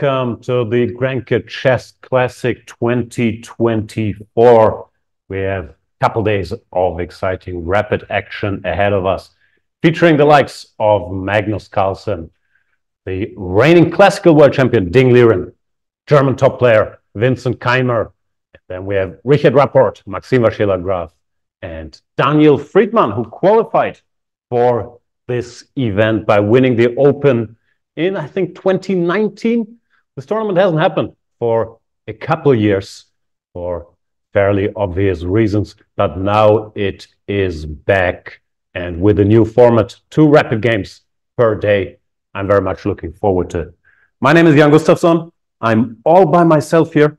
Welcome to the Grenke Chess Classic 2024. We have a couple days of exciting rapid action ahead of us, featuring the likes of Magnus Carlsen, the reigning classical world champion Ding Liren, German top player Vincent Keymer. Then we have Richard Rapport, Maxime Vachier-Lagrave, and Daniel Fridman, who qualified for this event by winning the Open in, I think, 2019. This tournament hasn't happened for a couple years for fairly obvious reasons, but now it is back. And with the new format, two rapid games per day, I'm very much looking forward to it. My name is Jan Gustafsson. I'm all by myself here.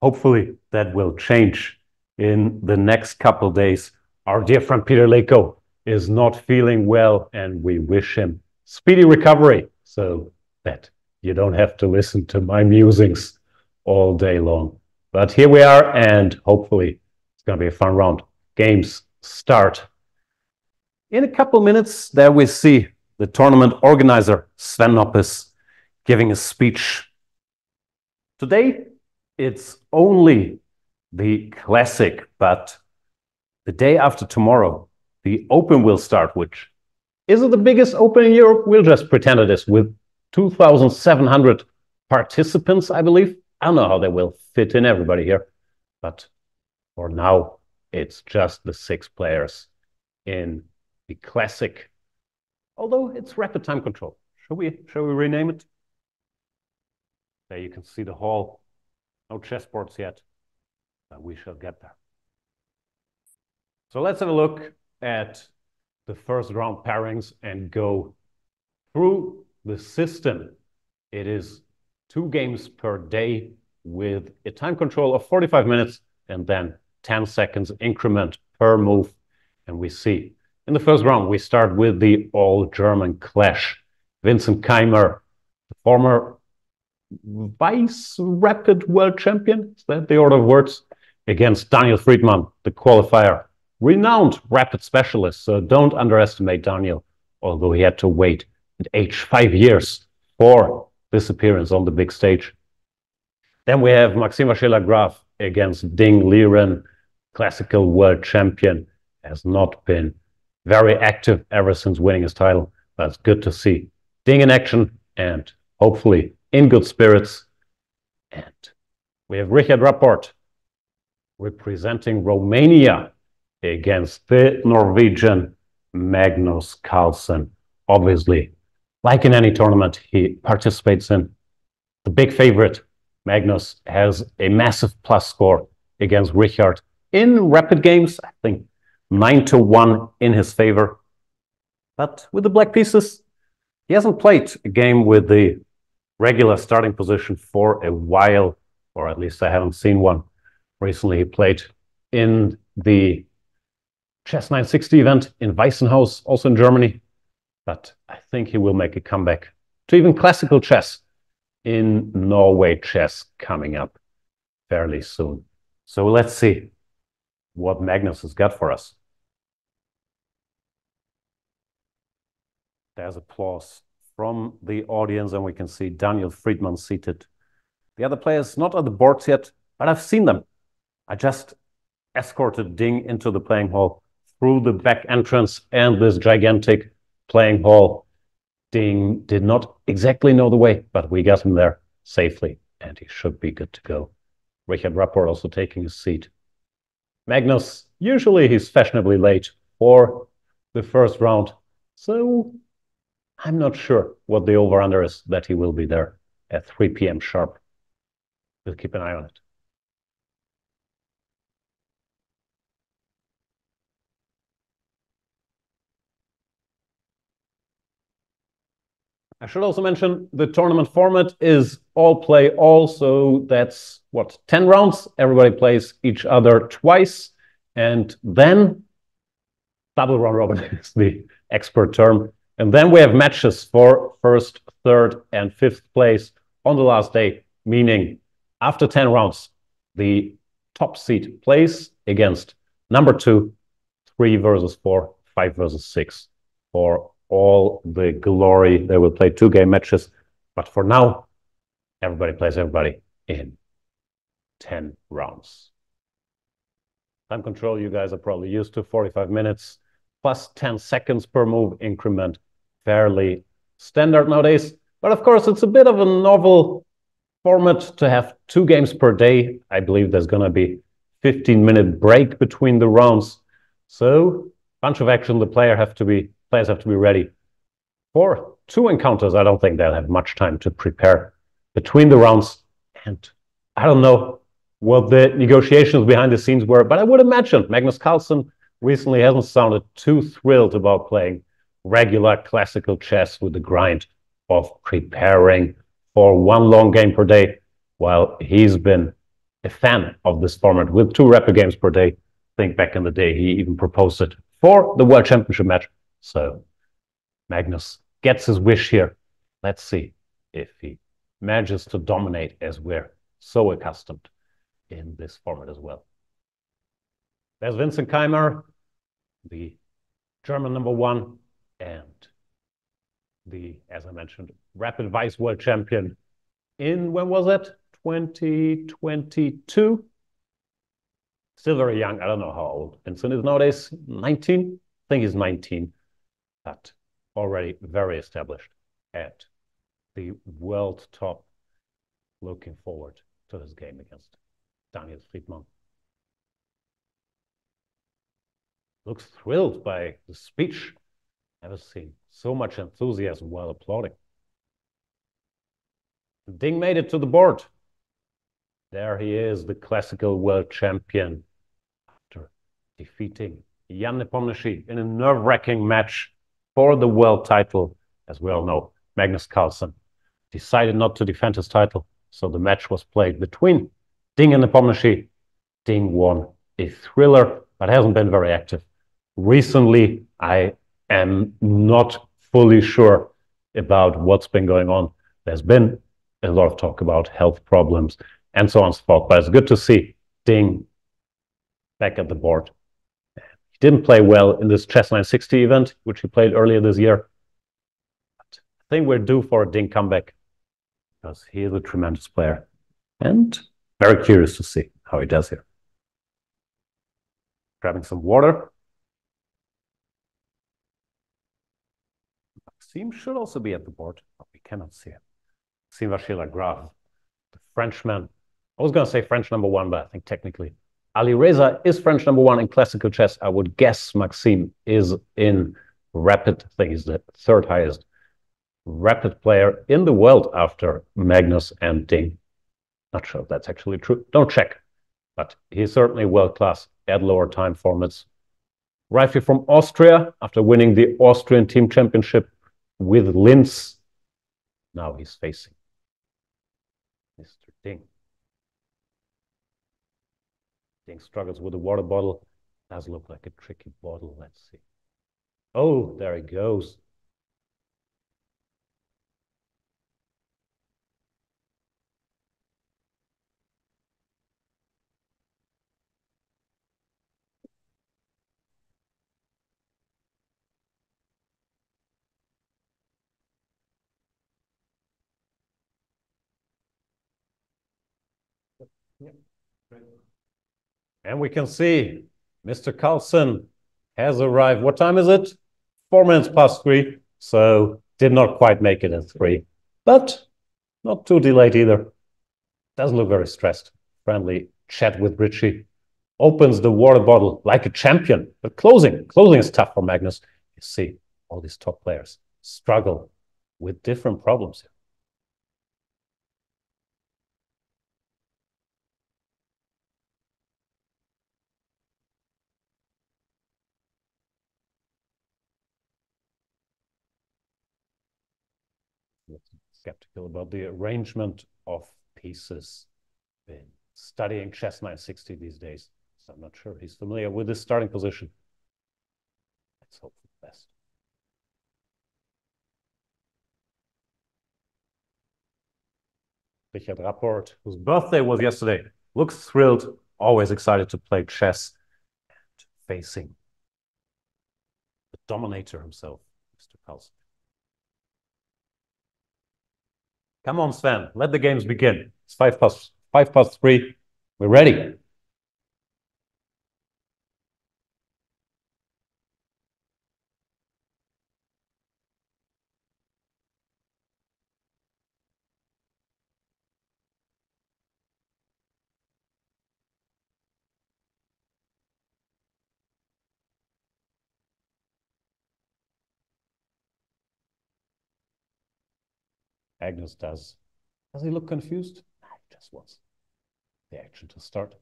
Hopefully, that will change in the next couple days. Our dear friend Peter Leko is not feeling well, and we wish him speedy recovery so that you don't have to listen to my musings all day long. But here we are, and hopefully it's going to be a fun round. Games start. In a couple minutes, there we see the tournament organizer, Sven Noppes, giving a speech. Today, it's only the classic, but the day after tomorrow, the Open will start, which is it the biggest Open in Europe? We'll just pretend it is with 2,700 participants, I believe. I don't know how they will fit in everybody here, but for now, it's just the six players in the classic. Although it's rapid time control. Shall we, shall we rename it? There you can see the hall. No chessboards yet, but we shall get there. So let's have a look at the first round pairings and go through the system. It is two games per day with a time control of 45 minutes and then 10 seconds increment per move. And we see in the first round, we start with the all German clash. Vincent Keymer, the former vice rapid world champion, is that the order of words? Against Daniel Fridman, the qualifier renowned rapid specialist. So don't underestimate Daniel, although he had to wait at age five years for this appearance on the big stage. Then we have Maxime Vachier-Lagrave against Ding Liren, classical world champion, has not been very active ever since winning his title. But it's good to see Ding in action and hopefully in good spirits. And we have Richard Rapport representing Romania against the Norwegian Magnus Carlsen. Obviously, like in any tournament he participates in, the big favorite, Magnus, has a massive plus score against Richard in rapid games. I think 9 to 1 in his favor. But with the black pieces, he hasn't played a game with the regular starting position for a while, or at least I haven't seen one. Recently, he played in the Chess 960 event in Weissenhaus, also in Germany. But I think he will make a comeback to even classical chess in Norway chess coming up fairly soon. So let's see what Magnus has got for us. There's applause from the audience, and we can see Daniel Fridman seated. The other players not on the boards yet, but I've seen them. I just escorted Ding into the playing hall through the back entrance and this gigantic playing ball. Ding did not exactly know the way, but we got him there safely, and he should be good to go. Richard Rapport also taking his seat. Magnus, usually he's fashionably late for the first round, so I'm not sure what the over-under is that he will be there at 3 p.m. sharp. We'll keep an eye on it. I should also mention the tournament format is all play all, so that's what 10 rounds. Everybody plays each other twice, and then double round robin is the expert term. And then we have matches for first, third, and fifth place on the last day, meaning after 10 rounds, the top seed plays against number two, three versus four, five versus six for all the glory. They will play two game matches, but for now, everybody plays everybody in 10 rounds. Time control, you guys are probably used to 45 minutes plus 10 seconds per move increment, fairly standard nowadays. But of course, it's a bit of a novel format to have two games per day. I believe there's going to be 15 minute break between the rounds. So bunch of action. The player have to be players have to be ready for two encounters. I don't think they'll have much time to prepare between the rounds. And I don't know what the negotiations behind the scenes were, but I would imagine Magnus Carlsen recently hasn't sounded too thrilled about playing regular classical chess with the grind of preparing for one long game per day, while he's been a fan of this format with two rapid games per day. I think back in the day he even proposed it for the World Championship match. So Magnus gets his wish here. Let's see if he manages to dominate as we're so accustomed in this format as well. There's Vincent Keymer, the German number one, and the, as I mentioned, rapid vice world champion in, when was it? 2022. Still very young. I don't know how old Vincent is nowadays. 19? I think he's 19 but already very established at the world top. Looking forward to his game against Daniel Fridman. Looks thrilled by the speech. Never seen so much enthusiasm while applauding. Ding made it to the board. There he is, the classical world champion, after defeating Jan Nepomniachtchi in a nerve-wracking match for the world title, as we all know, Magnus Carlsen decided not to defend his title. So the match was played between Ding and Nepomniachtchi. Ding won a thriller, but hasn't been very active. Recently, I am not fully sure about what's been going on. There's been a lot of talk about health problems and so on and so forth, but it's good to see Ding back at the board didn't play well in this Chess 960 event, which he played earlier this year. But I think we're due for a Ding comeback because he is a tremendous player and very curious to see how he does here. Grabbing some water. Maxime should also be at the board, but we cannot see him. Maxime Vachier-Lagrave, the Frenchman I was going to say French number one, but I think technically Alireza is French number one in classical chess. I would guess Maxime is in rapid. I think he's the third highest rapid player in the world after Magnus and Ding. Not sure if that's actually true. Don't check. But he's certainly world class at lower time formats. Rightly from Austria after winning the Austrian team championship with Linz. Now he's facing. Ding struggles with the water bottle. Does look like a tricky bottle. Let's see. Oh, there it goes. And we can see Mr. Carlsen has arrived. What time is it? Four minutes past three. So did not quite make it at three, but not too delayed either. Doesn't look very stressed. Friendly chat with Richie. Opens the water bottle like a champion. But closing, closing is tough for Magnus. You see, all these top players struggle with different problems here. Skeptical about the arrangement of pieces. Been studying chess 960 these days, so I'm not sure he's familiar with his starting position. Let's hope for the best. Richard Rapport, whose birthday was yesterday, looks thrilled, always excited to play chess and facing the dominator himself, Mr. Carlsen. Come on, Sven, let the games begin. It's five past five past three. We're ready. Magnus does. Does he look confused? He just wants the action to start.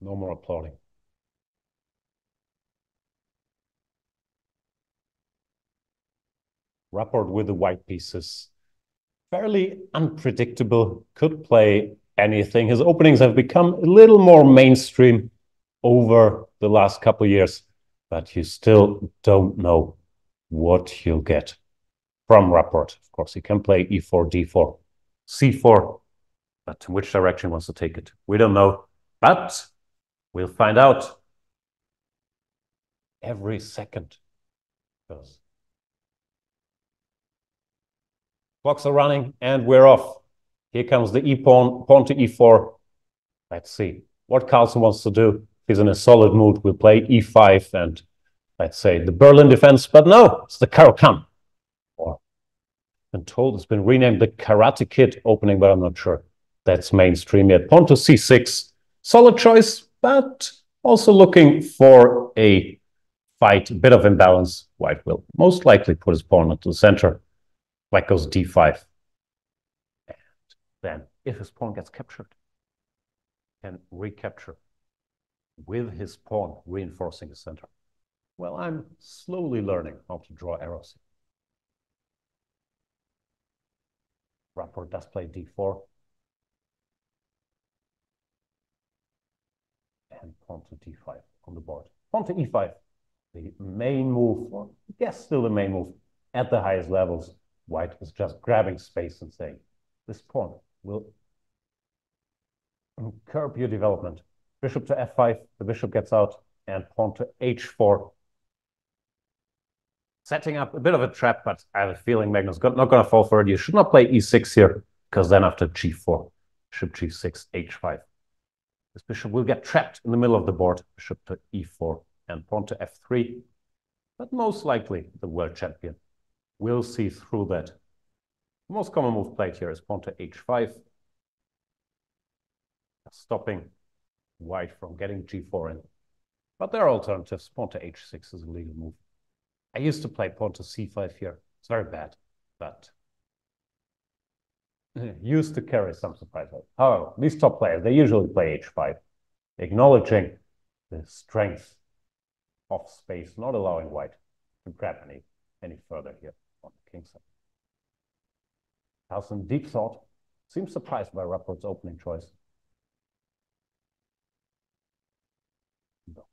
No more applauding. Rapport with the white pieces. Fairly unpredictable, could play anything. His openings have become a little more mainstream over the last couple years, but you still don't know what you'll get from Rapport. Of course, he can play e4, d4, c4, but in which direction he wants to take it, we don't know. But we'll find out every second because clocks are running and we're off. Here comes the e pawn, pawn to e4. Let's see what Carlsen wants to do. He's in a solid mood. We'll play e5 and let's say the Berlin defense, but no, it's the Caro-Kann been told it's been renamed the Karate Kid opening, but I'm not sure that's mainstream yet. Pawn to c6, solid choice, but also looking for a fight, a bit of imbalance. White will most likely put his pawn into the center. White goes d5. And then, if his pawn gets captured, can recapture with his pawn reinforcing the center. Well, I'm slowly learning how to draw arrows. Rapport does play d4. And pawn to d5 on the board. Pawn to e5, the main move, or I guess still the main move at the highest levels. White is just grabbing space and saying, this pawn will curb your development. Bishop to f5, the bishop gets out, and pawn to h4 setting up a bit of a trap, but I have a feeling Magnus not going to fall for it. You should not play e6 here, because then after g4, bishop g6, h5. This bishop will get trapped in the middle of the board, bishop to e4 and pawn to f3. But most likely, the world champion will see through that. The most common move played here is pawn to h5. stopping white from getting g4 in. But there are alternatives. Pawn to h6 is a legal move. I used to play pawn to c5 here. It's very bad, but used to carry some surprise. However, these top players, they usually play h5, acknowledging the strength of space, not allowing white to grab any, any further here on the king side. Carlsen deep thought, seems surprised by Rapport's opening choice. No,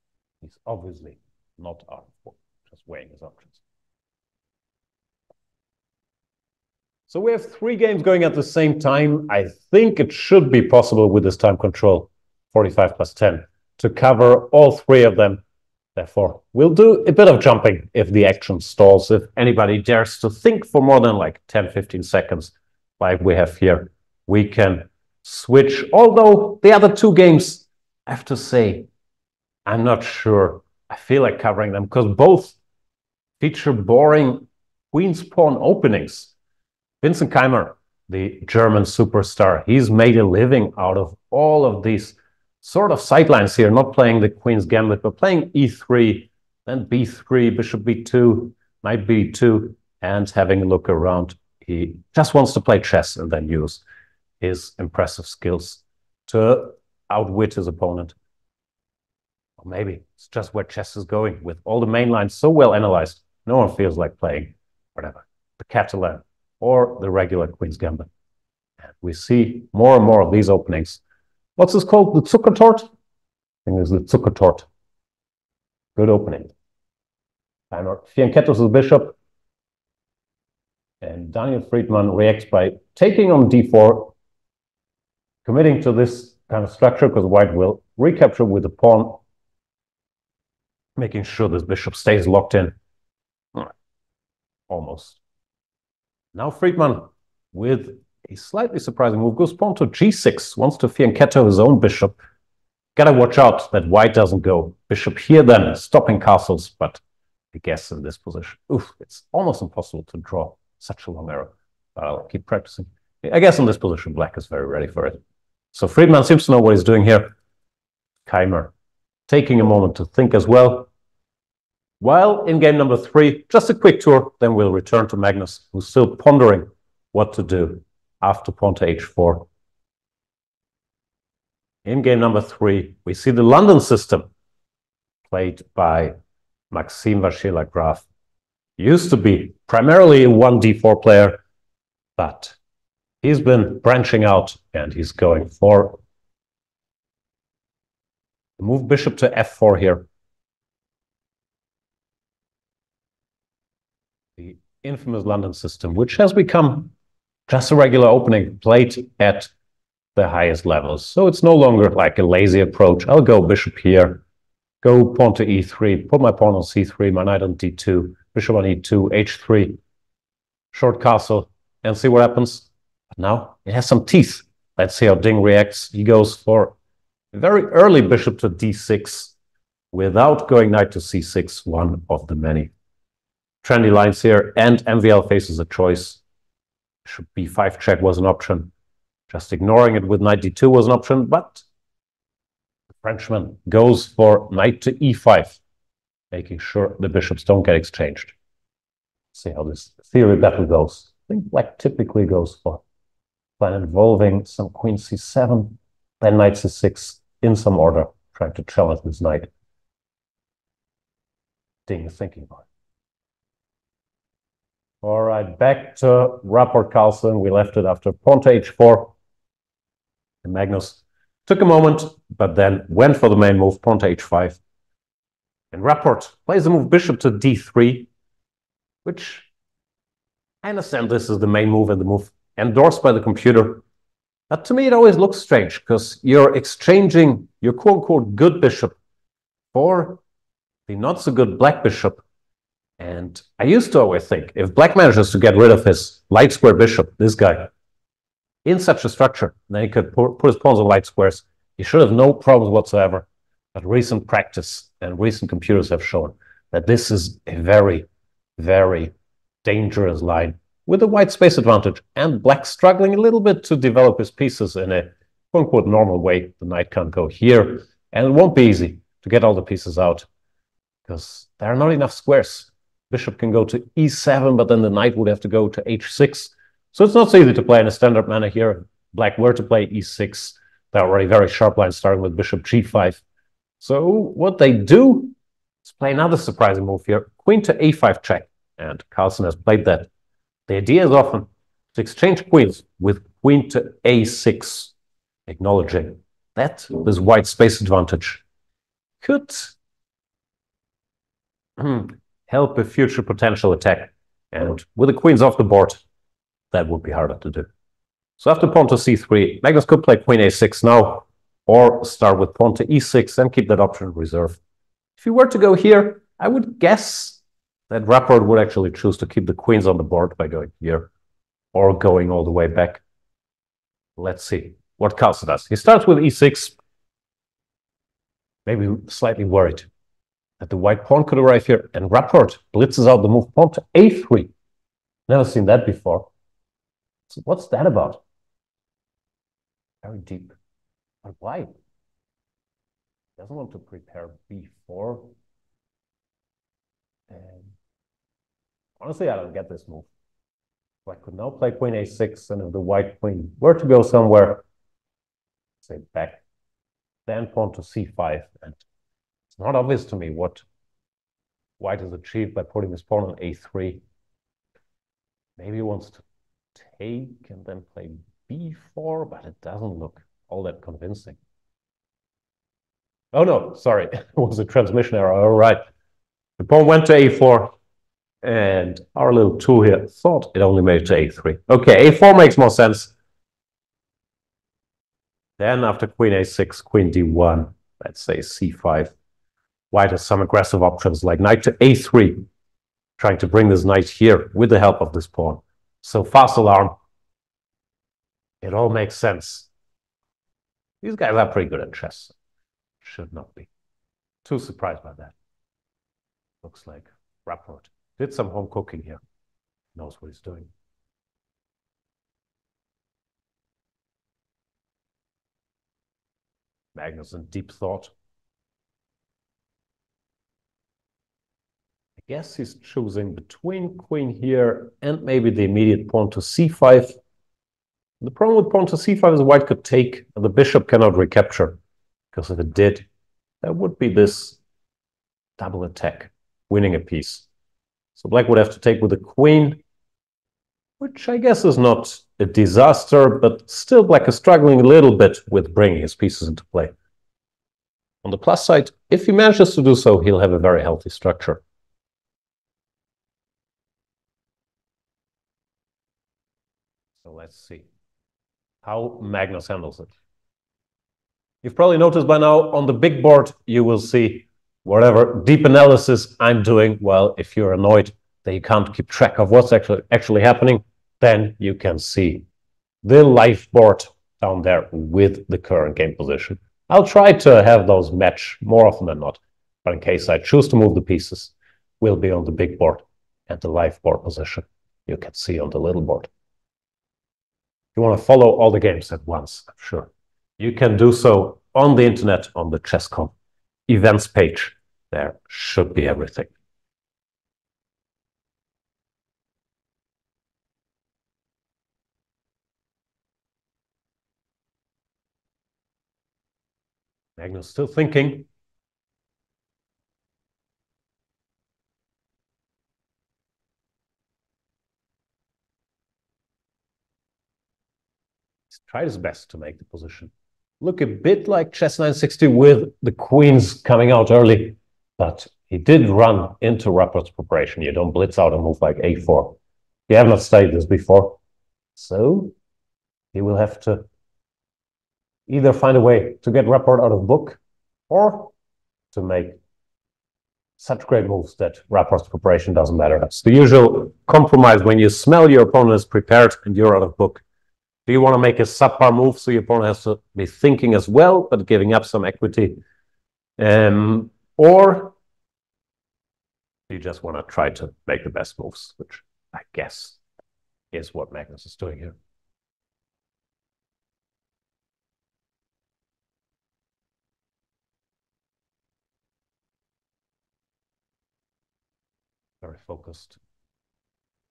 he's obviously not out for weighing his options. So we have three games going at the same time. I think it should be possible with this time control, 45 plus 10, to cover all three of them. Therefore, we'll do a bit of jumping if the action stalls, if anybody dares to think for more than like 10, 15 seconds, like we have here, we can switch. Although the other two games, I have to say, I'm not sure I feel like covering them because both feature boring queen's pawn openings. Vincent Keymer, the German superstar, he's made a living out of all of these sort of sidelines here, not playing the queen's gambit, but playing e3, then b3, bishop b2, knight b2, and having a look around. He just wants to play chess and then use his impressive skills to outwit his opponent. Or maybe it's just where chess is going with all the main lines so well analyzed, no one feels like playing whatever, the Catalan or the regular Queen's Gambit. And we see more and more of these openings. What's this called? The Zukertort? I think it's the Zukertort. Good opening. Fianchetto's bishop. And Daniel Fridman reacts by taking on d4, committing to this kind of structure because white will recapture with the pawn, making sure this bishop stays locked in. Almost. Now Fridman, with a slightly surprising move, goes pawn to g6, wants to fianchetto his own bishop. Gotta watch out that white doesn't go bishop here then, stopping castles, but I guess in this position, oof, it's almost impossible to draw such a long arrow. But I'll keep practicing. I guess in this position, black is very ready for it. So Fridman seems to know what he's doing here. Keymer taking a moment to think as well. While in game number three, just a quick tour, then we'll return to Magnus, who's still pondering what to do after pawn to h4. In game number three, we see the London system played by Maxime Vachier-Lagrave. Used to be primarily a 1d4 player, but he's been branching out and he's going for move bishop to f4 here. Infamous London system, which has become just a regular opening played at the highest levels. So it's no longer like a lazy approach. I'll go bishop here, go pawn to e3, put my pawn on c3, my knight on d2, bishop on e2, h3, short castle, and see what happens. But now it has some teeth. Let's see how Ding reacts. He goes for a very early bishop to d6 without going knight to c6, one of the many trendy lines here, and MVL faces a choice. Should b5 check was an option. Just ignoring it with knight d2 was an option, but the Frenchman goes for knight to e5, making sure the bishops don't get exchanged. See how this theory battle goes. I think black typically goes for plan involving some queen c7, then knight c6 in some order, trying to challenge this knight. Ding thinking about it. All right, back to Rapport Carlsen. We left it after pawn to h4. And Magnus took a moment, but then went for the main move, pawn to h5. And Rapport plays the move bishop to d3, which I understand this is the main move and the move endorsed by the computer. But to me, it always looks strange because you're exchanging your quote unquote good bishop for the not so good black bishop and I used to always think if black manages to get rid of his light square bishop, this guy, in such a structure, then he could put his pawns on light squares. He should have no problems whatsoever. But recent practice and recent computers have shown that this is a very, very dangerous line with a white space advantage and black struggling a little bit to develop his pieces in a quote unquote normal way. The knight can't go here, and it won't be easy to get all the pieces out because there are not enough squares. Bishop can go to e7, but then the knight would have to go to h6. So it's not so easy to play in a standard manner here. Black were to play e6. There are already very sharp lines starting with bishop g5. So what they do is play another surprising move here. Queen to a5 check. And Carlsen has played that. The idea is often to exchange queens with queen to a6, acknowledging that this white space advantage could hmm, help a future potential attack. And with the queens off the board, that would be harder to do. So after pawn to c3, Magnus could play queen a6 now, or start with pawn to e6 and keep that option reserved. If you were to go here, I would guess that Rapport would actually choose to keep the queens on the board by going here, or going all the way back. Let's see what Carlsen does. He starts with e6, maybe slightly worried that the white pawn could arrive here, and Rapport blitzes out the move pawn to a3. Never seen that before. So what's that about? Very deep. But why? Doesn't want to prepare b4. And honestly, I don't get this move. I could now play queen a6, and if the white queen were to go somewhere, say back, then pawn to c5, and it's not obvious to me what white has achieved by putting his pawn on a3. Maybe he wants to take and then play b4, but it doesn't look all that convincing. Oh no, sorry, it was a transmission error. All right. The pawn went to a4, and our little tool here thought it only made it to a3. Okay, a4 makes more sense. Then after queen a6, queen d1, let's say c5. White has some aggressive options like knight to a3, trying to bring this knight here with the help of this pawn. So fast alarm. It all makes sense. These guys are pretty good at chess. Should not be. Too surprised by that. Looks like Rapport did some home cooking here. Knows what he's doing. Magnus in deep thought. Guess he's choosing between queen here and maybe the immediate pawn to c5. The problem with pawn to c5 is white could take and the bishop cannot recapture. Because if it did, there would be this double attack, winning a piece. So black would have to take with the queen, which I guess is not a disaster, but still black is struggling a little bit with bringing his pieces into play. On the plus side, if he manages to do so, he'll have a very healthy structure. Let's see how Magnus handles it. You've probably noticed by now on the big board, you will see whatever deep analysis I'm doing. Well, if you're annoyed that you can't keep track of what's actually, actually happening, then you can see the live board down there with the current game position. I'll try to have those match more often than not, but in case I choose to move the pieces, we'll be on the big board and the live board position you can see on the little board. You want to follow all the games at once, I'm sure. You can do so on the internet on the Chess.com events page. There should be everything. Magnus still thinking. Tried his best to make the position look a bit like chess 960 with the queens coming out early, but he did run into Rapport's preparation. You don't blitz out a move like a4. You have not studied this before. So he will have to either find a way to get Rapport out of book or to make such great moves that Rapport's preparation doesn't matter. It's the usual compromise when you smell your opponent is prepared and you're out of book. Do you want to make a subpar move so your opponent has to be thinking as well, but giving up some equity? Um, or you just want to try to make the best moves, which I guess is what Magnus is doing here. Very focused.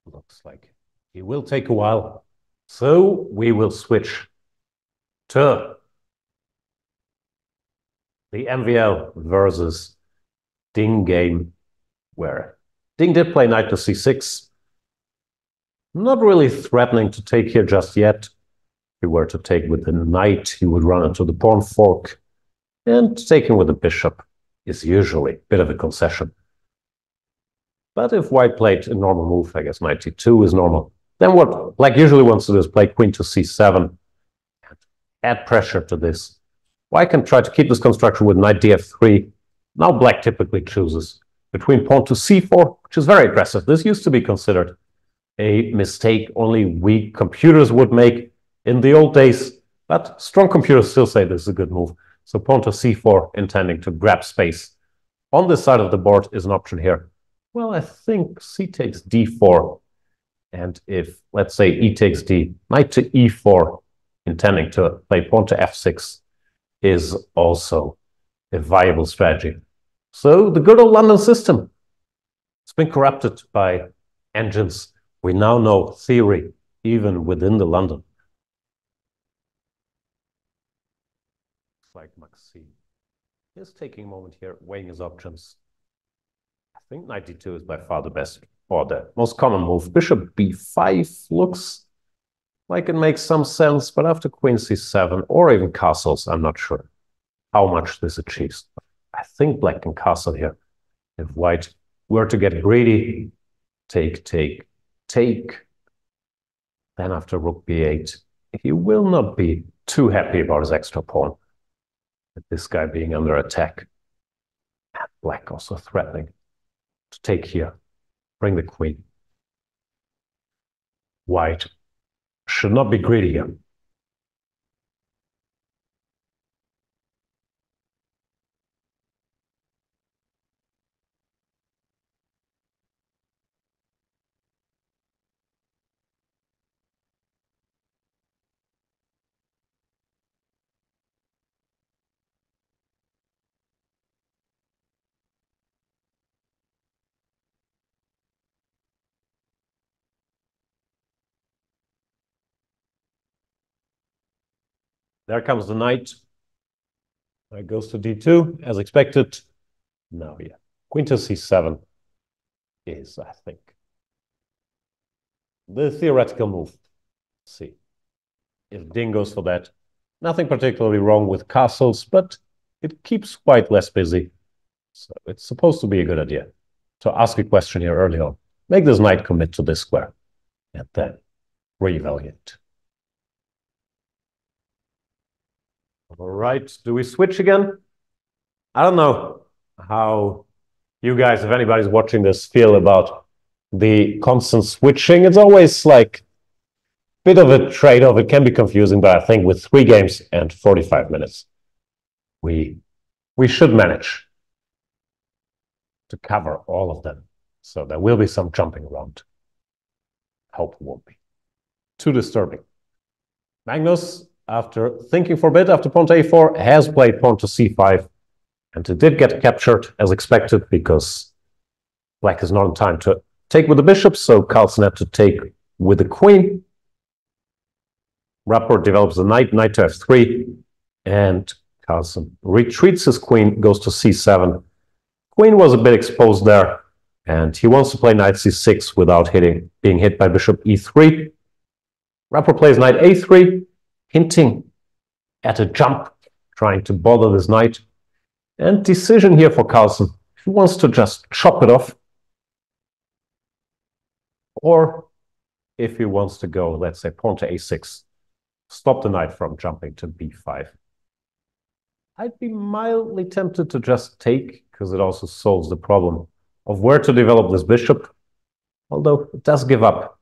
Looks like it will take a while. So we will switch to the MVL versus Ding game, where Ding did play knight to c6. Not really threatening to take here just yet. If he were to take with the knight, he would run into the pawn fork. And taking with the bishop is usually a bit of a concession. But if white played a normal move, I guess knight d2 is normal, then what black usually wants to do is play queen to c7 add pressure to this. White can try to keep this construction with knight df3. Now black typically chooses between pawn to c4, which is very aggressive. This used to be considered a mistake only weak computers would make in the old days, but strong computers still say this is a good move. So pawn to c4, intending to grab space. On this side of the board is an option here. Well, I think c takes d4. And if, let's say, e takes d, knight to e4, intending to play pawn to f6, is also a viable strategy. So the good old London system, it's been corrupted by engines. We now know theory even within the London. Like Maxime is taking a moment here, weighing his options. I think knight d2 is by far the best or the most common move. Bishop b5 looks like it makes some sense, but after queen c7 or even castles, I'm not sure how much this achieves. I think black can castle here. If white were to get greedy, take, take, take, then after rook b8, he will not be too happy about his extra pawn. This guy being under attack. And black also threatening to take here. Bring the queen. White should not be greedy here. There comes the knight. It goes to d2, as expected. Now, yeah, queen to c7 is, I think, the theoretical move. Let's see if Ding goes for that. Nothing particularly wrong with castles, but it keeps white less busy. So it's supposed to be a good idea to ask a question here early on. Make this knight commit to this square, and then reevaluate. All right, do we switch again? I don't know how you guys, if anybody's watching this, feel about the constant switching. It's always like a bit of a trade-off. It can be confusing, but I think with three games and 45 minutes, we, we should manage to cover all of them. So there will be some jumping around. Hope it won't be too disturbing. Magnus after thinking for a bit after pawn to a4, has played pawn to c5. And it did get captured as expected because black is not in time to take with the bishop, so Carlsen had to take with the queen. Rapport develops the knight, knight to f3, and Carlsen retreats his queen, goes to c7. Queen was a bit exposed there, and he wants to play knight c6 without hitting, being hit by bishop e3. Rapport plays knight a3, hinting at a jump, trying to bother this knight. And decision here for Carlsen. If he wants to just chop it off. Or if he wants to go, let's say, pawn to a6, stop the knight from jumping to b5. I'd be mildly tempted to just take, because it also solves the problem of where to develop this bishop, although it does give up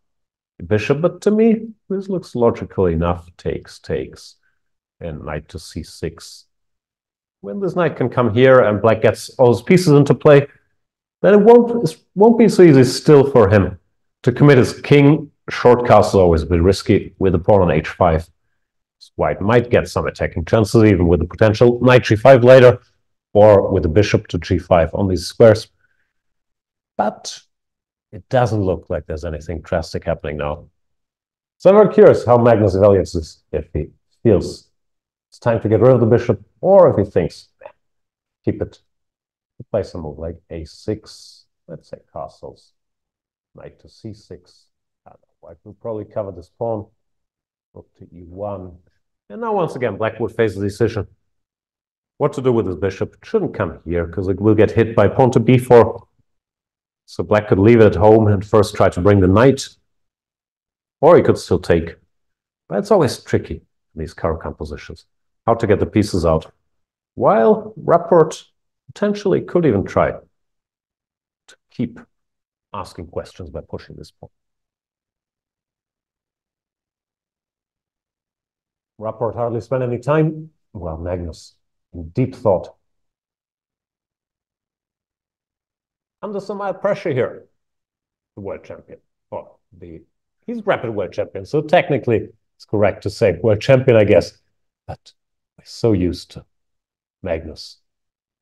bishop, but to me, this looks logical enough. Takes, takes, and knight to c6. When this knight can come here and black gets all his pieces into play, then it won't, it won't be so easy still for him to commit his king. Short castle always a bit risky with the pawn on h5. White might get some attacking chances, even with the potential knight g5 later, or with the bishop to g5 on these squares. But it doesn't look like there's anything drastic happening now. So I'm very curious how Magnus evaluates this, if he feels it's time to get rid of the bishop, or if he thinks, keep it, play some move like a6, let's say castles, knight to c6. White will probably cover this pawn, rook to e1. And now once again, black would face the decision. What to do with this bishop? It shouldn't come here because it will get hit by pawn to b4. So black could leave it at home and first try to bring the knight. Or he could still take. But it's always tricky in these caro compositions. How to get the pieces out. While Rapport potentially could even try to keep asking questions by pushing this pawn. Rapport hardly spent any time. Well, Magnus, in deep thought. Under some mild pressure here, the world champion. Well, the he's rapid world champion, so technically it's correct to say world champion, I guess. But we're so used to Magnus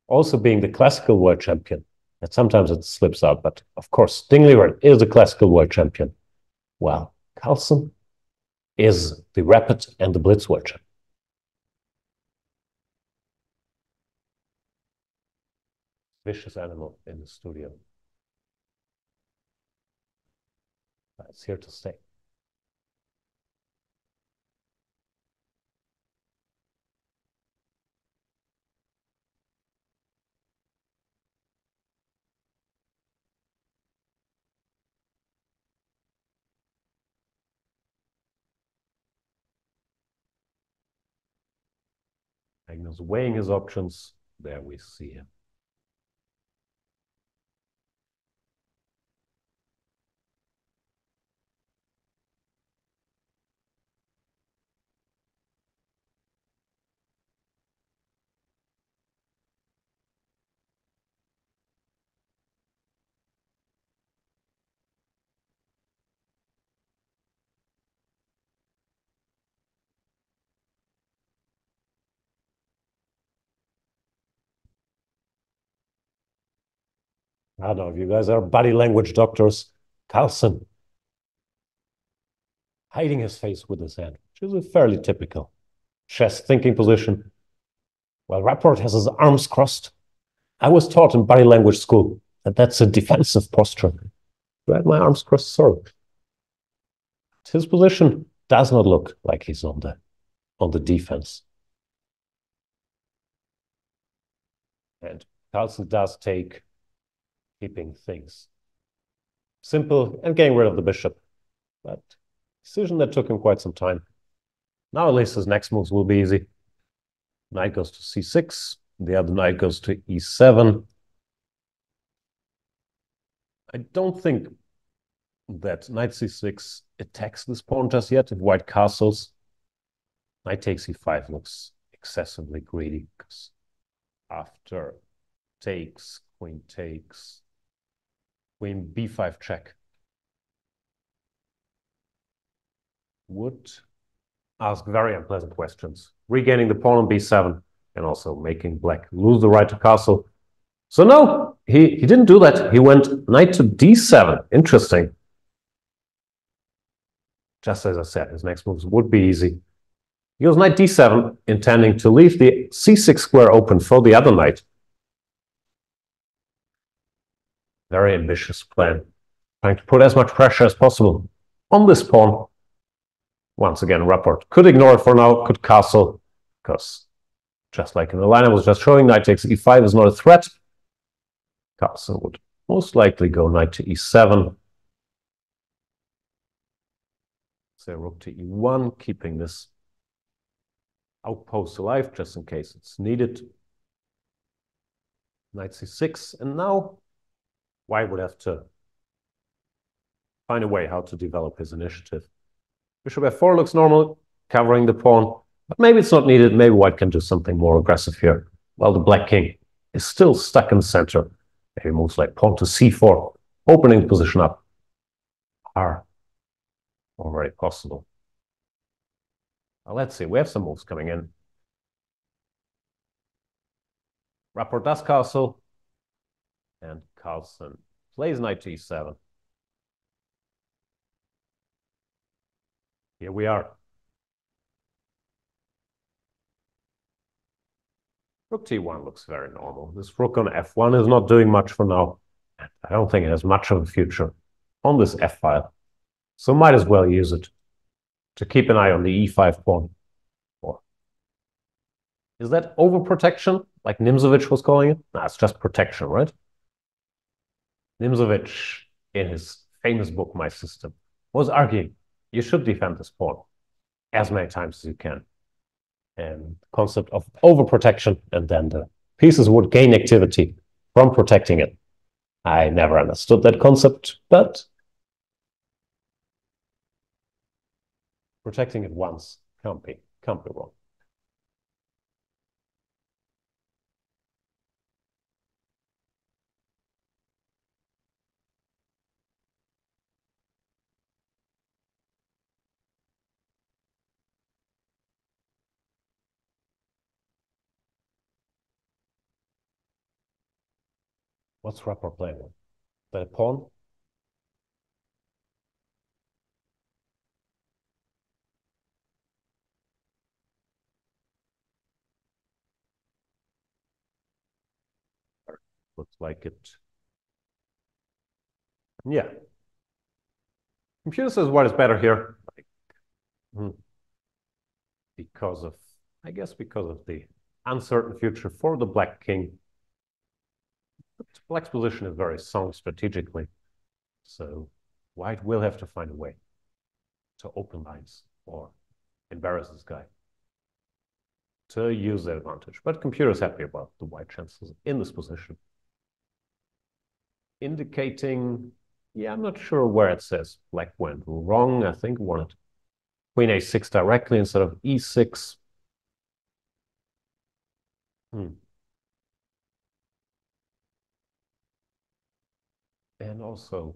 also being the classical world champion that sometimes it slips out. But of course, Ding Liren is a classical world champion. Well, Carlsen is the rapid and the blitz world champion. Vicious animal in the studio. It's here to stay. Magnus weighing his options. There we see him. I don't know if you guys are body language doctors. Carlsen hiding his face with his hand, which is a fairly typical chess thinking position. While Rapport has his arms crossed. I was taught in body language school that that's a defensive posture. I have my arms crossed, sorry. His position does not look like he's on the on the defense. And Carlsen does take keeping things simple and getting rid of the bishop. But decision that took him quite some time. Now at least his next moves will be easy. Knight goes to c6. The other knight goes to e7. I don't think that knight c6 attacks this pawn just yet. If white castles, knight takes e5 looks excessively greedy because after takes, queen takes, queen b5 check. Would ask very unpleasant questions, regaining the pawn on b7 and also making black lose the right to castle. So no, he, he didn't do that. He went knight to d7. Interesting. Just as I said, his next moves would be easy. He goes knight d7, intending to leave the c6 square open for the other knight. Very ambitious plan. Trying to put as much pressure as possible on this pawn. Once again, Rapport could ignore it for now, could castle, because just like in the line I was just showing, knight takes e5 is not a threat. Castle would most likely go knight to e7. Say rook to e1, keeping this outpost alive just in case it's needed. Knight c6, and now White would have to find a way how to develop his initiative. Bishop f4 looks normal, covering the pawn, but maybe it's not needed. Maybe White can do something more aggressive here. While the black king is still stuck in center. Maybe moves like pawn to c4, opening the position up are already possible. Now let's see, we have some moves coming in. Rapport does castle, and Carlsen plays knight to e7. Here we are. Rook t1 looks very normal. This rook on f1 is not doing much for now. I don't think it has much of a future on this f-file. So might as well use it to keep an eye on the e5 pawn. Is that overprotection, like Nimzowitsch was calling it? No, it's just protection, right? Nimzowitsch, in his famous book, My System, was arguing you should defend this pawn as many times as you can. And concept of overprotection, and then the pieces would gain activity from protecting it. I never understood that concept, but protecting it once can't be, can't be wrong. What's Rapport playing with? A pawn? Looks like it. Yeah. Computer says what is better here? Like, hmm. Because of, I guess because of the uncertain future for the Black King. Black's position is very sound strategically. So White will have to find a way to open lines or embarrass this guy to use that advantage. But computer is happy about the white chances in this position indicating, yeah, I'm not sure where it says black went wrong. I think wanted queen a6 directly instead of e6. Hmm. And also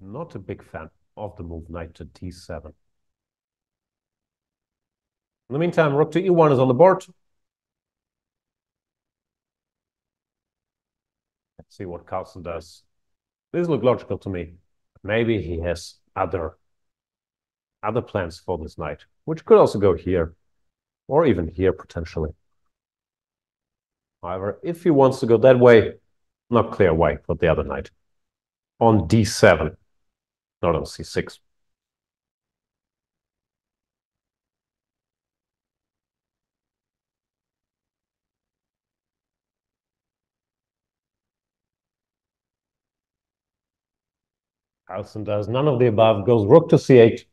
not a big fan of the move knight to d7. In the meantime, rook to e1 is on the board. Let's see what Carlsen does. This looks logical to me. Maybe he has other other plans for this knight, which could also go here, or even here potentially. However, if he wants to go that way, not clear why for the other knight. On d7, not on c6. Carlsen does none of the above, goes rook to c8,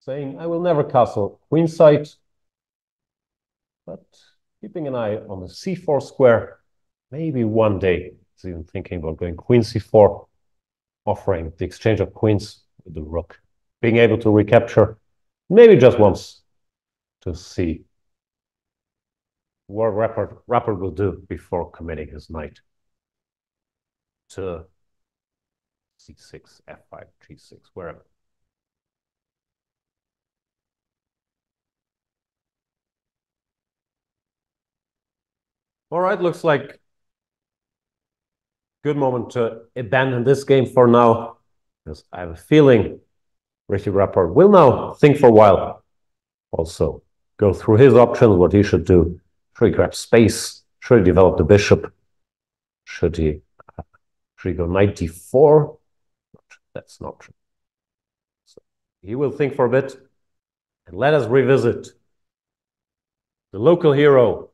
saying, I will never castle queenside, but keeping an eye on the c4 square. Maybe one day even thinking about going queen c4, offering the exchange of queens with the rook, being able to recapture, maybe just once to see what Rapport, Rapport will do before committing his knight to c6, f5, g6, wherever. All right, looks like good moment to abandon this game for now, because I have a feeling Richie Rapport will now think for a while. Also, go through his options, what he should do. Should he grab space? Should he develop the bishop? Should he, should he go knight d4? That's not true. So he will think for a bit and let us revisit the local hero.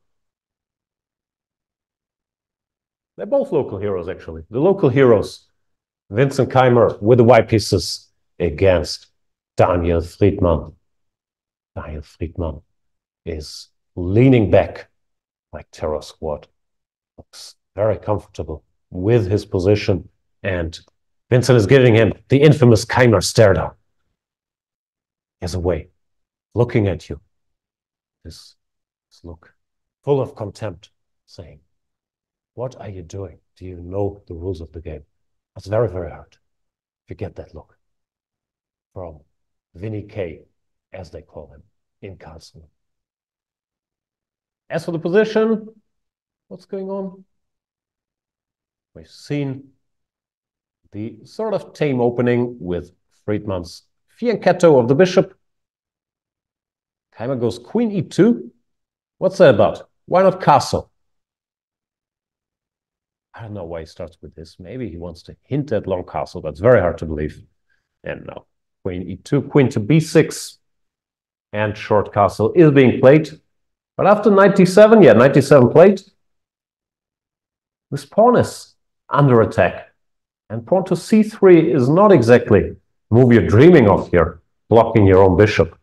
They're both local heroes, actually. The local heroes, Vincent Keymer with the white pieces against Daniel Fridman. Daniel Fridman is leaning back like Terror Squad. Looks very comfortable with his position and Vincent is giving him the infamous Keymer stare down. A way looking at you. This, this look full of contempt, saying, What are you doing? Do you know the rules of the game? That's very, very hard. If you get that look from Vinny K, as they call him in Karlsruhe. As for the position, what's going on? We've seen the sort of tame opening with Fridman's fianchetto of the bishop. Keymer goes queen e2. What's that about? Why not castle? I don't know why he starts with this. Maybe he wants to hint at long castle. but it's very hard to believe. And no. Queen e2, queen to b6. And short castle is being played. But after 97, yeah, 97 played, this pawn is under attack. And pawn to c3 is not exactly move you're dreaming of here, blocking your own bishop.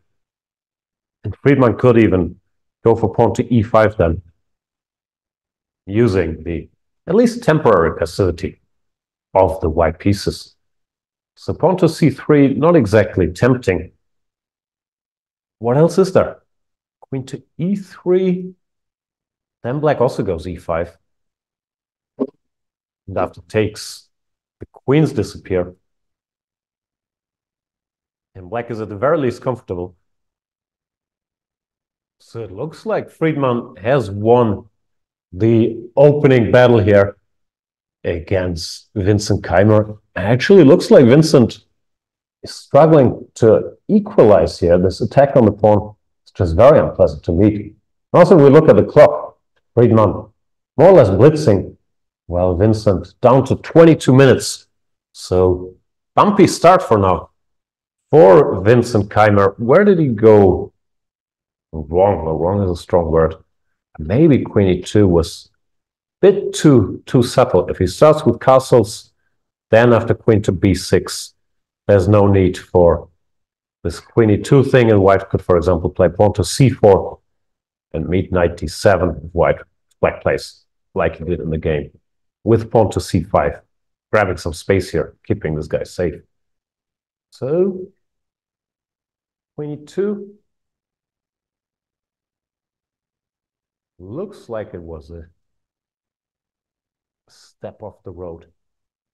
And Fridman could even go for pawn to e5 then, using the at least temporary passivity of the white pieces. So pawn to c3, not exactly tempting. What else is there? Queen to e3. Then black also goes e5. And after takes, the queens disappear. And black is at the very least comfortable. So it looks like Fridman has won the opening battle here against Vincent Keymer. Actually, looks like Vincent is struggling to equalize here. This attack on the pawn is just very unpleasant to meet. Also, we look at the clock. Fridman more or less blitzing. Well, Vincent down to 22 minutes. So bumpy start for now for Vincent Keymer. Where did he go wrong? Well, wrong is a strong word maybe queen e2 was a bit too too subtle. If he starts with castles, then after queen to b6, there's no need for this queen e2 thing, and white could, for example, play pawn to c4 and meet knight d7 white black plays like he did in the game with pawn to c5, grabbing some space here, keeping this guy safe. So queen e2 looks like it was a step off the road.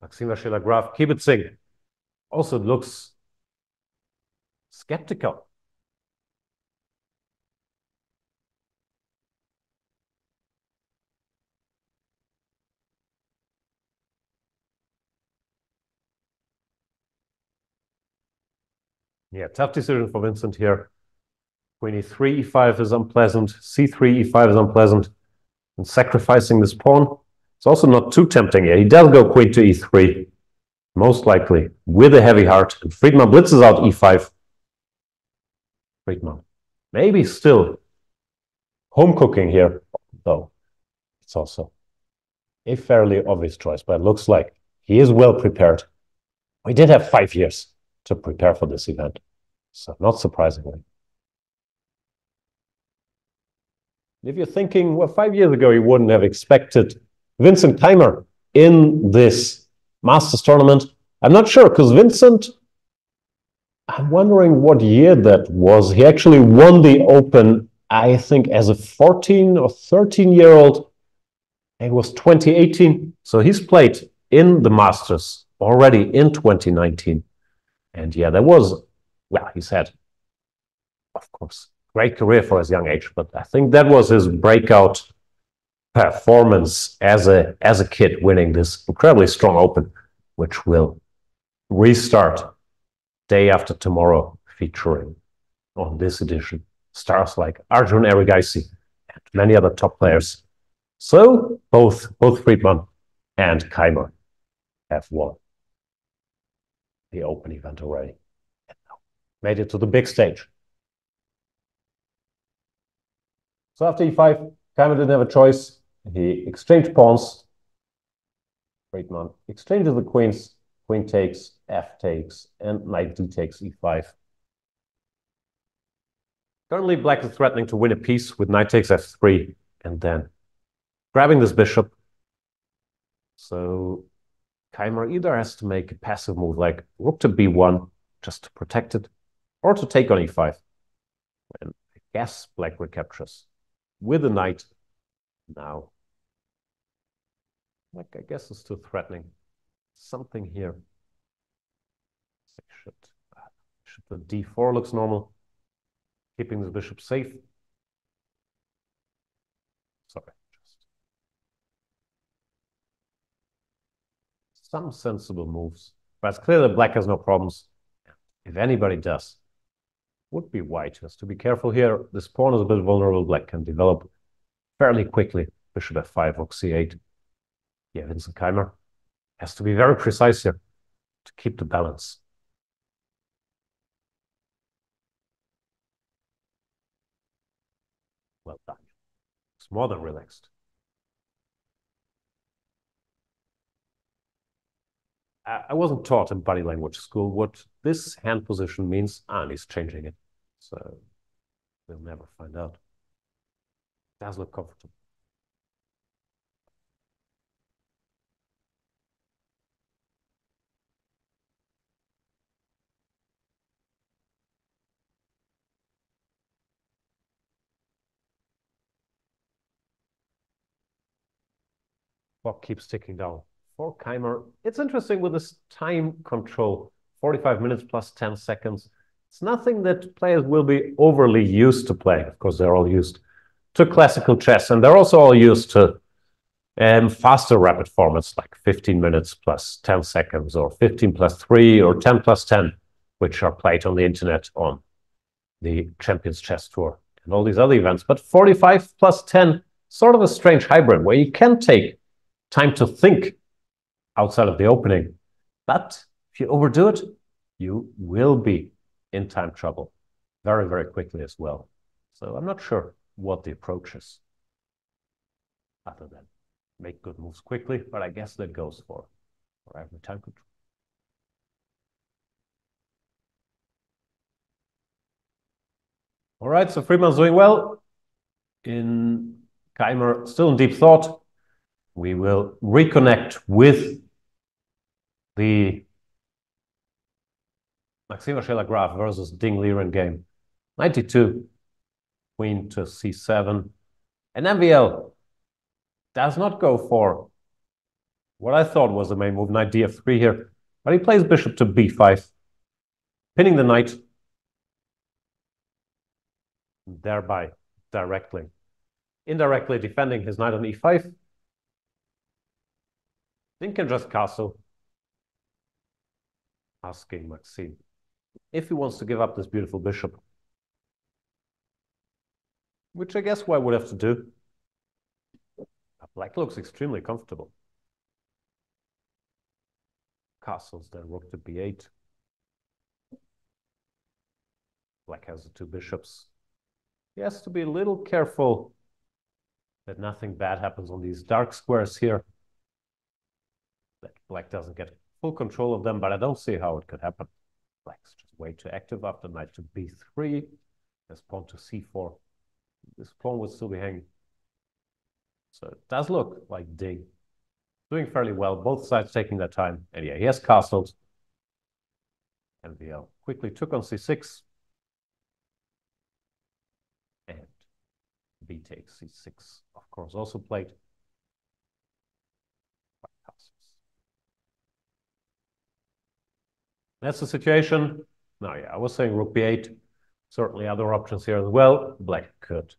Maxime Vachier-Lagrave Kibitzing also looks skeptical. Yeah, tough decision for Vincent here. Queen e3, e5 is unpleasant. c3, e5 is unpleasant. And sacrificing this pawn, it's also not too tempting here. He does go queen to e3, most likely, with a heavy heart. And Fridman blitzes out e5. Fridman. Maybe still home cooking here, though. It's also a fairly obvious choice, but it looks like he is well prepared. We did have five years to prepare for this event, so not surprisingly. If you're thinking, well, five years ago, you wouldn't have expected Vincent Keymer in this Masters tournament. I'm not sure because Vincent, I'm wondering what year that was. He actually won the Open, I think, as a 14 or 13 year old. It was 2018. So he's played in the Masters already in 2019. And yeah, there was, well, he's had, of course, great career for his young age, but I think that was his breakout performance as a as a kid, winning this incredibly strong Open, which will restart day after tomorrow, featuring on this edition stars like Arjun Erigaisi and many other top players. So both both Fridman and Keymer have won the Open event already. Made it to the big stage. So after e5, Keymer didn't have a choice. He exchanged pawns. Fridman exchanges the queens. Queen takes, f takes, and knight d takes e5. Currently, black is threatening to win a piece with knight takes f3, and then grabbing this bishop. So Keymer either has to make a passive move like rook to b1 just to protect it, or to take on e5. And I guess black recaptures with the knight now. Like, I guess it's too threatening. Something here. Should, should the d4 looks normal. Keeping the bishop safe. Sorry, just some sensible moves. But it's clear that black has no problems. if anybody does, would be white. Has to be careful here. This pawn is a bit vulnerable. Black can develop fairly quickly. Bishop f5, rook c8. Yeah, Vincent Keymer has to be very precise here to keep the balance. Well done. It's more than relaxed. I wasn't taught in body language school what this hand position means, ah, and he's changing it. So we'll never find out. Does look comfortable. Clock keeps ticking down. For Keymer, it's interesting with this time control, 45 minutes plus 10 seconds. It's nothing that players will be overly used to playing. Of course, they're all used to classical chess, and they're also all used to um, faster rapid formats like 15 minutes plus 10 seconds, or 15 plus 3, or 10 plus 10, which are played on the internet on the Champions Chess Tour and all these other events. But 45 plus 10, sort of a strange hybrid where you can take time to think outside of the opening. But if you overdo it, you will be in time trouble very, very quickly as well. So I'm not sure what the approach is other than make good moves quickly, but I guess that goes for, for every time control. All right, so Fridman's doing well. In Keymer, still in deep thought we will reconnect with the Maxime Vachier-Lagrave versus Ding Liren game. 92, queen to c7. And MVL does not go for what I thought was the main move, knight df3 here. But he plays bishop to b5, pinning the knight, thereby directly, indirectly defending his knight on e5. Then can just castle. Asking Maxime if he wants to give up this beautiful bishop. Which I guess White would have to do. Black looks extremely comfortable. Castles, then rook to b8. Black has the two bishops. He has to be a little careful that nothing bad happens on these dark squares here that black doesn't get full control of them, but I don't see how it could happen. Black's just way too active after knight to b3. There's pawn to c4. This pawn would still be hanging. So it does look like D. doing fairly well, both sides taking their time. And yeah, he has castled. MVL quickly took on c6. And b takes c6, of course, also played. That's the situation. Now, yeah, I was saying rook b8. Certainly other options here as well. Black could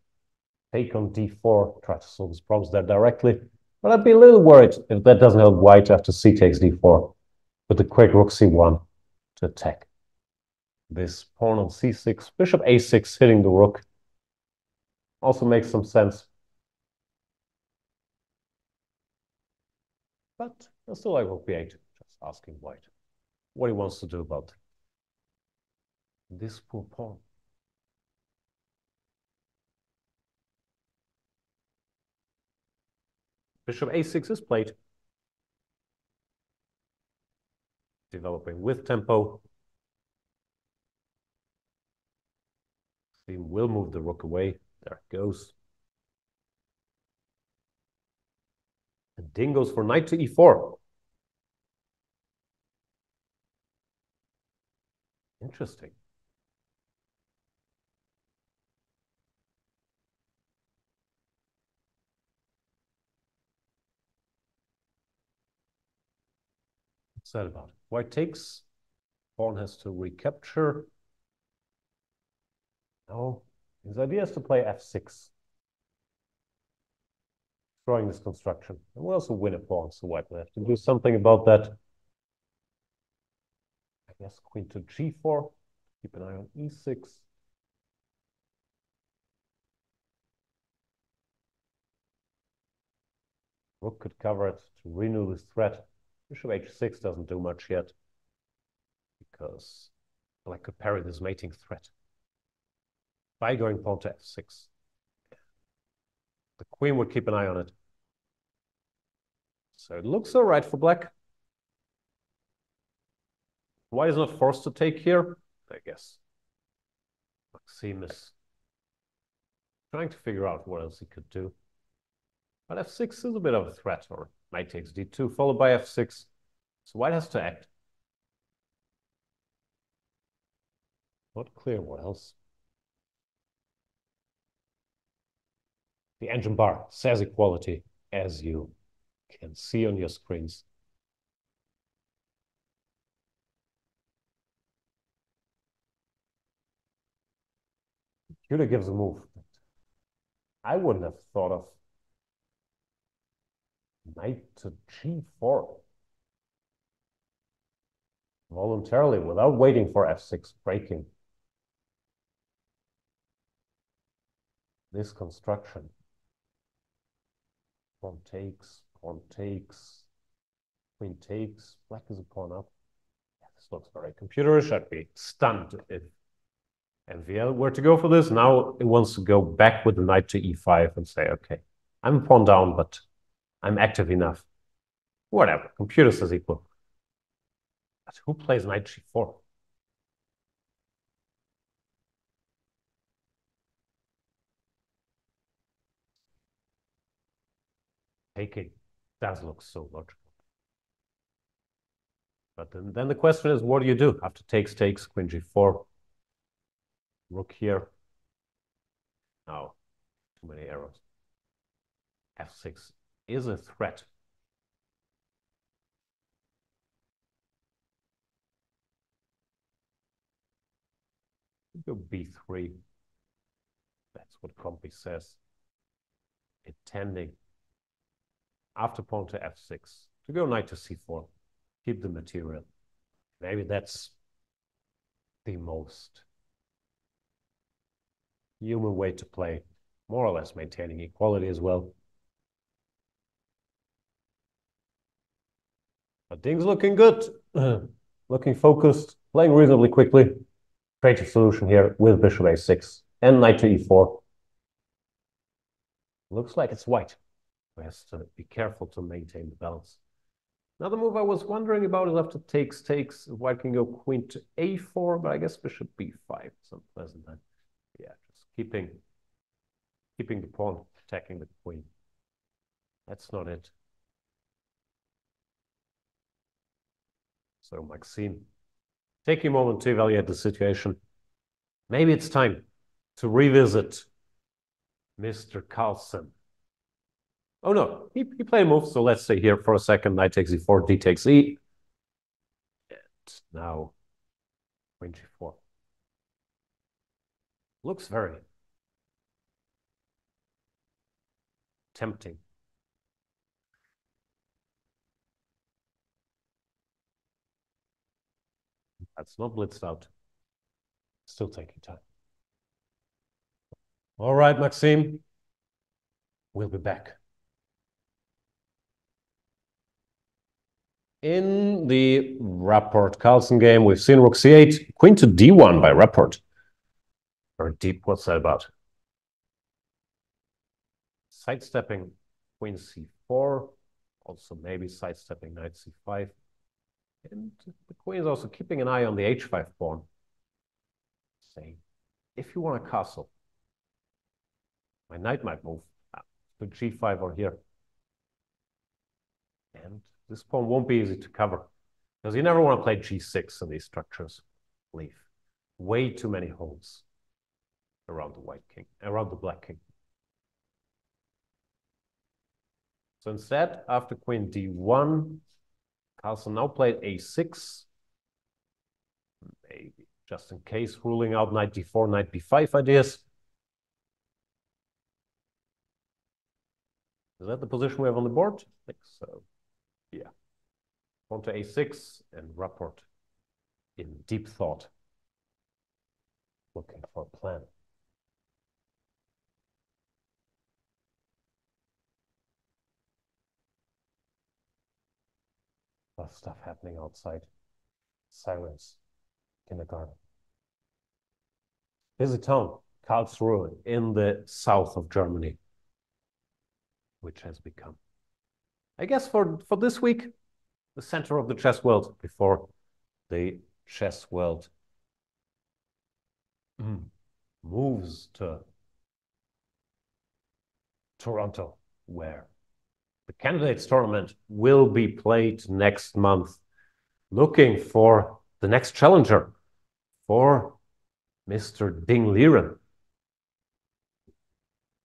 take on d4, try to solve his problems there directly. But I'd be a little worried if that doesn't help white after c takes d4 with the quick rook c1 to attack. This pawn on c6, bishop a6 hitting the rook also makes some sense. But I still like rook b8, just asking white what he wants to do about this poor pawn. Bishop a6 is played. Developing with tempo. He will move the rook away. There it goes. And Ding goes for knight to e4. Interesting. What's that about? White takes. Pawn has to recapture. No, his idea is to play f6. Drawing this construction. And we also win a pawn, so white will have to do something about that. Guess queen to g4. Keep an eye on e6. Rook could cover it to renew this threat. Bishop h6 doesn't do much yet because black could parry this mating threat by going pawn to f6. The queen would keep an eye on it. So it looks all right for black. Why is not forced to take here? I guess. Maxime is trying to figure out what else he could do. But f6 is a bit of a threat, or knight takes d2, followed by f6. So white has to act. Not clear what else. The engine bar says equality, as you can see on your screens. Computer gives a move. I wouldn't have thought of knight to g4 voluntarily without waiting for f6 breaking. This construction. Pawn takes, pawn takes, queen takes, black is a pawn up. Yeah, this looks very computerish. I'd be stunned if MVL were to go for this. Now it wants to go back with the knight to e5 and say, okay, I'm pawn down, but I'm active enough. Whatever, computer says equal. But who plays knight g4? Taking does look so logical. But then, then the question is, what do you do after takes, takes, queen g4, rook here? No, too many arrows. f6 is a threat. Go b3. That's what Compi says. Intending after pawn to f6 to go knight to c4. Keep the material. Maybe that's the most human way to play, more or less maintaining equality as well. But things looking good, looking focused, playing reasonably quickly. Creative solution here with bishop a6 and knight to e4. Looks like it's white who has to be careful to maintain the balance. Another move I was wondering about is after takes, takes, white can go queen to a4, but I guess bishop b5 is unpleasant then. Yeah, keeping, keeping the pawn, attacking the queen. That's not it. So Maxime, take a moment to evaluate the situation. Maybe it's time to revisit Mr. Carlsen. Oh no, he, he played a move, so let's stay here for a second. Knight takes e4, d takes e. And now queen g4. Looks very tempting. That's not blitzed out. Still taking time. All right, Maxime. We'll be back. In the Rapport Carlsen game, we've seen rook c8, queen to d1 by Rapport. Or deep, what's that about? Sidestepping queen c4, also maybe sidestepping knight c5. And the queen is also keeping an eye on the h5 pawn, saying, if you want a castle, my knight might move to g5 or here. And this pawn won't be easy to cover because you never want to play g6 in these structures. Leave way too many holes around the white king, around the black king. So instead, after queen d1, Carlsen now played a6. Maybe just in case, ruling out knight d4, knight b5 ideas. Is that the position we have on the board? I think so. Yeah. On to a6 and Rapport in deep thought, looking for a plan. A of stuff happening outside. Silence. kindergarten. Busy town, Karlsruhe, in the south of Germany, which has become, I guess, for, for this week, the center of the chess world before the chess world mm, moves to Toronto, where the candidates tournament will be played next month, looking for the next challenger for Mr. Ding Liren.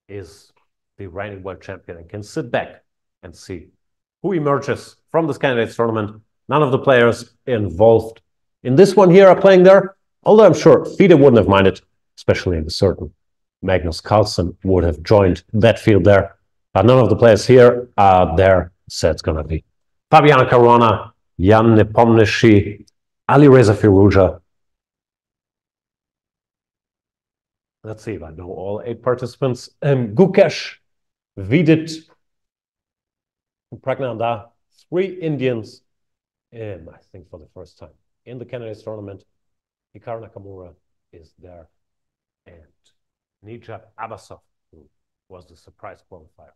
Is the reigning world champion and can sit back and see who emerges from this candidates tournament. None of the players involved in this one here are playing there, although I'm sure FIDE wouldn't have minded, especially in the certain Magnus Carlsen would have joined that field there. But none of the players here are there, so it's going to be Fabiano Caruana, Jan Nepomniachtchi, Alireza Firouzja. Let's see if I know all eight participants. Um, Gukesh, Vidit, Praggnanandhaa, three Indians, um, I think for the first time in the candidates tournament. Hikaru Nakamura is there, and Nijat Abbasov, who was the surprise qualifier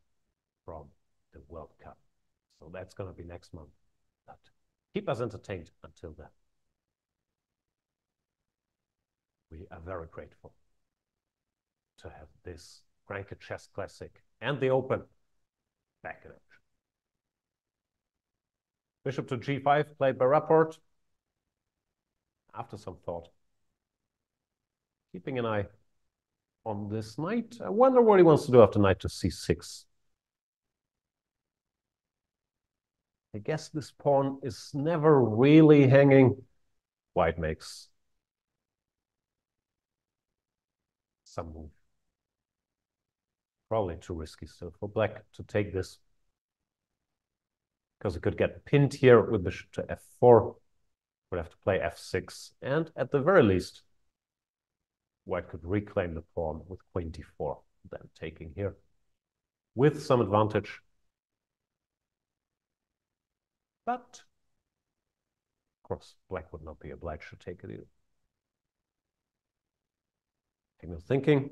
from the World Cup. So that's going to be next month. But keep us entertained until then. We are very grateful to have this Grenke Chess Classic and the Open back in action. Bishop to g5, played by Rapport. After some thought, keeping an eye on this knight. I wonder what he wants to do after knight to c6. I guess this pawn is never really hanging. White makes some move. Probably too risky still for black to take this. Because it could get pinned here with bishop to f4. Would have to play f6. And at the very least, white could reclaim the pawn with queen d4, then taking here with some advantage. But, of course, black would not be obliged to take it either. Signal thinking.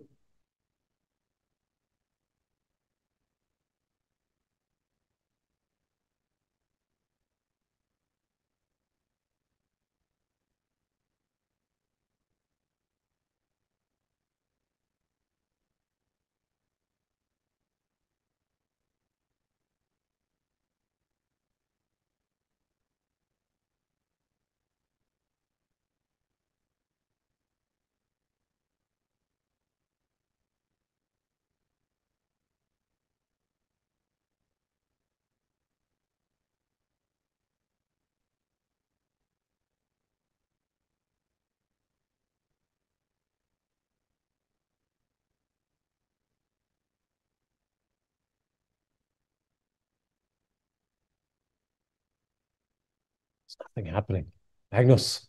There's nothing happening. Magnus,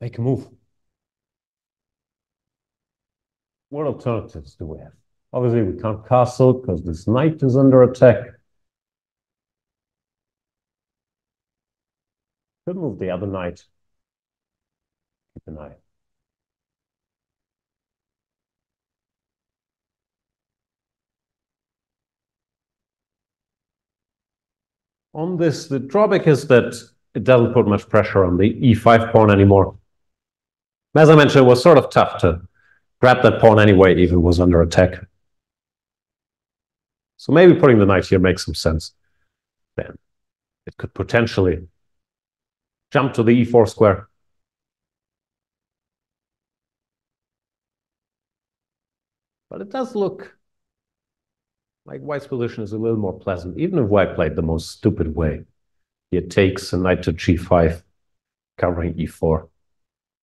make a move. What alternatives do we have? Obviously, we can't castle because this knight is under attack. Could move the other knight. Keep an eye. On this, the drawback is that it doesn't put much pressure on the e5 pawn anymore. As I mentioned, it was sort of tough to grab that pawn anyway, even was under attack. So maybe putting the knight here makes some sense. Then it could potentially jump to the e4 square. But it does look like white's position is a little more pleasant, even if white played the most stupid way. It takes a knight to g5, covering e4.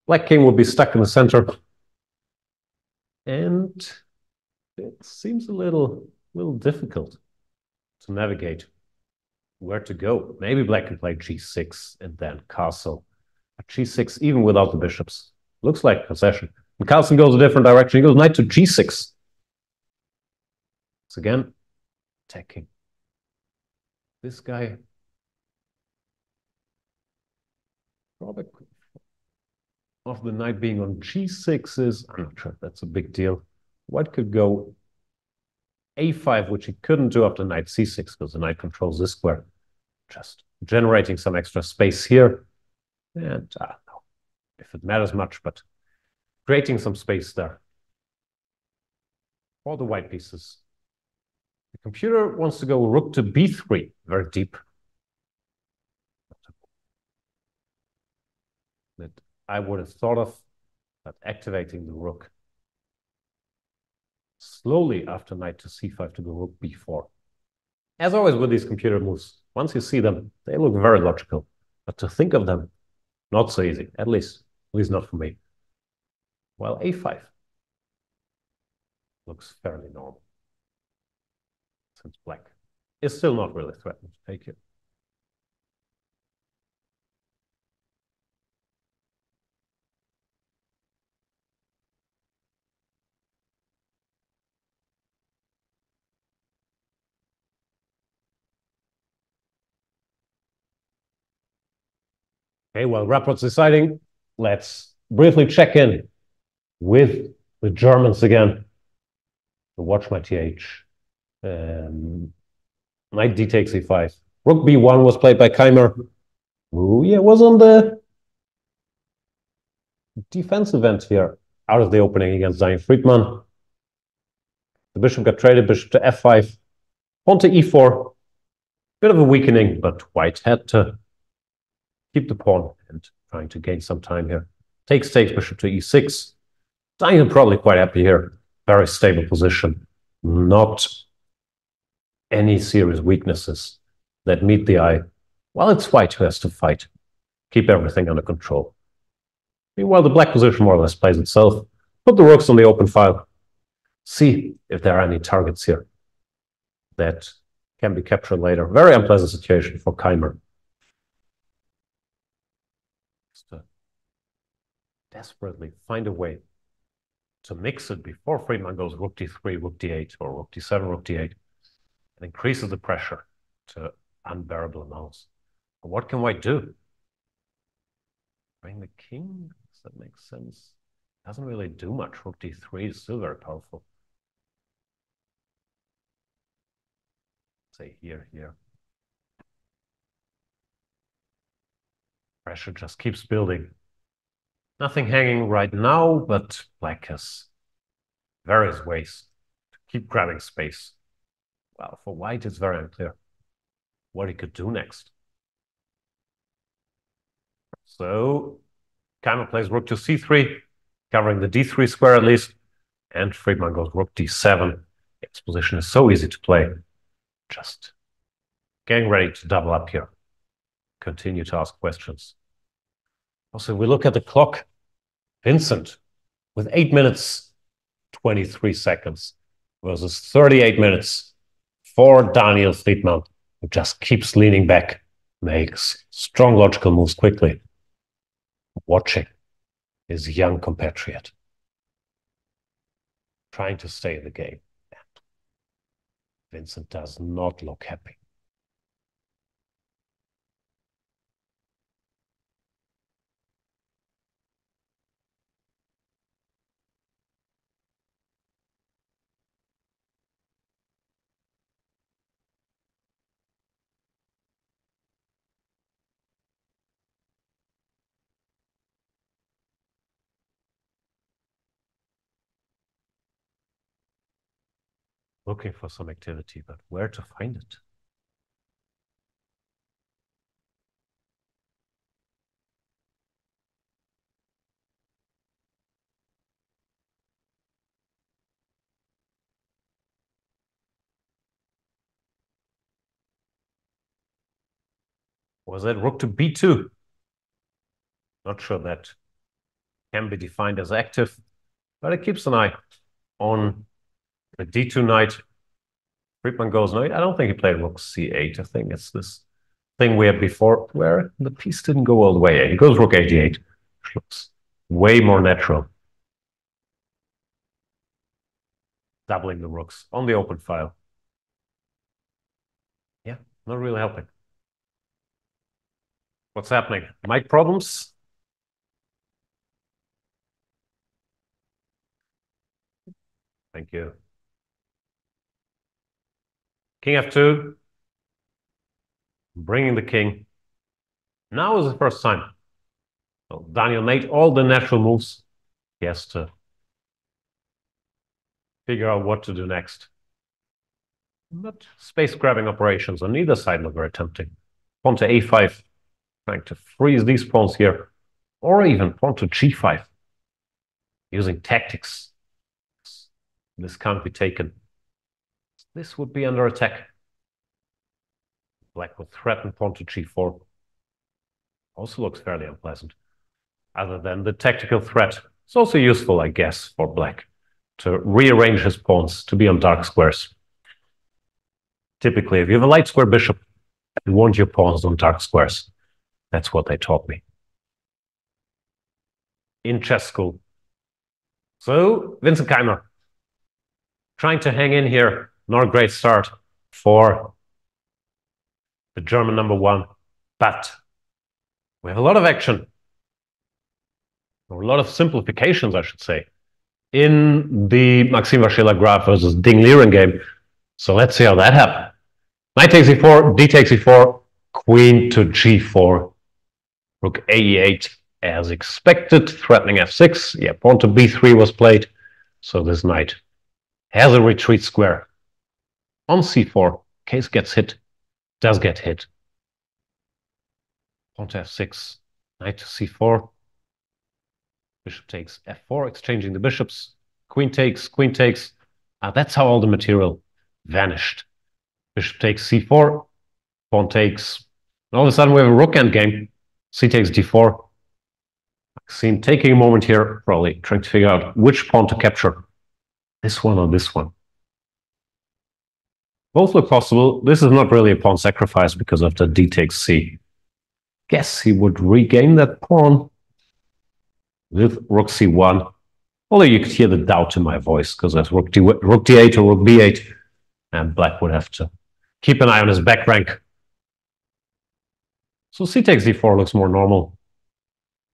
Black king will be stuck in the center. And it seems a little, little difficult to navigate where to go. Maybe black can play g6 and then castle. g6, even without the bishops. Looks like concession. And Carlsen goes a different direction. He goes knight to g6. It's again attacking. This guy drawback of the knight being on g6 is, I'm not sure if that's a big deal. White could go a5, which he couldn't do after knight c6 because the knight controls this square. Just generating some extra space here. And uh, I don't know if it matters much, but creating some space there. All the white pieces. The computer wants to go rook to b3, very deep. That I would have thought of, but activating the rook slowly after knight to c5 to go rook b4. As always with these computer moves, once you see them, they look very logical. But to think of them, not so easy, at least, at least not for me. While a5 looks fairly normal. Since black is still not really threatened take it. Okay, while Rapport's deciding, let's briefly check in with the Germans again. To watch my TH. Um, knight d takes e5. Rook b1 was played by Keymer. Ooh, yeah, was on the defensive end here, out of the opening against Zion Fridman. The bishop got traded, bishop to f5. Pawn to e4. Bit of a weakening, but white had to keep the pawn and trying to gain some time here. Takes, takes, bishop to e6. Daniel probably quite happy here. Very stable position. Not any serious weaknesses that meet the eye. Well, it's white who has to fight. Keep everything under control. Meanwhile, the black position more or less plays itself. Put the rooks on the open file. See if there are any targets here that can be captured later. Very unpleasant situation for Keymer. Desperately find a way to mix it before Fridman goes rook d3, rook d8, or rook d7, rook d8, and increases the pressure to unbearable amounts. But what can White do? Bring the king? Does that make sense? Doesn't really do much. Rook d3 is still very powerful. Say here, here. Pressure just keeps building. Nothing hanging right now, but black has various ways to keep grabbing space. Well, for white, it's very unclear what he could do next. So Keymer plays rook to c3, covering the d3 square at least, and Fridman goes rook d7. Its position is so easy to play. Just getting ready to double up here. Continue to ask questions. Also, we look at the clock. Vincent with 8 minutes 23 seconds versus 38 minutes for Daniel Fridman, who just keeps leaning back, makes strong logical moves quickly. Watching his young compatriot trying to stay in the game. Vincent does not look happy. Looking for some activity, but where to find it? Was that rook to b2? Not sure that can be defined as active, but it keeps an eye on d2 knight. Fridman goes knight. I don't think he played rook c8. I think it's this thing we had before where the piece didn't go all the way. He goes rook 88, which looks way more natural. Doubling the rooks on the open file. Yeah, not really helping. What's happening? Mic problems? Thank you. King f2. Bringing the king. Now is the first time. Daniel made all the natural moves. He has to figure out what to do next. But space grabbing operations on either side look very tempting. Pawn to a5, trying to freeze these pawns here, or even pawn to g5, using tactics. This can't be taken. This would be under attack. Black would threaten pawn to g4. Also looks fairly unpleasant. Other than the tactical threat, it's also useful, I guess, for black to rearrange his pawns to be on dark squares. Typically, if you have a light square bishop, you want your pawns on dark squares. That's what they taught me in chess school. So, Vincent Keymer, trying to hang in here. Not a great start for the German number one, but we have a lot of action, or a lot of simplifications, I should say, in the Maxime Vachier-Lagrave versus Ding Liren game. So let's see how that happened. Knight takes e4, d takes e4, queen to g4, rook a8 as expected, threatening f6. Yeah, pawn to b3 was played, so this knight has a retreat square. On c4, case gets hit, does get hit. Pawn to f6, knight to c4. Bishop takes f4, exchanging the bishops. Queen takes, queen takes. Uh, that's how all the material vanished. Bishop takes c4, pawn takes. And all of a sudden, we have a rook endgame. c takes d4. Maxime taking a moment here, probably trying to figure out which pawn to capture. This one or this one. Both look possible. This is not really a pawn sacrifice because of the d takes c. Guess he would regain that pawn with rook c1. Although you could hear the doubt in my voice because there's rook, d rook d8 or rook b8, and black would have to keep an eye on his back rank. So c takes d4 looks more normal.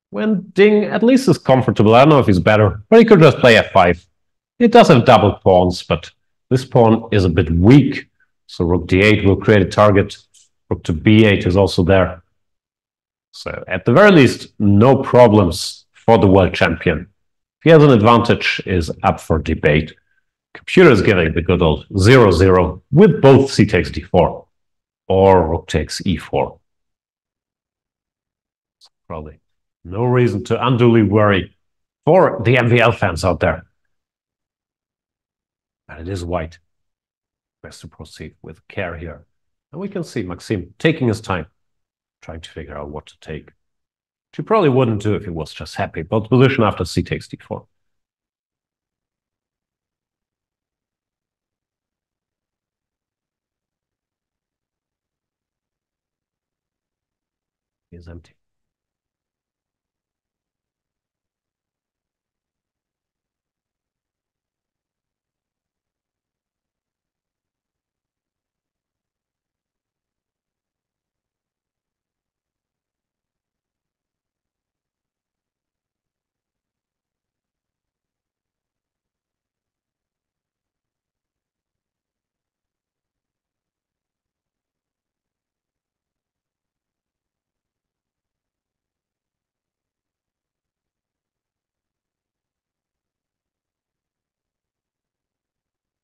When Ding at least is comfortable, I don't know if he's better, but he could just play f5. It does have double pawns, but this pawn is a bit weak. So rook d8 will create a target. Rook to b8 is also there. So at the very least, no problems for the world champion. If he has an advantage, is up for debate. Computer is giving the good old 0-0 with both c takes d4 or rook takes e4. Probably no reason to unduly worry for the MVL fans out there. And it is white. Best to proceed with care here. And we can see Maxime taking his time, trying to figure out what to take. Which he probably wouldn't do if he was just happy the position after c takes d4. Is empty.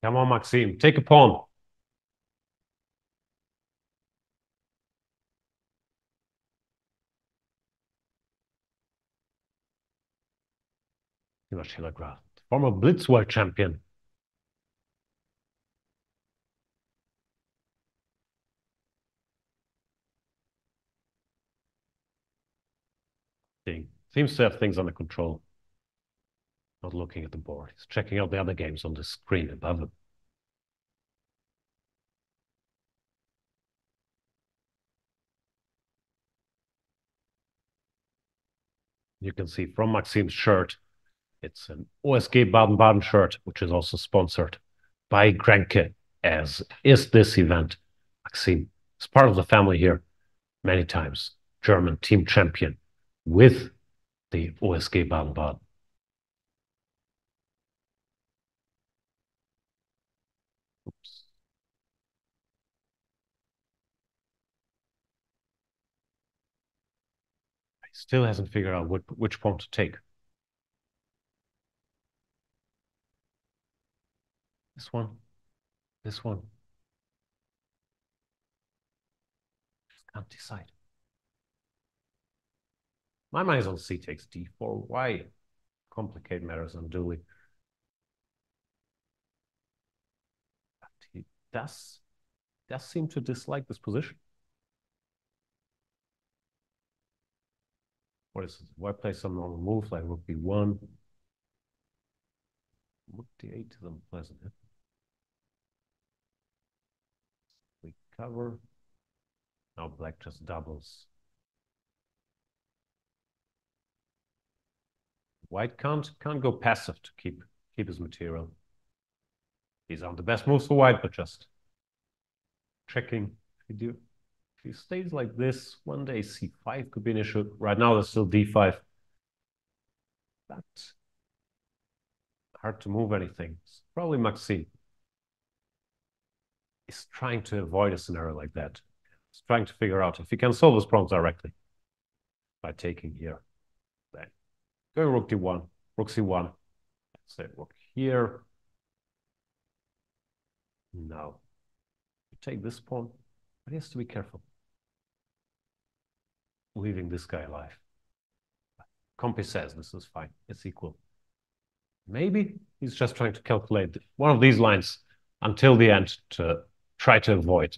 Come on, Maxime, take a pawn. Former Blitz World Champion. Seems to have things under control not looking at the board. He's checking out the other games on the screen above him. You can see from Maxime's shirt, it's an OSG Baden-Baden shirt, which is also sponsored by Grenke, as is this event. Maxime is part of the family here many times, German team champion with the OSG Baden-Baden. Still hasn't figured out which, which pawn to take. This one, this one. Just can't decide. My mind is on c takes d4. Why complicate matters unduly? But he does, does seem to dislike this position. What is this? Why play some normal moves like rook b1? Rook d8 to them pleasant. We cover. Now black just doubles. White can't can't go passive to keep keep his material. These aren't the best moves for white, but just checking. If he do if he stays like this, one day c5 could be an issue. Right now there's still d5. But hard to move anything. It's probably Maxime is trying to avoid a scenario like that. He's trying to figure out if he can solve his problems directly by taking here. Then going rook d1, rook c1. Let's say rook here. No. You take this pawn, but he has to be careful. Leaving this guy alive. Compi says this is fine. It's equal. Maybe he's just trying to calculate one of these lines until the end to try to avoid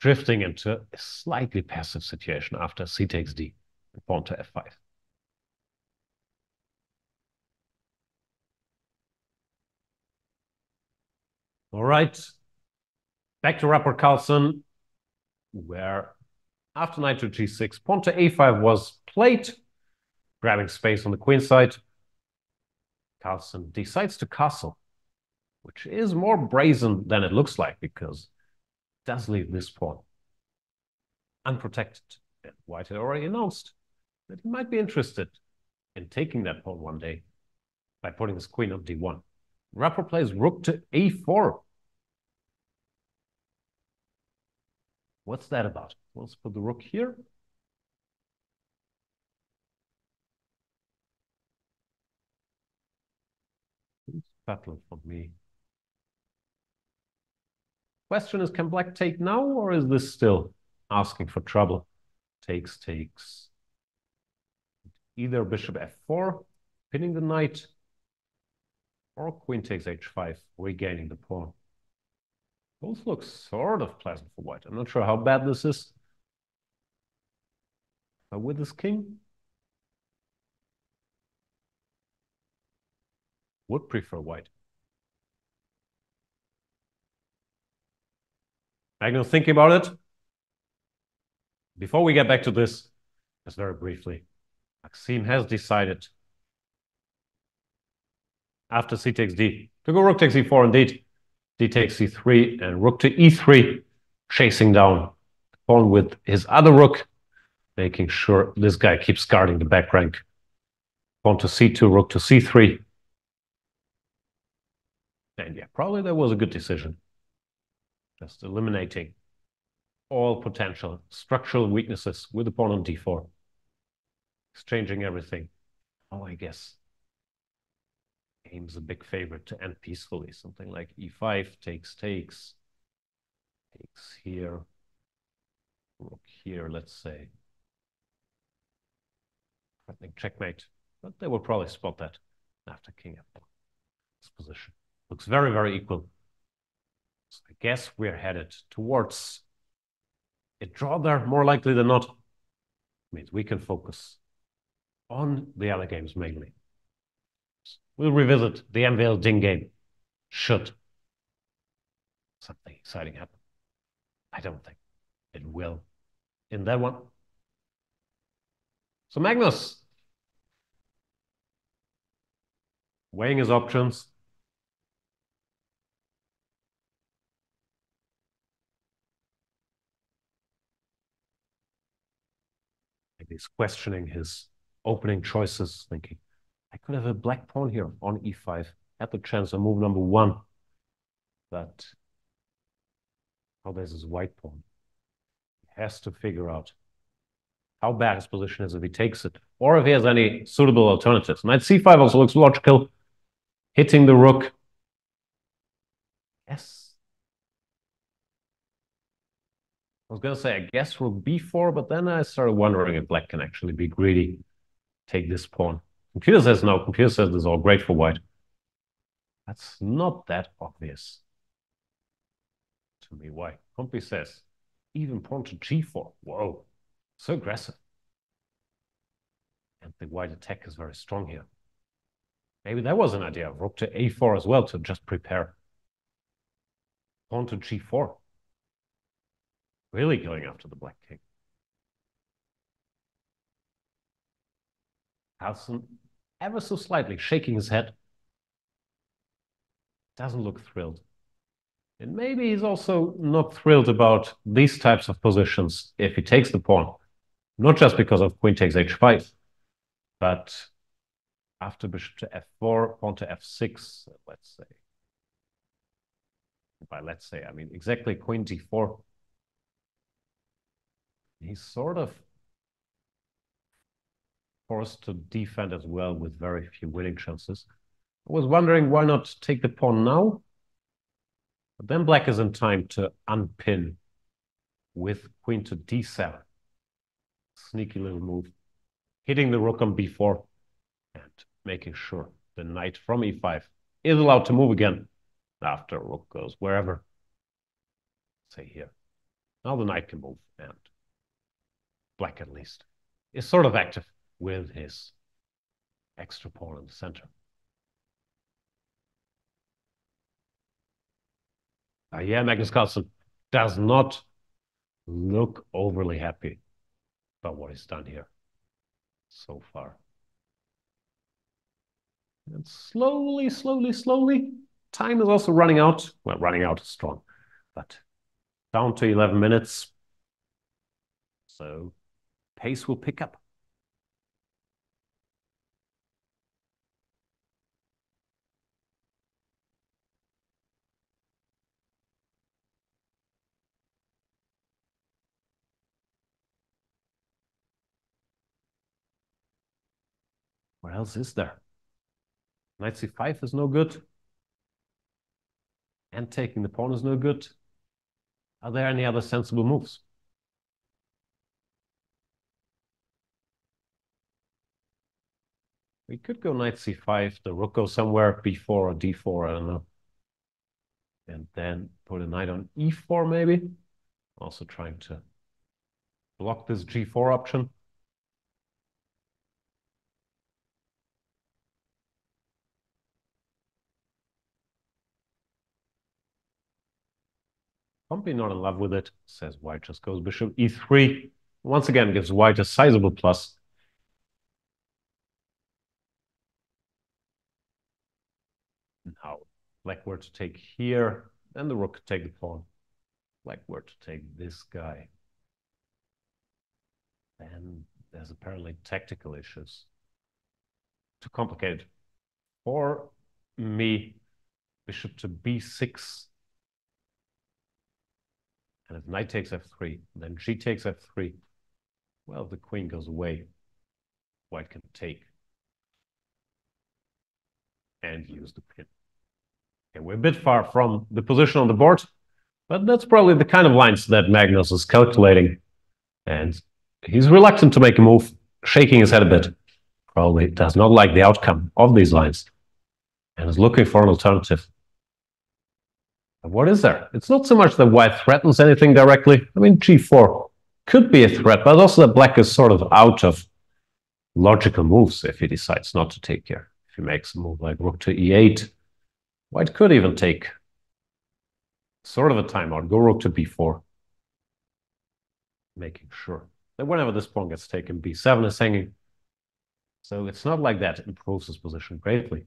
drifting into a slightly passive situation after c takes d and pawn to f5. All right, back to Rapport Carlsen, where after knight to g6, pawn to a5 was played, grabbing space on the queen side. Carlsen decides to castle, which is more brazen than it looks like because it does leave this pawn unprotected. White had already announced that he might be interested in taking that pawn one day by putting his queen on d1. Rapport plays rook to a4. What's that about? Let's put the rook here. Battle for me. Question is, can black take now, or is this still asking for trouble? Takes, takes. Either bishop f4, pinning the knight, or queen takes h5, regaining the pawn. Both look sort of pleasant for white. I'm not sure how bad this is. But with this king, would prefer white. Magnus, thinking about it? Before we get back to this, just very briefly, Maxime has decided after c takes d to go rook takes e4 indeed. d takes c3 and rook to e3, chasing down pawn with his other rook, making sure this guy keeps guarding the back rank. Pawn to c2, rook to c3. And yeah, probably that was a good decision. Just eliminating all potential structural weaknesses with the pawn on d4. Exchanging everything. Oh, I guess game's a big favorite to end peacefully. Something like e5 takes, takes, takes here, rook here, let's say. Checkmate, but they will probably spot that after king f4. This position looks very, very equal. So I guess we're headed towards a draw there, more likely than not. Means we can focus on the other games mainly. We'll revisit the MVL Ding game. Should something exciting happen. I don't think it will in that one. So Magnus, weighing his options. He's questioning his opening choices, thinking, I could have a black pawn here on e5. Had the chance of move number one. But oh, there's his white pawn. He has to figure out how bad his position is if he takes it, or if he has any suitable alternatives. Knight c5 also looks logical. Hitting the rook. Yes. I was going to say, I guess rook b4, but then I started wondering if black can actually be greedy, take this pawn. Computer says no. Computer says this is all great for white. That's not that obvious to me. Why? Compi says, even pawn to g4. Whoa. So aggressive. And the white attack is very strong here. Maybe that was an idea. Of rook to a4 as well to just prepare. Pawn to g4. Really going after the black king. Carlsen ever so slightly shaking his head. Doesn't look thrilled. And maybe he's also not thrilled about these types of positions if he takes the pawn not just because of queen takes h5, but after bishop to f4, pawn to f6, let's say. By let's say, I mean exactly queen d4. He's sort of forced to defend as well with very few winning chances. I was wondering why not take the pawn now? But then black is in time to unpin with queen to d7 sneaky little move, hitting the rook on b4 and making sure the knight from e5 is allowed to move again after rook goes wherever. Say here. Now the knight can move and black at least is sort of active with his extra pawn in the center. Uh, yeah, Magnus Carlsen does not look overly happy about what he's done here so far. And slowly, slowly, slowly, time is also running out. Well, running out is strong, but down to 11 minutes. So pace will pick up. What else is there? Knight c5 is no good. And taking the pawn is no good. Are there any other sensible moves? We could go knight c5, the rook goes somewhere, b4 or d4, I don't know. And then put a knight on e4 maybe. Also trying to block this g4 option. Probably not in love with it, says white just goes bishop e3. Once again, gives white a sizable plus. Now, black were to take here, then the rook could take the pawn. Black were to take this guy. Then there's apparently tactical issues. Too complicated. For me, bishop to b6 and if knight takes f3, then g takes f3, well, the queen goes away. White can take and use the pin. Okay, we're a bit far from the position on the board, but that's probably the kind of lines that Magnus is calculating. And he's reluctant to make a move, shaking his head a bit. Probably does not like the outcome of these lines and is looking for an alternative. What is there? It's not so much that white threatens anything directly. I mean, g4 could be a threat, but also that black is sort of out of logical moves if he decides not to take here. If he makes a move like rook to e8, white could even take sort of a timeout, go rook to b4, making sure that whenever this pawn gets taken, b7 is hanging. So it's not like that improves his position greatly.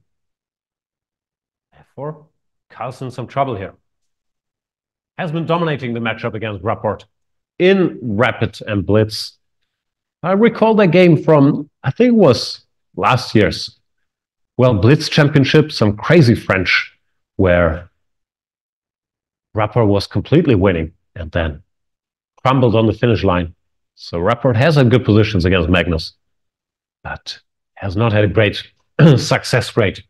Therefore, Carlsen some trouble here. Has been dominating the matchup against Rapport in rapid and blitz. I recall that game from, I think it was last year's, well, Blitz Championship, some crazy French where Rapport was completely winning and then crumbled on the finish line. So Rapport has had good positions against Magnus, but has not had a great success rate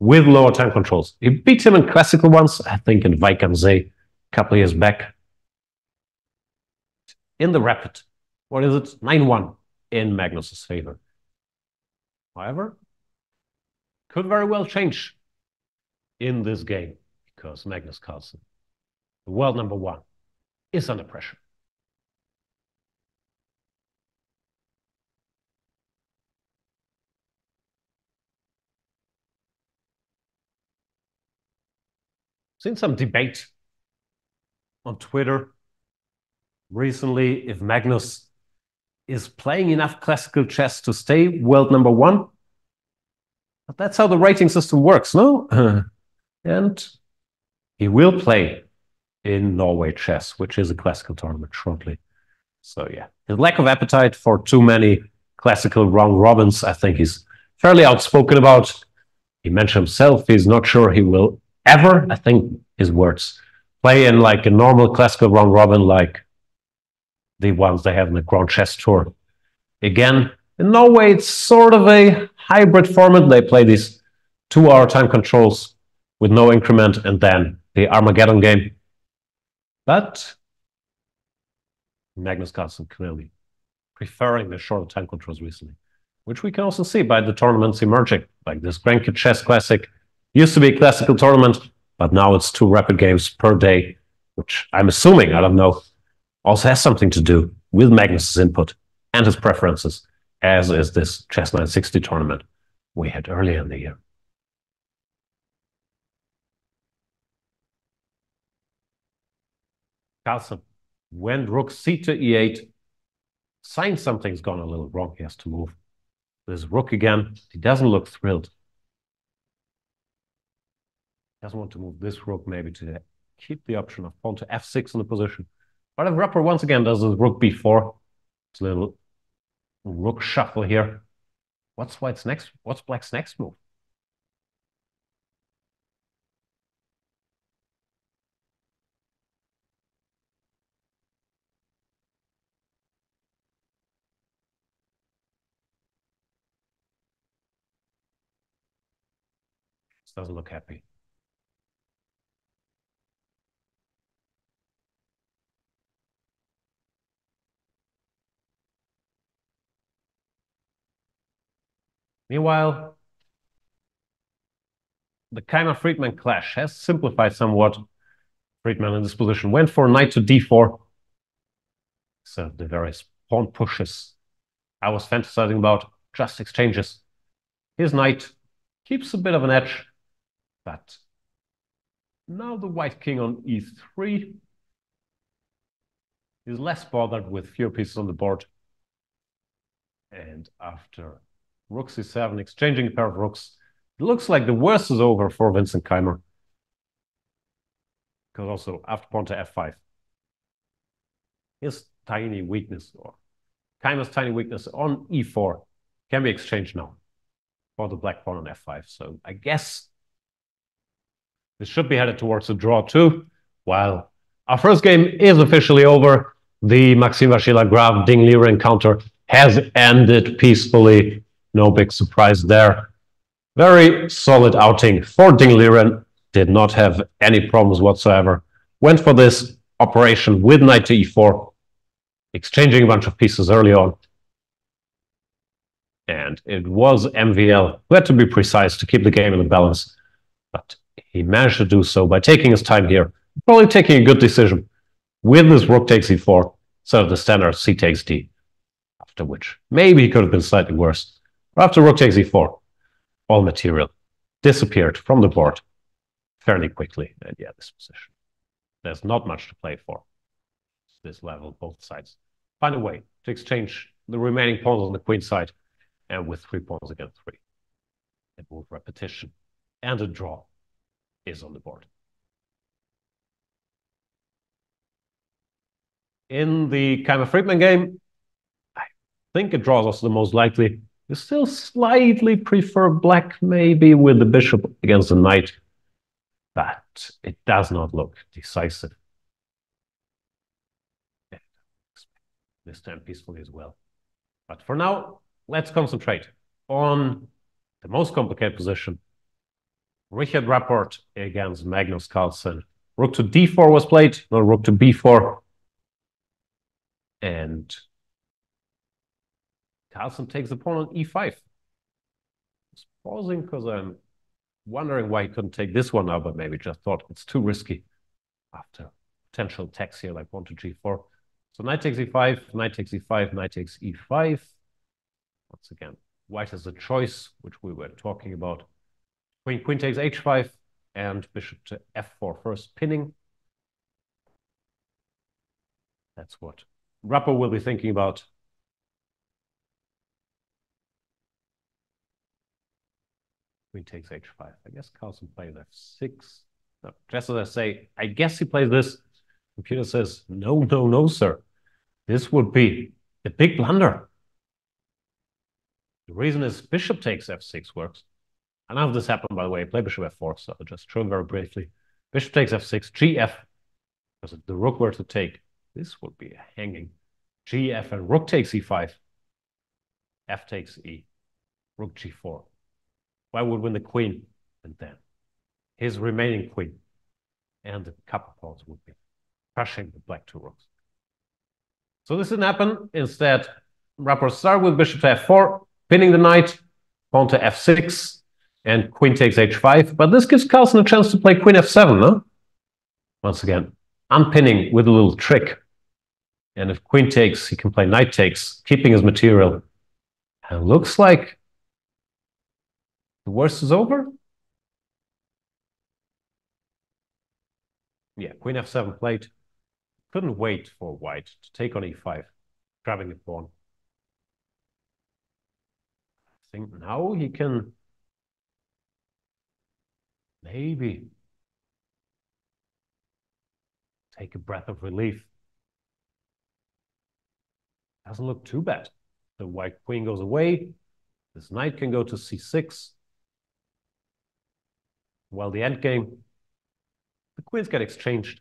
with lower time controls. He beat him in classical ones, I think in a couple years back. In the rapid, what is it? 9-1 in Magnus's favor. However, could very well change in this game because Magnus Carlsen, the world number one, is under pressure. Seen some debate on Twitter recently if Magnus is playing enough classical chess to stay world number one. But that's how the rating system works, no? and he will play in Norway chess, which is a classical tournament shortly. So yeah, his lack of appetite for too many classical round robins, I think he's fairly outspoken about. He mentioned himself he's not sure he will ever, I think his words, play in like a normal classical round robin like the ones they have in the Grand Chess Tour. Again, in Norway, it's sort of a hybrid format. They play these two hour time controls with no increment and then the Armageddon game. But Magnus Carlsen clearly preferring the shorter time controls recently, which we can also see by the tournaments emerging, like this Grenke Chess Classic. Used to be a classical tournament, but now it's two rapid games per day, which I'm assuming, I don't know, also has something to do with Magnus's input and his preferences as is this Chess 960 tournament we had earlier in the year. Carlsen, when rook c to e8, sign something's gone a little wrong. He has to move. This rook again. He doesn't look thrilled. Doesn't want to move this rook maybe to keep the option of pawn to f6 in the position. But if Rapport once again does this rook b4, it's a little rook shuffle here. What's white's next? What's black's next move? Doesn't look happy. Meanwhile, the Keymer Fridman clash has simplified somewhat. Fridman in this position went for knight to d4. So the various pawn pushes I was fantasizing about, just exchanges. His knight keeps a bit of an edge, but now the white king on e3 is less bothered with fewer pieces on the board. And after rook c7, exchanging a pair of rooks. It looks like the worst is over for Vincent Keymer. Because also after pawn to f5. His tiny weakness, or Keymer's tiny weakness on e4 can be exchanged now for the black pawn on f5. So I guess this should be headed towards a draw too. Well, our first game is officially over, the Maxime Vachier-Lagrave Ding Liren encounter has ended peacefully no big surprise there. Very solid outing for Ding Liren. Did not have any problems whatsoever. Went for this operation with knight to e4, exchanging a bunch of pieces early on. And it was MVL who had to be precise to keep the game in the balance. But he managed to do so by taking his time here. Probably taking a good decision with this rook takes e4 instead of the standard c takes d. After which, maybe he could have been slightly worse. After rook takes e4, all material disappeared from the board fairly quickly. And yeah, this position. There's not much to play for. This level, both sides. Find a way to exchange the remaining pawns on the queen side and with three pawns against three. A move repetition and a draw is on the board. In the Keymer Fridman game, I think a draw is also the most likely. You still slightly prefer black, maybe with the bishop against the knight, but it does not look decisive. This time peacefully as well. But for now, let's concentrate on the most complicated position. Richard Rapport against Magnus Carlsen. Rook to d4 was played, no rook to b4. And Carlsen takes the pawn on e5. Just pausing because I'm wondering why he couldn't take this one now, but maybe just thought it's too risky after potential attacks here like pawn to g4. So knight takes e5, knight takes e5, knight takes e5. Once again, white has a choice, which we were talking about. Queen, queen takes h5 and bishop to f4 first, pinning. That's what Rapport will be thinking about. Queen takes h5. I guess Carlsen plays f6. No, just as I say, I guess he plays this. Computer says, no, no, no, sir. This would be a big blunder. The reason is bishop takes f6 works. And of this happened, by the way. Play bishop f4, so I'll just show very briefly. Bishop takes f6, gf. Because if the rook were to take, this would be a hanging. gf and rook takes e5. f takes e. Rook g4. Why would win the queen? And then his remaining queen and the couple pawns would be crushing the black two rooks. So this didn't happen. Instead, Rapport started with bishop to f4, pinning the knight, pawn to f6, and queen takes h5. But this gives Carlsen a chance to play queen f7, no? Once again, unpinning with a little trick. And if queen takes, he can play knight takes, keeping his material. And looks like the worst is over. Yeah, queen f7 played. Couldn't wait for white to take on e5, grabbing the pawn. I think now he can maybe take a breath of relief. Doesn't look too bad. The white queen goes away. This knight can go to c6. While the endgame, the queens get exchanged.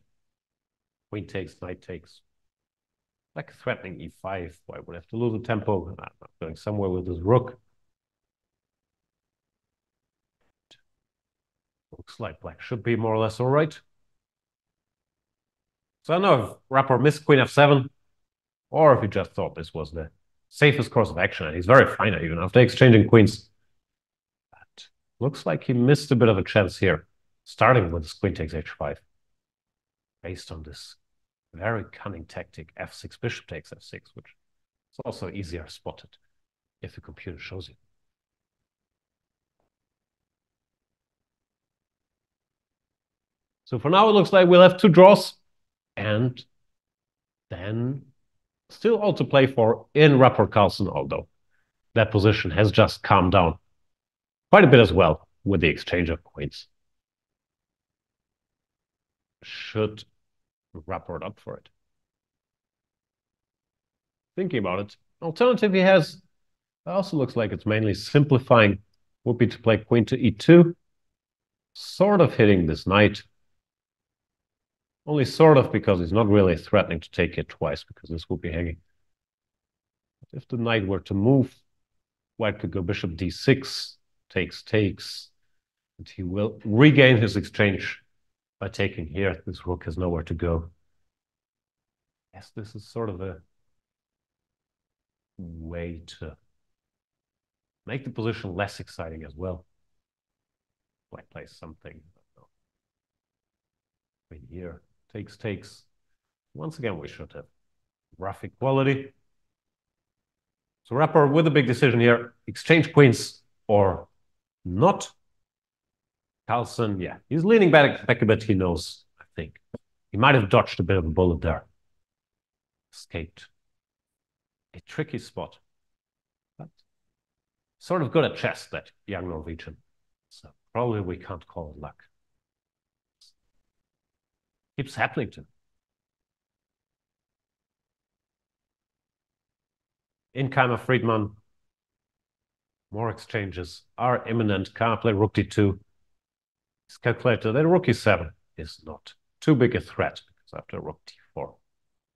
Queen takes, knight takes. Like threatening e5. White would have to lose the tempo. I'm going somewhere with this rook. Looks like black should be more or less all right. So I don't know if Rapport missed queen f7, or if he just thought this was the safest course of action. And he's very fine even after exchanging queens. Looks like he missed a bit of a chance here, starting with queen takes h5, based on this very cunning tactic, f6, bishop takes f6, which is also easier spotted if the computer shows you. So for now, it looks like we'll have two draws and then still all to play for in Rapport Carlsen, although that position has just calmed down quite a bit as well with the exchange of queens. Should Rapport up for it? Thinking about it, alternative he has also looks like it's mainly simplifying would be to play queen to e2, sort of hitting this knight only sort of because he's not really threatening to take it twice because this would be hanging. If the knight were to move, white could go bishop d6, takes, takes, and he will regain his exchange by taking here. This rook has nowhere to go. Yes, this is sort of a way to make the position less exciting as well. White plays something. Right here takes, takes. Once again, we should have rough equality. So Rapport with a big decision here, exchange queens or not. Carlsen, yeah, he's leaning back, back a bit, he knows, I think. He might have dodged a bit of a bullet there. Escaped. A tricky spot. But sort of good at chess, that young Norwegian. So probably we can't call it luck. keeps happening to him. In Keymer Fridman, more exchanges are imminent. Keymer play rook d2. It's calculated that rook e7 is not too big a threat because after rook d4,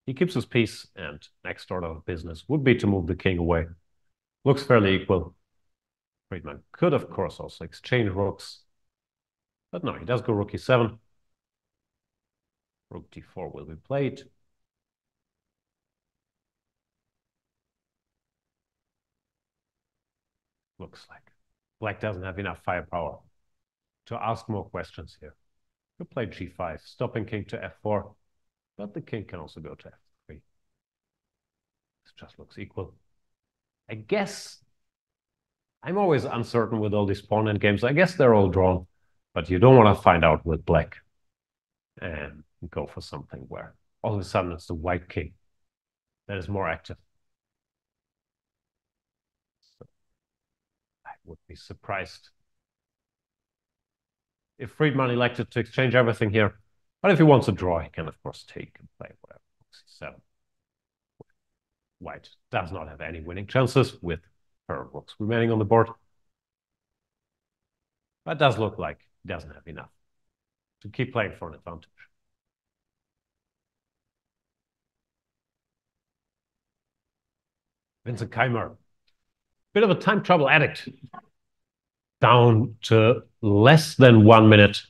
he keeps his piece and next order of business would be to move the king away. Looks fairly equal. Fridman could, of course, also exchange rooks. But no, he does go rook e7. Rook d4 will be played. Looks like black doesn't have enough firepower to ask more questions here. You play g5, stopping king to f4, but the king can also go to f3. This just looks equal. I guess I'm always uncertain with all these pawn end games. I guess they're all drawn, but you don't want to find out with black and go for something where all of a sudden it's the white king that is more active. So I would be surprised if Fridman elected to exchange everything here. But if he wants to draw, he can, of course, take and play whatever. C7. White does not have any winning chances with her rooks remaining on the board. But does look like he doesn't have enough to keep playing for an advantage. Vincent Keymer, bit of a time travel addict. Down to less than one minute.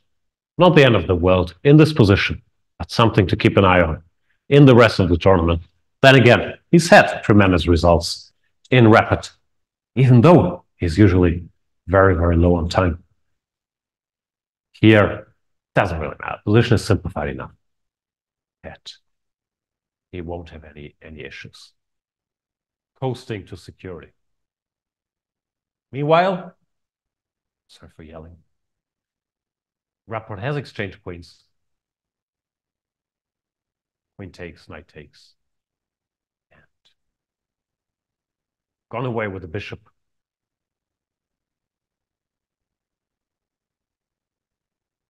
Not the end of the world in this position, but something to keep an eye on in the rest of the tournament. Then again, he's had tremendous results in rapid, even though he's usually very, very low on time. Here, doesn't really matter. Position is simplified enough. Yet, he won't have any, any issues coasting to security. Meanwhile, sorry for yelling, Rapport has exchanged queens. Queen takes, knight takes. And gone away with the bishop.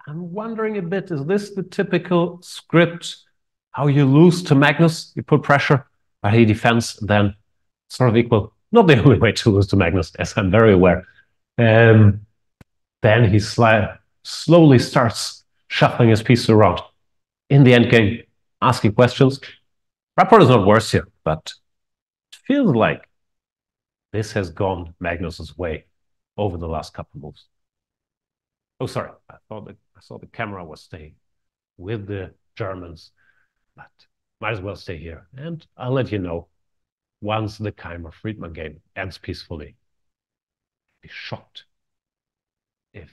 I'm wondering a bit, is this the typical script? How you lose to Magnus? You put pressure, but he defends, then sort of equal. Not the only way to lose to Magnus, as I'm very aware. Um, then he sli- slowly starts shuffling his pieces around. In the end game, asking questions. Rapport is not worse here, but it feels like this has gone Magnus's way over the last couple of moves. Oh, sorry. I thought that I saw the camera was staying with the Germans, but might as well stay here. And I'll let you know once the Keymer Fridman game ends peacefully. Be shocked if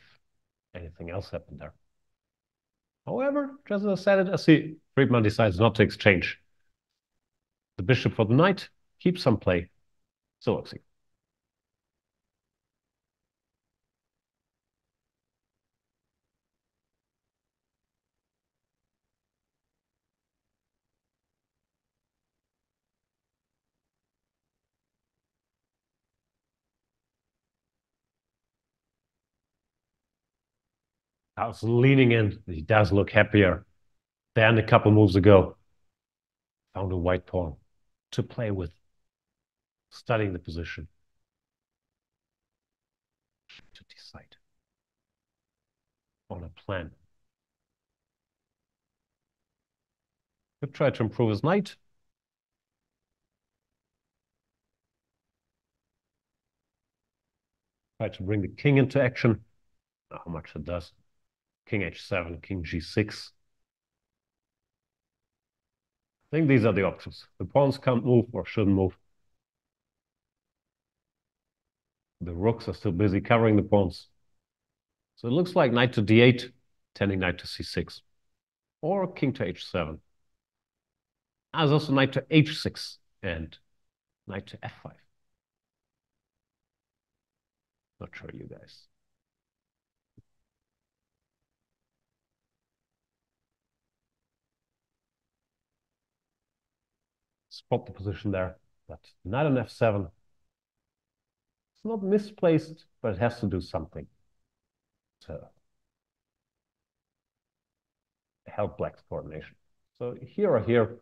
anything else happened there. However, just as I said it, I see Fridman decides not to exchange the bishop for the knight, keep some play. So let's see. I was leaning in. He does look happier than a couple moves ago. Found a white pawn to play with, studying the position to decide on a plan. Could try to improve his knight. Try to bring the king into action. How much it does king h7, king g6. I think these are the options. The pawns can't move or shouldn't move. The rooks are still busy covering the pawns. So it looks like knight to d8, tending knight to c6, or king to h7. As ah, also knight to h6 and knight to f5. Not sure you guys. The position there. But knight on f7, it's not misplaced, but it has to do something to help black's coordination. So here or here,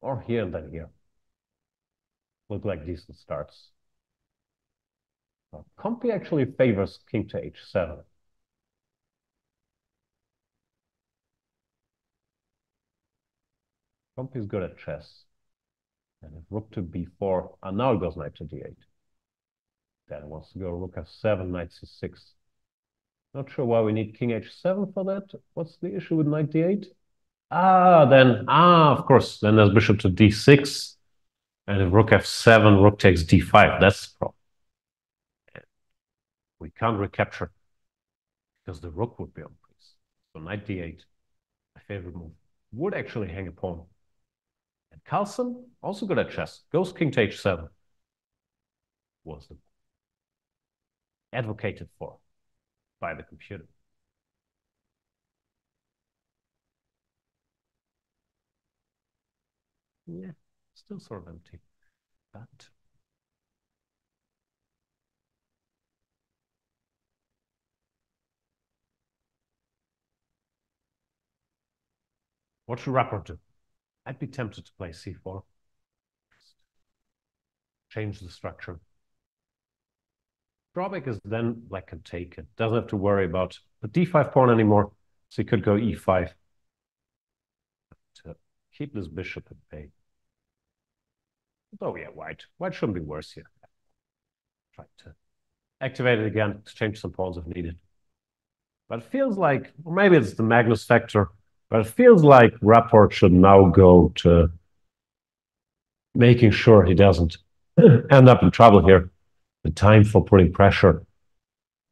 or here and then here. Look like decent starts. Well, Comte actually favors king to h7. Comte is good at chess. And if rook to b4, and now it goes knight to d8. Then wants to go rook f7, knight c6. Not sure why we need king h7 for that. What's the issue with knight d8? Ah, then, ah, of course, then there's bishop to d6. And if rook f7, rook takes d5, that's the problem. We can't recapture because the rook would be on piece. So knight d8, my favorite move, would actually hang a pawn. And Carlsen, also good at chess, goes king to h7. Was the advocated for by the computer. Yeah, still sort of empty, but what should Rapport do? I'd be tempted to play c4. Change the structure. Drawback is then black can take it. Doesn't have to worry about the d5 pawn anymore. So he could go e5 to uh, keep this bishop at bay. Oh yeah, white. White shouldn't be worse here. Try to activate it again, exchange some pawns if needed. But it feels like, or maybe it's the Magnus factor, but it feels like Rapport should now go to making sure he doesn't end up in trouble here. The time for putting pressure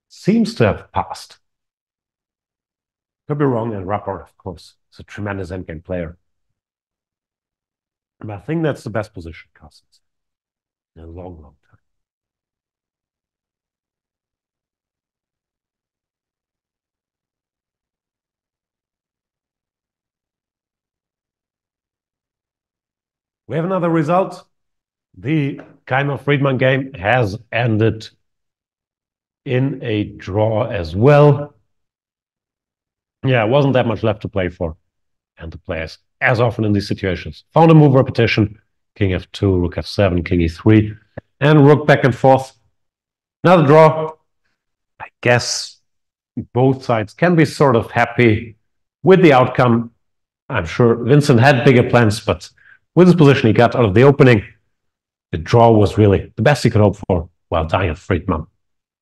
seems to have passed. Could be wrong, and Rapport, of course, is a tremendous endgame player. But I think that's the best position Carlsen's in a long, long time. We have another result. The Keymer Fridman game has ended in a draw as well. Yeah, wasn't that much left to play for. And the players, as often in these situations, found a move repetition. King f2, rook f7, king e3, and rook back and forth. Another draw. I guess both sides can be sort of happy with the outcome. I'm sure Vincent had bigger plans, but with his position he got out of the opening, the draw was really the best he could hope for while Daniel Fridman,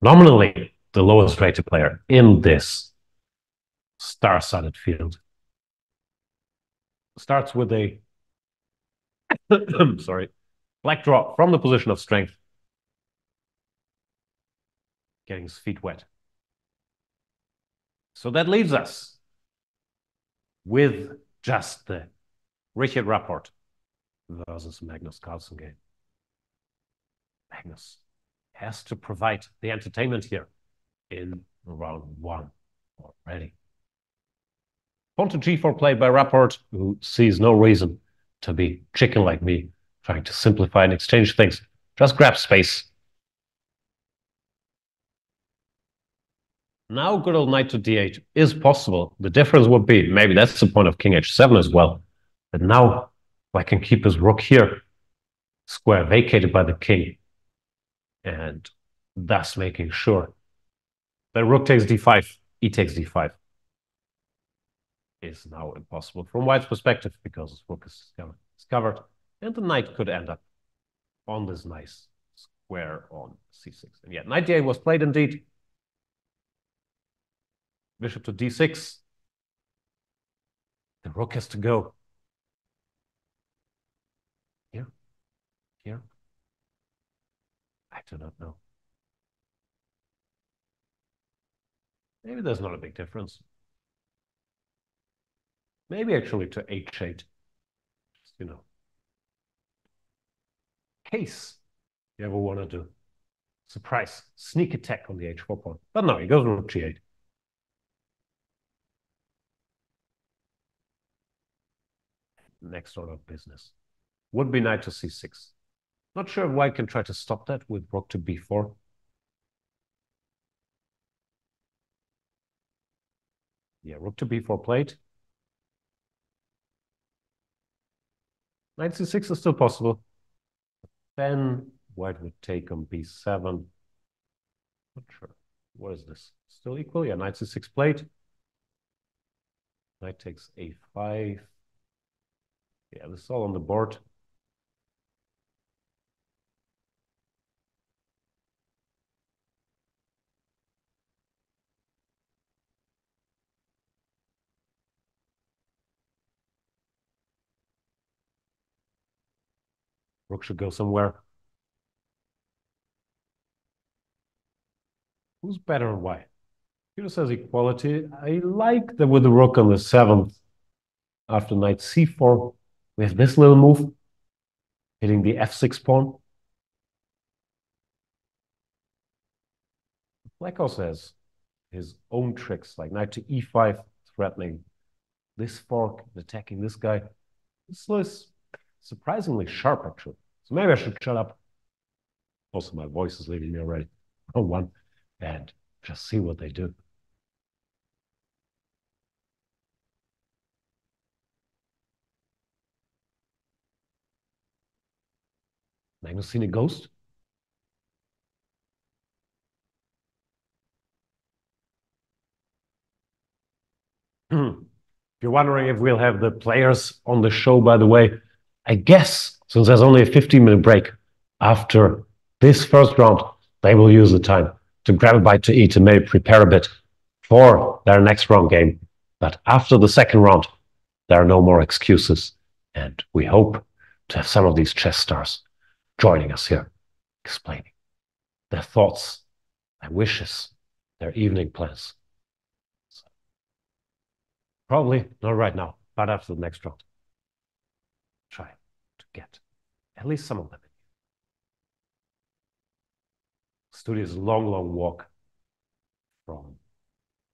nominally the lowest rated player in this star-studded field. Starts with a sorry, black draw from the position of strength. Getting his feet wet. So that leaves us with just the Richard Rapport versus Magnus Carlsen game. Magnus has to provide the entertainment here in round one already. Pawn to g4 played by Rapport, who sees no reason to be chicken like me, trying to simplify and exchange things. Just grab space. Now good old knight to d8 is possible. The difference would be, maybe that's the point of king h7 as well. But now I can keep his rook here, square vacated by the king, and thus making sure that rook takes d5, e takes d5 is now impossible from white's perspective because his rook is covered, and the knight could end up on this nice square on c6. And yet, knight d8 was played indeed. Bishop to d6. The rook has to go. Here, here. I do not know. Maybe there's not a big difference. Maybe actually to h8. Just, you know. Case you ever want to do. Surprise. Sneak attack on the h4 pawn. But no, he goes rook g8. Next order of business. Would be knight to c6. Not sure why I can try to stop that with rook to b4. Yeah, rook to b4 played. Knight c6 is still possible. Then white would take on b7. Not sure. What is this? Still equal? Yeah, knight c6 played. Knight takes a5. Yeah, this is all on the board. Should go somewhere. Who's better and why? Peter says equality. I like that with the rook on the seventh, after knight c4, we have this little move, hitting the f6 pawn. Black also has his own tricks, like knight to e5, threatening this fork, attacking this guy. This is surprisingly sharp, actually. So maybe I should shut up. Also, my voice is leaving me already. Oh, one, and just see what they do. Magnus seen a ghost? Hmm. if you're wondering if we'll have the players on the show, by the way, I guess since there's only a 15 minute break after this first round, they will use the time to grab a bite to eat and maybe prepare a bit for their next round game. But after the second round, there are no more excuses. And we hope to have some of these chess stars joining us here, explaining their thoughts, their wishes, their evening plans. So, probably not right now, but after the next round. Get at least some of them. Studio is a long, long walk from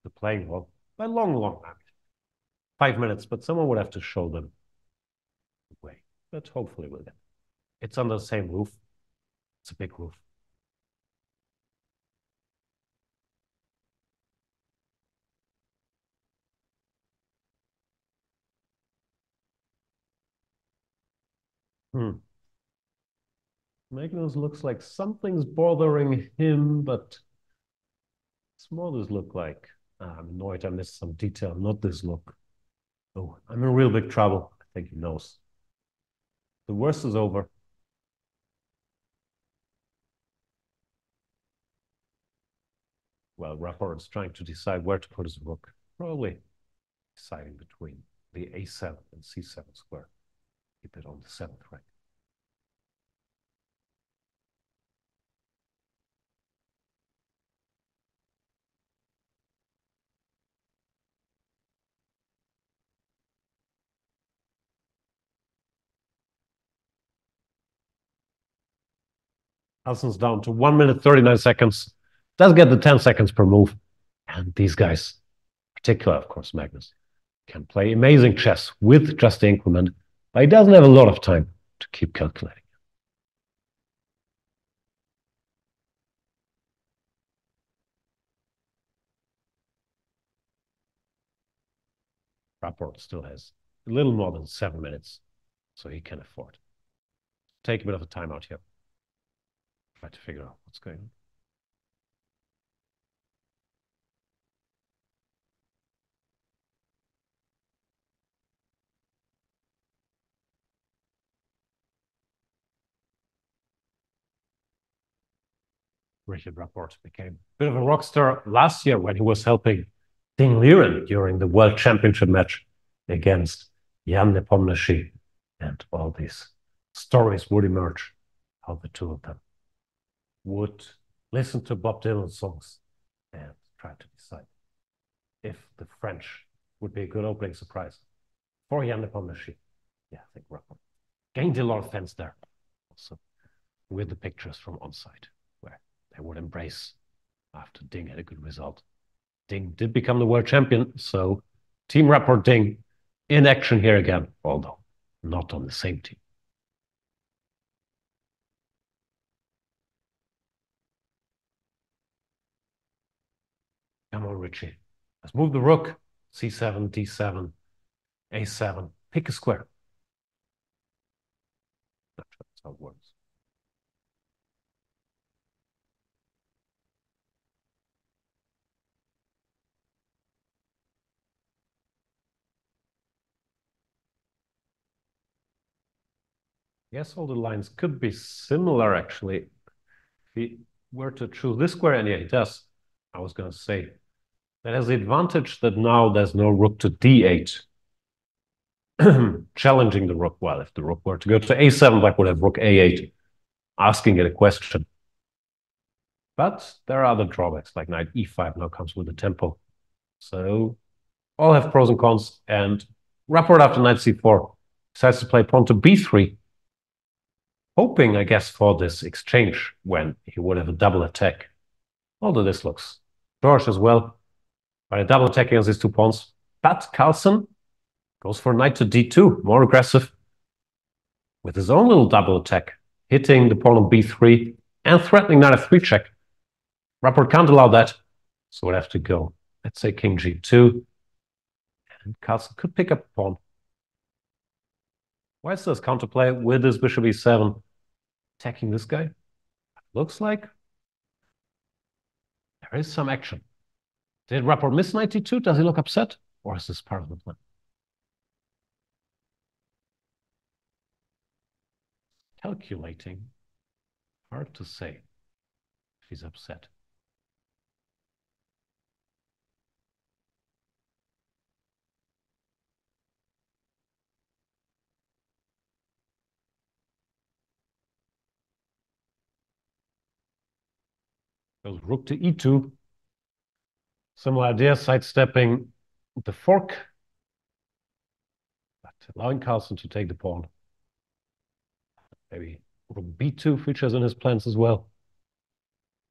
the playing hall. By long, long, time. five minutes, but someone would have to show them the way. But hopefully we'll get. it. It's under the same roof. It's a big roof. Hmm. Magnus looks like something's bothering him, but what does look like? Ah, I'm annoyed I missed some detail, not this look. Oh, I'm in real big trouble. I think he knows. The worst is over. Well, Rapport is trying to decide where to put his rook. Probably deciding between the a7 and c7 square. Keep it on the seventh rank. Carlsen's down to one minute, 39 seconds. Does get the 10 seconds per move. And these guys, particular, of course, Magnus, can play amazing chess with just the increment, but he doesn't have a lot of time to keep calculating. Rapport still has a little more than seven minutes, so he can afford. Take a bit of a timeout here. Try to figure out what's going on. Richard Rapport became a bit of a rock star last year when he was helping Ding Liren during the World Championship match against Jan Nepomniachtchi. And all these stories would emerge how the two of them would listen to Bob Dylan songs and try to decide if the French would be a good opening surprise for Jan Nepomniachtchi. Yeah, I think Rapport gained a lot of fans there also with the pictures from on site they would embrace after Ding had a good result. Ding did become the world champion, so Team Rapport Ding in action here again, although not on the same team. Come on, Richie. Let's move the rook. C7, D7, A7. Pick a square. That's how it works. Yes, all the lines could be similar, actually. If we were to choose this square, and yeah, it does. I was going to say that has the advantage that now there's no rook to d8 challenging the rook. Well, if the rook were to go to a7, black would have rook a8 asking it a question. But there are other drawbacks, like knight e5 now comes with the tempo. So all have pros and cons. And Rapport after knight c4 decides to play pawn to b3 hoping, I guess, for this exchange when he would have a double attack. Although this looks George as well. By a double attack against these two pawns. But Carlsen goes for knight to d2, more aggressive, with his own little double attack, hitting the pawn on b3 and threatening knight f3 check. Rapport can't allow that, so we'll have to go. Let's say king g2. And Carlsen could pick up a pawn. Why is this counterplay with this bishop e7 attacking this guy. Looks like there is some action. Did Rapport miss 92? Does he look upset? Or is this part of the plan? Calculating. Hard to say if he's upset. Goes rook to e2. Similar idea, sidestepping the fork, but allowing Carlsen to take the pawn. Maybe rook b2 features in his plans as well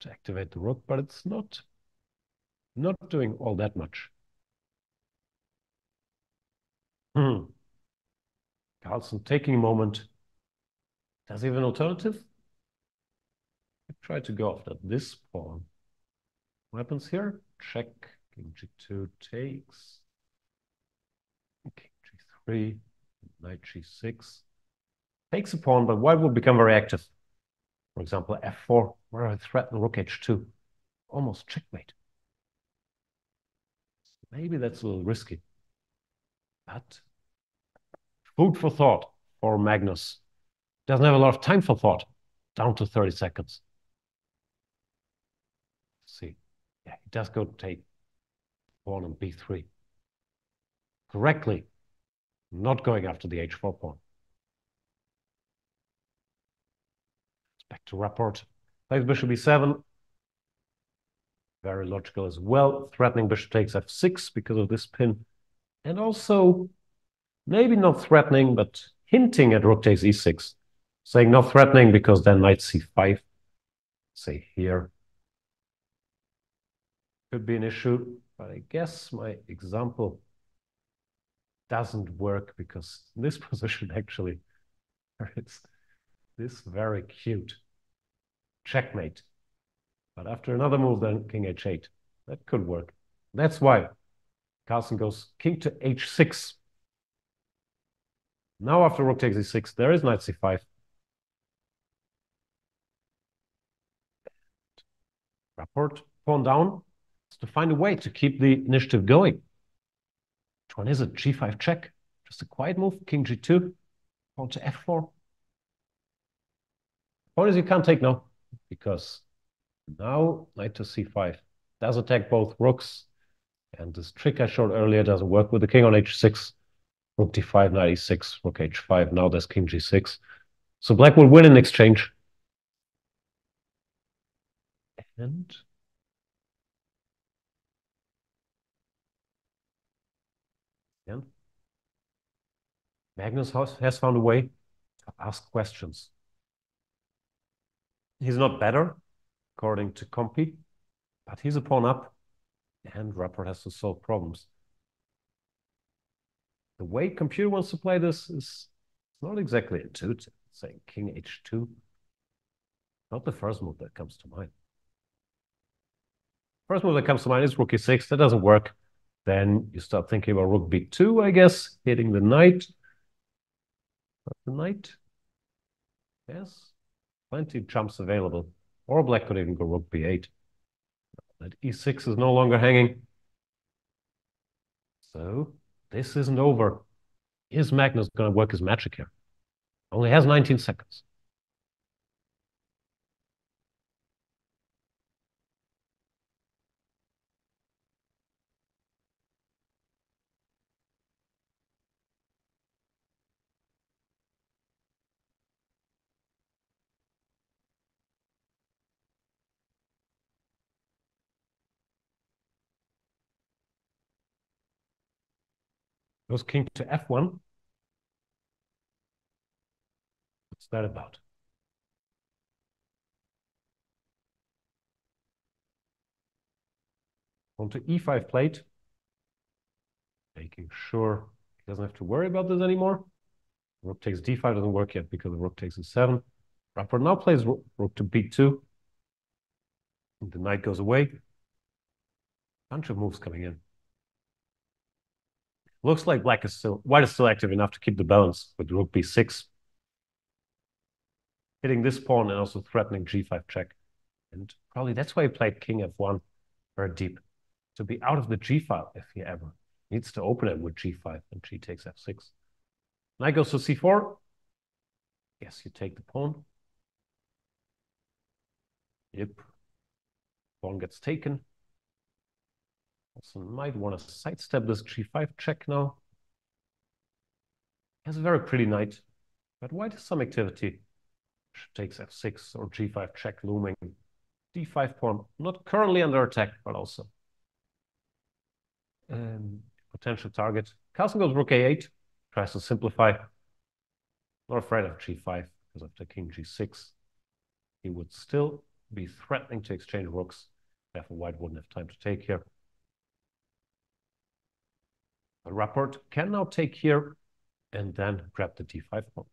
to activate the rook, but it's not, not doing all that much. Hmm. Carlsen taking a moment. Does he have an alternative? Try to go after this pawn. What happens here? Check. King g2 takes. King g3. Knight g6. Takes a pawn, but white will become very active. For example, f4, where I threaten rook h2. Almost checkmate. Maybe that's a little risky. But food for thought for Magnus. Doesn't have a lot of time for thought. Down to 30 seconds see. He does go take pawn on b3. Correctly, not going after the h4 pawn. Back to Rapport. Plays bishop e7. Very logical as well. Threatening bishop takes f6 because of this pin. And also, maybe not threatening, but hinting at rook takes e6. Saying not threatening because then knight c5. Say here could be an issue, but I guess my example doesn't work because this position actually it's this very cute checkmate. But after another move, then king h8. That could work. That's why Carlsen goes king to h6. Now after rook takes e6, there is knight c5. Rapport, pawn down to find a way to keep the initiative going. Which one is it? G5 check. Just a quiet move. King G2. Pawn to F4. Point is you can't take now because now knight to C5 does attack both rooks. And this trick I showed earlier doesn't work with the king on H6. Rook D5, knight E6, rook H5. Now there's king G6. So black will win in exchange. And Yeah. Magnus has found a way to ask questions. He's not better, according to Compi, but he's a pawn up, and Rapport has to solve problems. The way computer wants to play this is not exactly intuitive. Saying king h2, not the first move that comes to mind. First move that comes to mind is rook e6. That doesn't work. Then you start thinking about rook b2, I guess, hitting the knight. The knight. Yes, plenty of jumps available. Or black could even go rook b8. That e6 is no longer hanging. So this isn't over. Is Magnus going to work his magic here? Only has 19 seconds. Goes king to f1. What's that about? On to e5 plate. Making sure he doesn't have to worry about this anymore. Rook takes d5 doesn't work yet because the rook takes e7. Rapport now plays rook to b2. And the knight goes away. Bunch of moves coming in. Looks like black is still white is still active enough to keep the balance with rook b6. Hitting this pawn and also threatening g5 check. And probably that's why he played king f1 very deep. To be out of the g file if he ever needs to open it with g5 and g takes f6. Knight goes to c4. Yes, you take the pawn. Yep. Pawn gets taken. Also might want to sidestep this g5 check now. Has a very pretty knight, but white has some activity. Takes f6 or g5 check looming. d5 pawn, not currently under attack, but also um, potential target. Carlsen goes rook a8, tries to simplify. Not afraid of g5 because after king g6, he would still be threatening to exchange rooks. Therefore, white wouldn't have time to take here. Rapport can now take here and then grab the d5 pawn.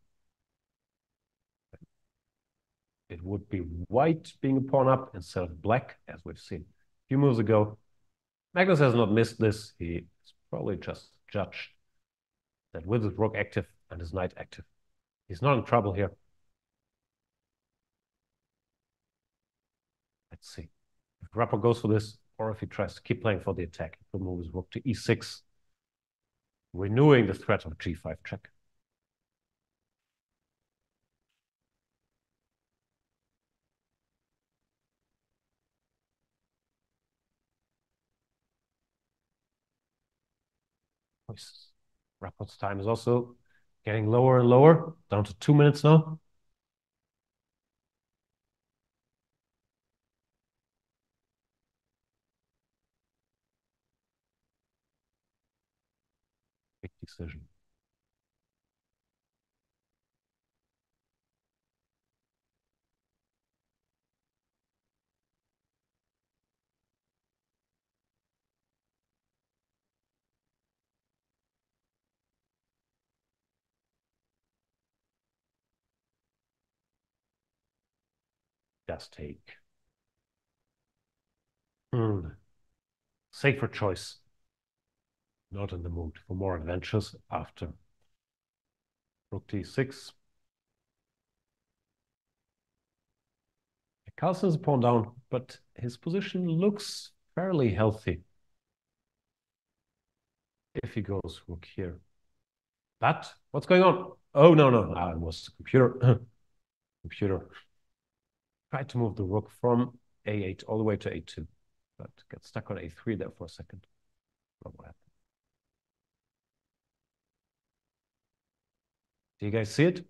It would be white being a pawn up instead of black, as we've seen a few moves ago. Magnus has not missed this. He's probably just judged that with his rook active and his knight active, he's not in trouble here. Let's see. If Rapport goes for this, or if he tries to keep playing for the attack, he will move his rook to e6, renewing the threat of g5 check. Rapport's time is also getting lower and lower, down to two minutes now. Decision. Just take. Hmm. Safer choice. Not in the mood for more adventures after rook d6. Carlsen's a pawn down, but his position looks fairly healthy. If he goes rook here. But what's going on? Oh, no, no, ah, it was the computer. computer tried to move the rook from a8 all the way to a2, but got stuck on a3 there for a second. what happened. Do you guys see it?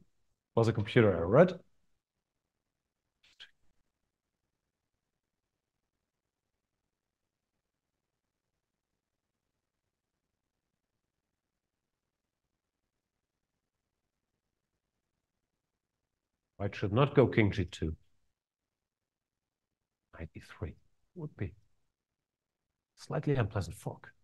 Was a computer error, right? White should not go king g2. 93 would be slightly unpleasant fork.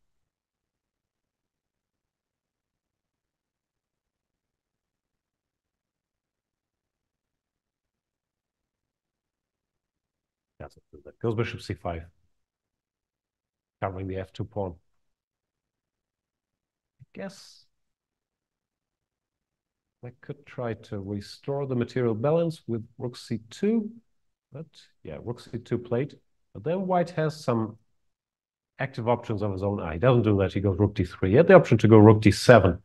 It. That goes bishop c5, covering the f2 pawn. I guess I could try to restore the material balance with rook c2, but yeah, rook c2 played. But then white has some active options of his own. He doesn't do that. He goes rook d3. He had the option to go rook d7,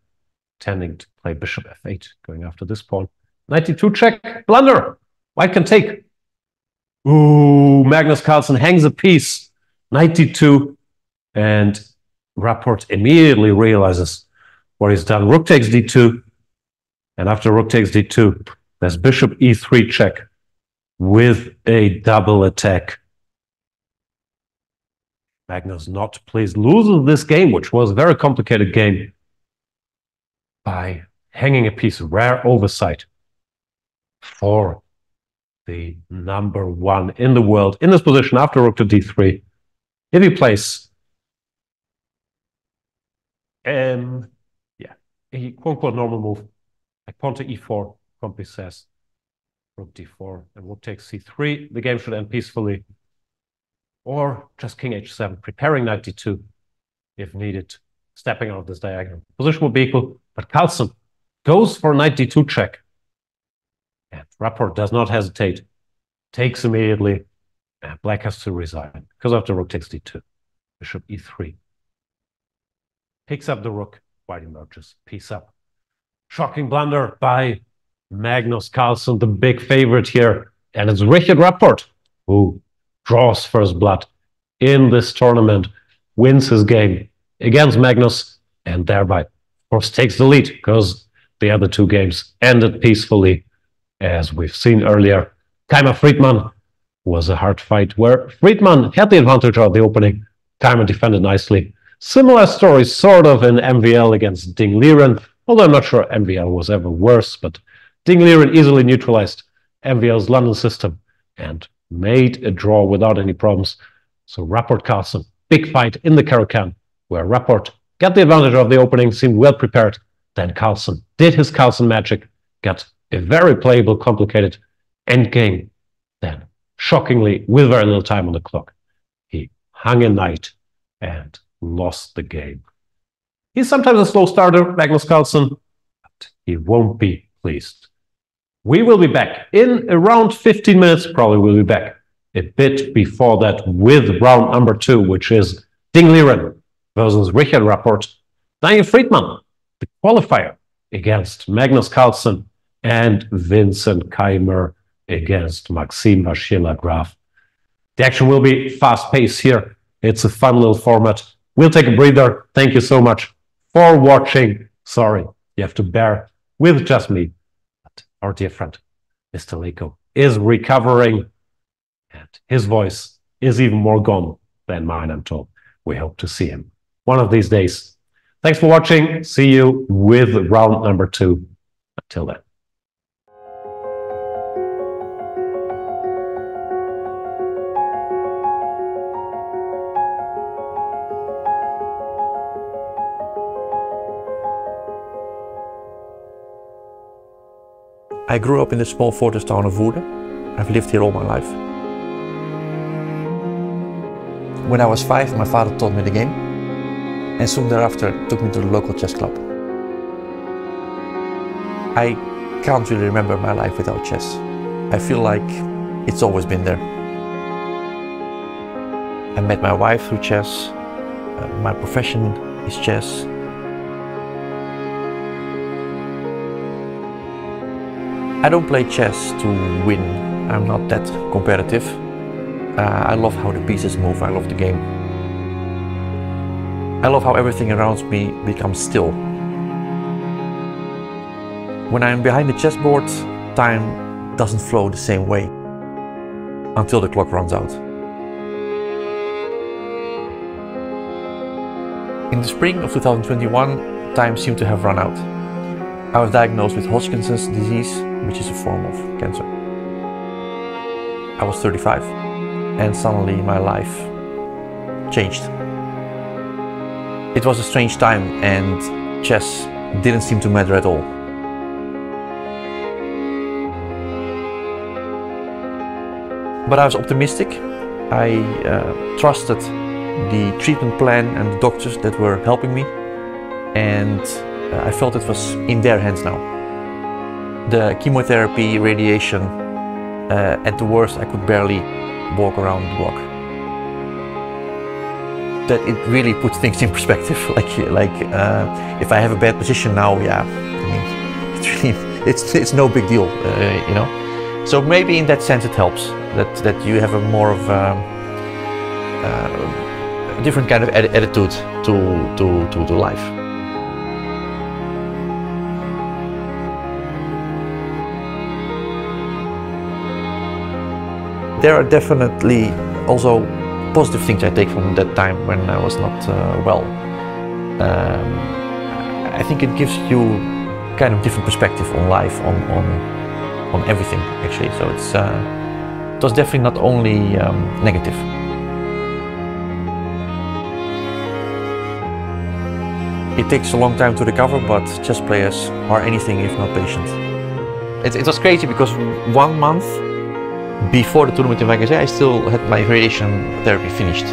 tending to play bishop f8, going after this pawn. 92 check, blunder. White can take. Ooh, Magnus Carlsen hangs a piece. 92. And Rapport immediately realizes what he's done. Rook takes d2. And after rook takes d2, there's bishop e3 check with a double attack. Magnus not pleased, loses this game, which was a very complicated game, by hanging a piece, rare oversight for the number one in the world in this position after rook to d3. If he plays, um, yeah, a quote unquote normal move, like pawn to e4, Compi says, rook d4, and rook takes c3, the game should end peacefully. Or just king h7, preparing knight d2 if needed, stepping out of this diagonal. Position would be equal, but Carlsen goes for knight d2 check. And Rapport does not hesitate, takes immediately, and black has to resign because after rook takes d2, bishop e3. Picks up the rook, white emerges, piece up. Shocking blunder by Magnus Carlsen, the big favorite here. And it's Richard Rapport who draws first blood in this tournament, wins his game against Magnus, and thereby, of course, takes the lead because the other two games ended peacefully as we've seen earlier. Keymer Fridman was a hard fight where Fridman had the advantage of the opening. Keymer defended nicely. Similar story, sort of, in MVL against Ding Liren, although I'm not sure MVL was ever worse, but Ding Liren easily neutralized MVL's London system and made a draw without any problems. So Rapport Carlsen, big fight in the Caro-Kann, where Rapport got the advantage of the opening, seemed well prepared. Then Carlsen did his Carlsen magic, got a very playable, complicated endgame. Then, shockingly, with very little time on the clock, he hung a knight and lost the game. He's sometimes a slow starter, Magnus Carlsen, but he won't be pleased. We will be back in around 15 minutes, probably we'll be back a bit before that with round number two, which is Ding Liren versus Richard Rapport. Daniel Fridman, the qualifier against Magnus Carlsen and Vincent Keymer against Maxime Vachier-Lagrave. The action will be fast paced here. It's a fun little format. We'll take a breather. Thank you so much for watching. Sorry, you have to bear with just me. But our dear friend, Mr. Leko, is recovering and his voice is even more gone than mine, I'm told. We hope to see him one of these days. Thanks for watching. See you with round number two. Until then. I grew up in the small fortress town of Woerden. I've lived here all my life. When I was five, my father taught me the game and soon thereafter took me to the local chess club. I can't really remember my life without chess. I feel like it's always been there. I met my wife through chess. Uh, my profession is chess. I don't play chess to win. I'm not that competitive. Uh, I love how the pieces move. I love the game. I love how everything around me becomes still. When I'm behind the chessboard, time doesn't flow the same way until the clock runs out. In the spring of 2021, time seemed to have run out. I was diagnosed with Hodgkin's disease, which is a form of cancer. I was 35 and suddenly my life changed. It was a strange time and chess didn't seem to matter at all. But I was optimistic. I uh, trusted the treatment plan and the doctors that were helping me and uh, I felt it was in their hands now. The chemotherapy, radiation, uh, at the worst, I could barely walk around the block. That it really puts things in perspective. like, like uh, if I have a bad position now, yeah, I mean, it's really, it's, it's no big deal, uh, you know. So maybe in that sense it helps that that you have a more of a, um, uh, a different kind of attitude to to to, to life. There are definitely also positive things I take from that time when I was not uh, well. Um, I think it gives you kind of different perspective on life, on on on everything actually. So it's uh, it was definitely not only um, negative. It takes a long time to recover, but chess players are anything if not patient. It, it was crazy because one month before the tournament in Vegas, I still had my radiation therapy finished.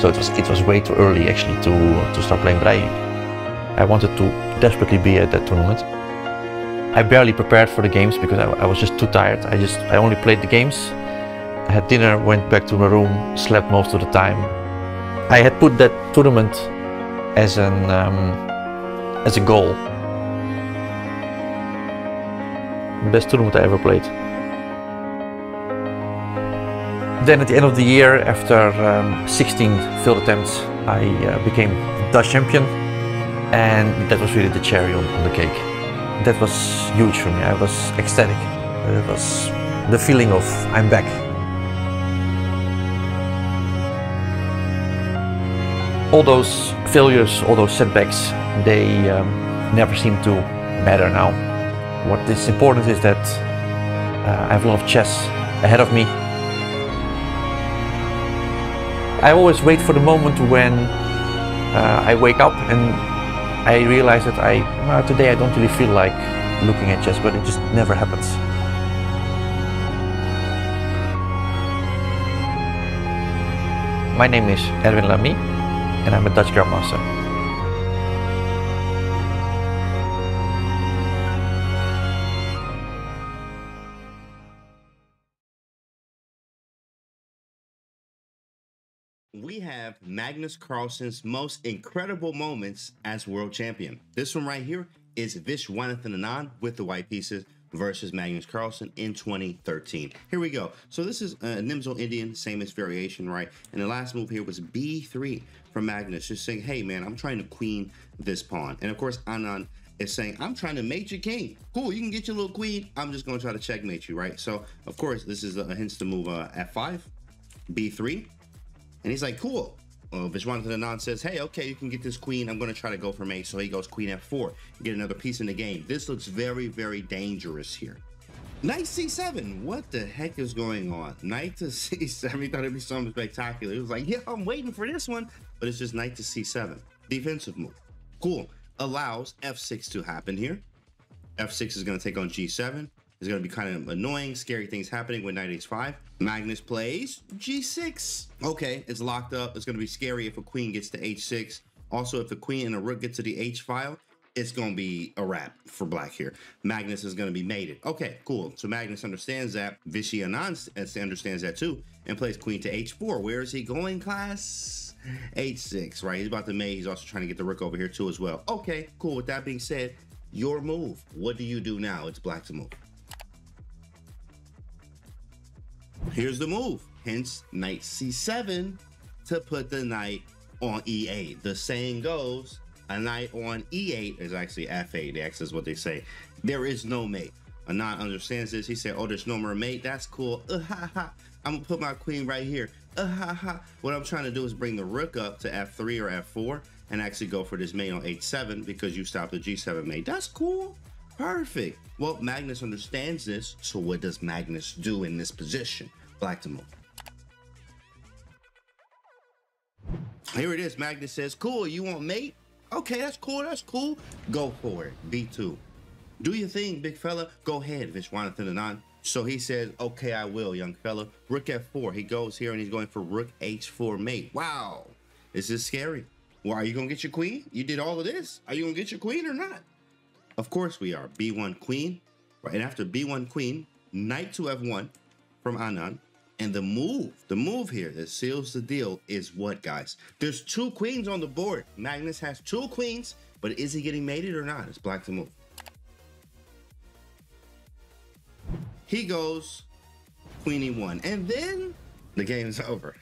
So it was it was way too early actually to to start playing, but I I wanted to desperately be at that tournament. I barely prepared for the games because I, I, was just too tired. I just I only played the games. I had dinner, went back to my room, slept most of the time. I had put that tournament as an um, as a goal. Best tournament I ever played. Then at the end of the year, after um, 16 failed attempts, I uh, became Dutch champion, and that was really the cherry on, on the cake that was huge for me. I was ecstatic. It was the feeling of I'm back. All those failures, all those setbacks, they um, never seem to matter now. What is important is that uh, I have a lot of chess ahead of me. I always wait for the moment when uh, I wake up and I realize that I well, today I don't really feel like looking at chess, but it just never happens. My name is Erwin l'Ami, and I'm a Dutch Grandmaster. Have Magnus Carlsen's most incredible moments as world champion. This one right here is Viswanathan Anand with the white pieces versus Magnus Carlsen in 2013. Here we go. So this is a Nimzo Indian, famous variation, right? And the last move here was B3 from Magnus, just saying, hey man, I'm trying to queen this pawn. And of course, Anand is saying, I'm trying to mate your king. Cool, you can get your little queen. I'm just gonna try to checkmate you, right? So of course, this is a hint to move uh, F5, B3, and he's like, cool. Uh, Viswanathan Anand says, hey, okay, you can get this queen. I'm going to try to go for mate. So he goes queen f4, get another piece in the game. This looks very, very dangerous here. Knight c7. What the heck is going on? Knight to c7. He thought it'd be something spectacular. He was like, yeah, I'm waiting for this one. But it's just knight to c7. Defensive move. Cool. Allows f6 to happen here. f6 is going to take on g7. It's going to be kind of annoying, scary things happening with knight h5. Magnus plays g6. Okay, it's locked up. It's going to be scary if a queen gets to h6. Also, if the queen and a rook get to the h file, it's going to be a wrap for black here. Magnus is going to be mated. Okay, cool. So Magnus understands that. Vishy Anand uh, understands that too and plays queen to h4. Where is he going, class? h6, right? He's about to mate. He's also trying to get the rook over here too as well. Okay, cool. With that being said, your move. What do you do now? It's black to move. Here's the move. Hence, knight c7 to put the knight on e8. The saying goes, a knight on e8 is actually f8. That's is what they say. There is no mate. Anand understands this. He said, oh, there's no more mate. That's cool. Uh, ha, ha. I'm going to put my queen right here. Uh, ha, ha. What I'm trying to do is bring the rook up to f3 or f4 and actually go for this mate on h7 because you stopped the g7 mate. That's cool. Perfect. Well, Magnus understands this. So what does Magnus do in this position? Black to move. Here it is. Magnus says, cool, you want mate? Okay, that's cool, that's cool. Go for it. B2. Do your thing, big fella. Go ahead, Viswanathan Anand. So he says, okay, I will, young fella. Rook F4. He goes here and he's going for Rook H4 mate. Wow. This is scary. Well, are you going to get your queen? You did all of this. Are you going to get your queen or not? Of course we are. B1 queen. Right, and after b1 queen, knight to f1 from Anand, and the move, the move here that seals the deal is what, guys? There's two queens on the board. Magnus has two queens, but is he getting mated or not? It's black to move. He goes queen e1, and then the game is over.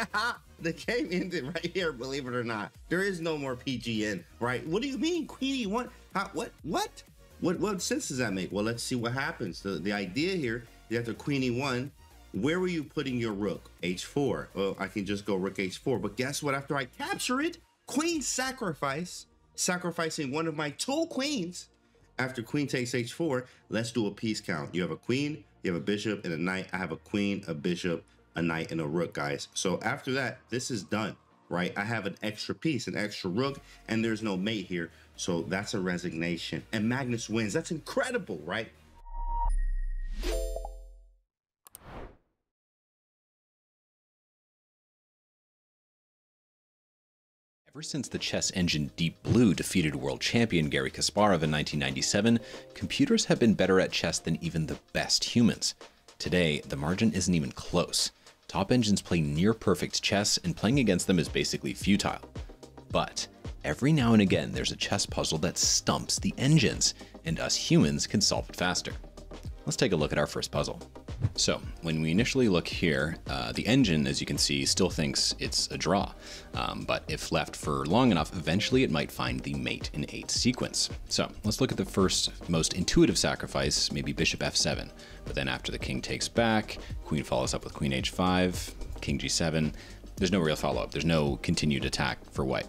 the game ended right here, believe it or not. There is no more PGN, right? What do you mean, queen e1? How, what? What? What? What sense does that make? Well, let's see what happens. The, the idea here is after queen e1, where were you putting your rook? h4. Well, I can just go rook h4. But guess what? After I capture it, queen sacrifice, sacrificing one of my two queens. After queen takes h4, let's do a piece count. You have a queen, you have a bishop, and a knight. I have a queen, a bishop, a knight, and a rook, guys. So after that, this is done, right? I have an extra piece, an extra rook, and there's no mate here. So that's a resignation. And Magnus wins. That's incredible, right? Ever since the chess engine Deep Blue defeated world champion Garry Kasparov in 1997, computers have been better at chess than even the best humans. Today, the margin isn't even close. Top engines play near perfect chess, and playing against them is basically futile. But every now and again, there's a chess puzzle that stumps the engines, and us humans can solve it faster. Let's take a look at our first puzzle. So when we initially look here, uh, the engine, as you can see, still thinks it's a draw. Um, but if left for long enough, eventually it might find the mate in 8 sequence. So let's look at the first most intuitive sacrifice, maybe bishop f7. But then after the king takes back, queen follows up with queen h5, king g7, there's no real follow-up. There's no continued attack for white.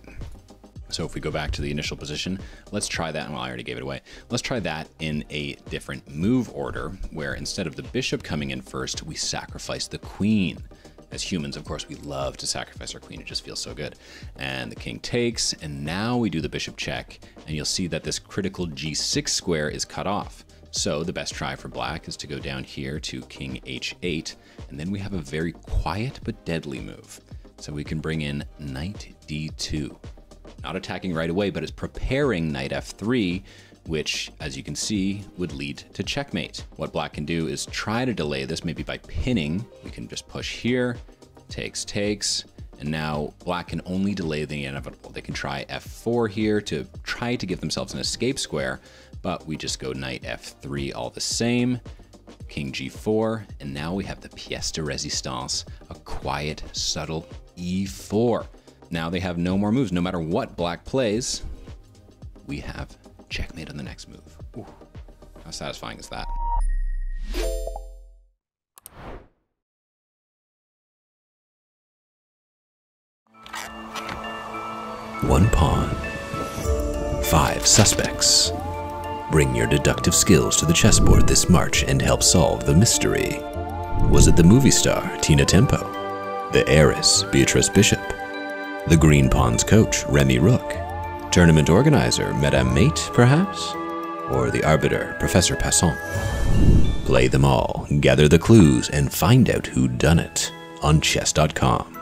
So if we go back to the initial position, let's try that. Well, I already gave it away. Let's try that in a different move order where instead of the bishop coming in first, we sacrifice the queen. As humans, of course, we love to sacrifice our queen. It just feels so good. And the king takes, and now we do the bishop check, and you'll see that this critical g6 square is cut off. So the best try for black is to go down here to king h8, and then we have a very quiet but deadly move. So we can bring in knight d2 not attacking right away, but is preparing knight f3, which, as you can see, would lead to checkmate. What black can do is try to delay this, maybe by pinning. We can just push here, takes, takes, and now black can only delay the inevitable. They can try f4 here to try to give themselves an escape square, but we just go knight f3 all the same, king g4, and now we have the pièce de résistance, a quiet, subtle e4. Now they have no more moves. No matter what black plays, we have checkmate on the next move. Ooh, how satisfying is that? One pawn. Five suspects. Bring your deductive skills to the chessboard this March and help solve the mystery. Was it the movie star, Tina Tempo? The heiress, Beatrice Bishop? The Green Pawn's coach, Remy Rook? Tournament organizer, Madame Mate, perhaps? Or the arbiter, Professor Passant? Play them all, gather the clues, and find out who done it on chess.com.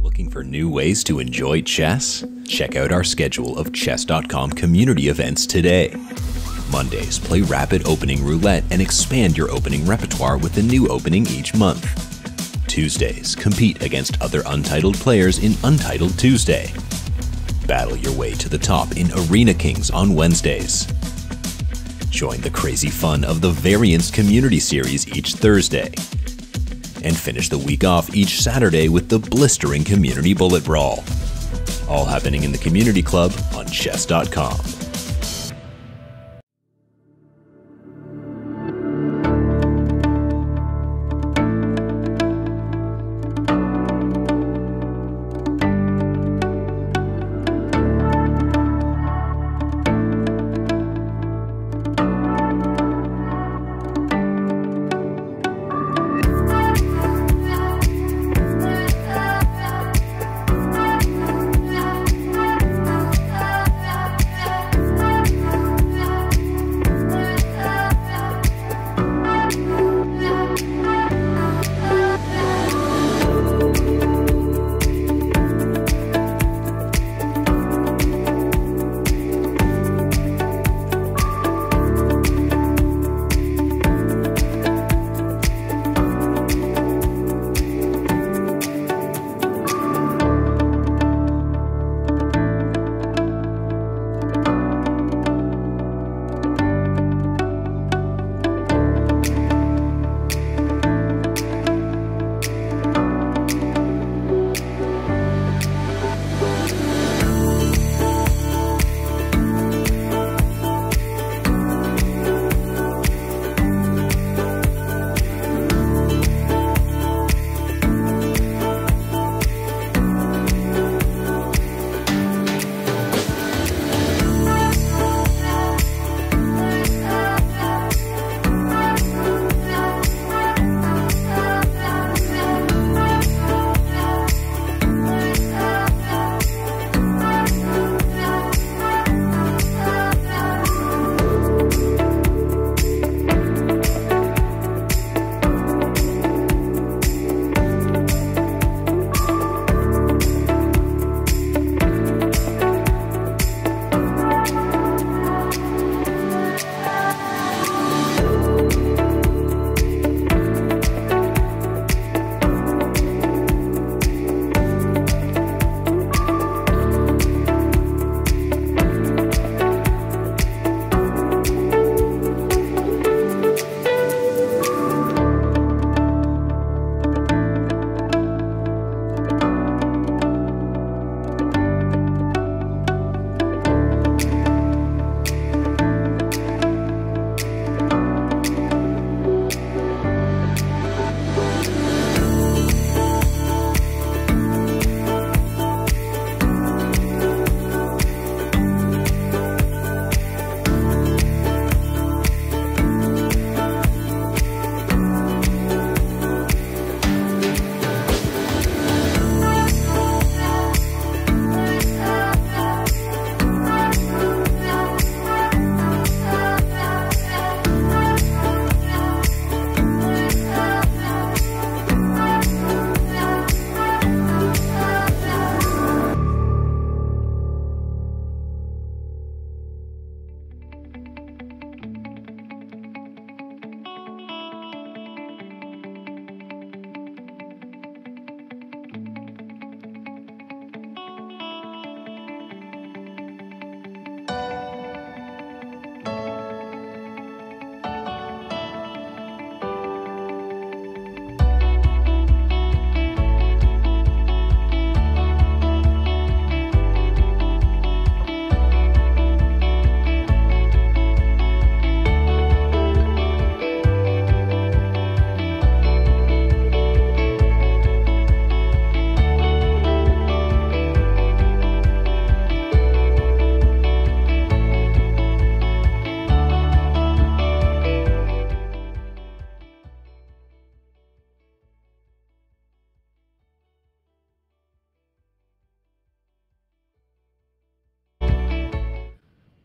Looking for new ways to enjoy chess? Check out our schedule of chess.com community events today. Mondays, play Rapid Opening Roulette and expand your opening repertoire with a new opening each month. Tuesdays, compete against other untitled players in Untitled Tuesday. Battle your way to the top in Arena Kings on Wednesdays. Join the crazy fun of the Variants Community Series each Thursday. And finish the week off each Saturday with the blistering Community Bullet Brawl. All happening in the Community Club on chess.com.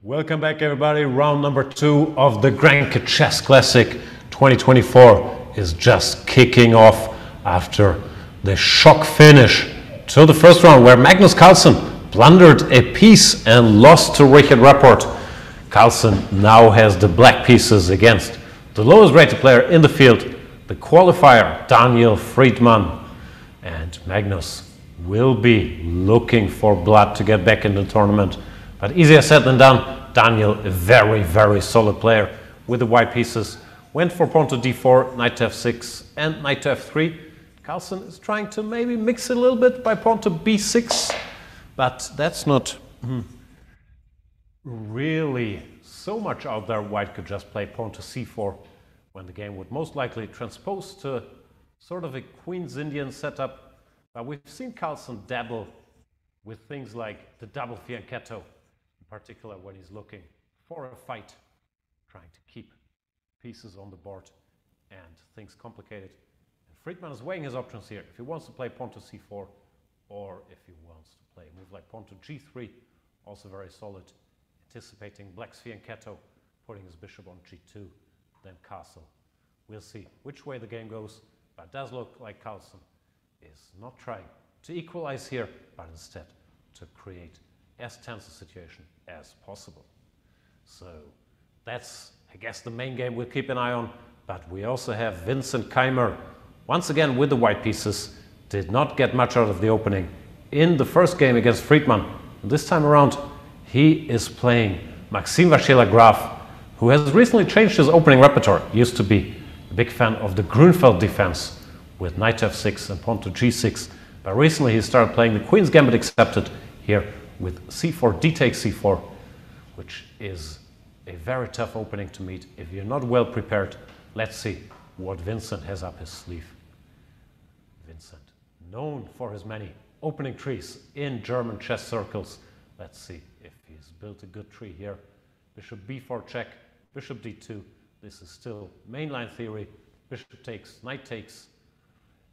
Welcome back, everybody. Round number two of the Grenke Chess Classic 2024 is just kicking off after the shock finish to the first round, where Magnus Carlsen blundered a piece and lost to Richard Rapport. Carlsen now has the black pieces against the lowest rated player in the field, the qualifier Daniel Fridman. And Magnus will be looking for blood to get back in the tournament. But easier said than done. Daniel, a very, very solid player with the white pieces. Went for pawn to d4, knight to f6, and knight to f3. Carlsen is trying to maybe mix it a little bit by pawn to b6, but that's not hmm, really so much out there. White could just play pawn to c4 when the game would most likely transpose to sort of a Queen's Indian setup. But we've seen Carlsen dabble with things like the double fianchetto particular when he's looking for a fight, trying to keep pieces on the board and things complicated. And Fridman is weighing his options here. If he wants to play pawn to c4 or if he wants to play a move like pawn to g3, also very solid, anticipating black's fianchetto, putting his bishop on g2, then castle. We'll see which way the game goes, but it does look like Carlsen is not trying to equalize here, but instead to create as tense a situation as possible. So that's, I guess, the main game we'll keep an eye on. But we also have Vincent Keymer, once again with the white pieces, did not get much out of the opening in the first game against Fridman. This time around, he is playing Maxime Vachier-Lagrave, who has recently changed his opening repertoire. He used to be a big fan of the Grunfeld defense with knight f6 and pawn to g6. But recently he started playing the Queen's Gambit accepted here with c4, d takes c4, which is a very tough opening to meet. If you're not well prepared, let's see what Vincent has up his sleeve. Vincent, known for his many opening trees in German chess circles. Let's see if he's built a good tree here. Bishop b4 check, bishop d2. This is still mainline theory. Bishop takes, knight takes.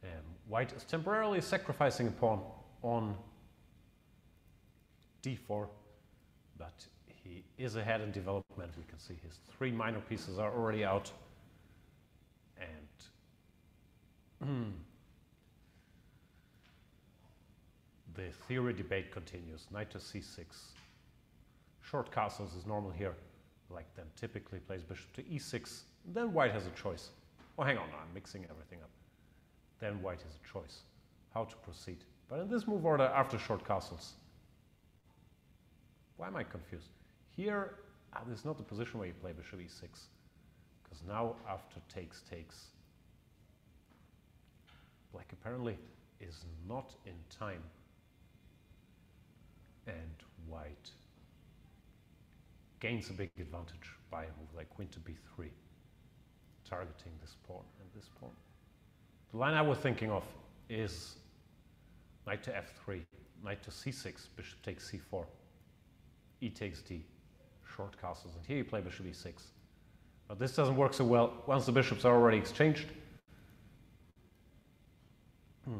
Um, white is temporarily sacrificing a pawn on d4, but he is ahead in development. We can see his three minor pieces are already out. And hmm, the theory debate continues. Knight to c6. Short castles is normal here. Like then typically plays bishop to e6. Then white has a choice. Oh, hang on, I'm mixing everything up. Then white has a choice how to proceed. But in this move order, after short castles, why am I confused? Here, ah, this is not the position where you play bishop e6. Because now, after takes, takes, black apparently is not in time. And white gains a big advantage by a move like queen to b3, targeting this pawn and this pawn. The line I was thinking of is knight to f3, knight to c6, bishop takes c4 e takes d, short castles. And here you play bishop e6. But this doesn't work so well once the bishops are already exchanged. Hmm.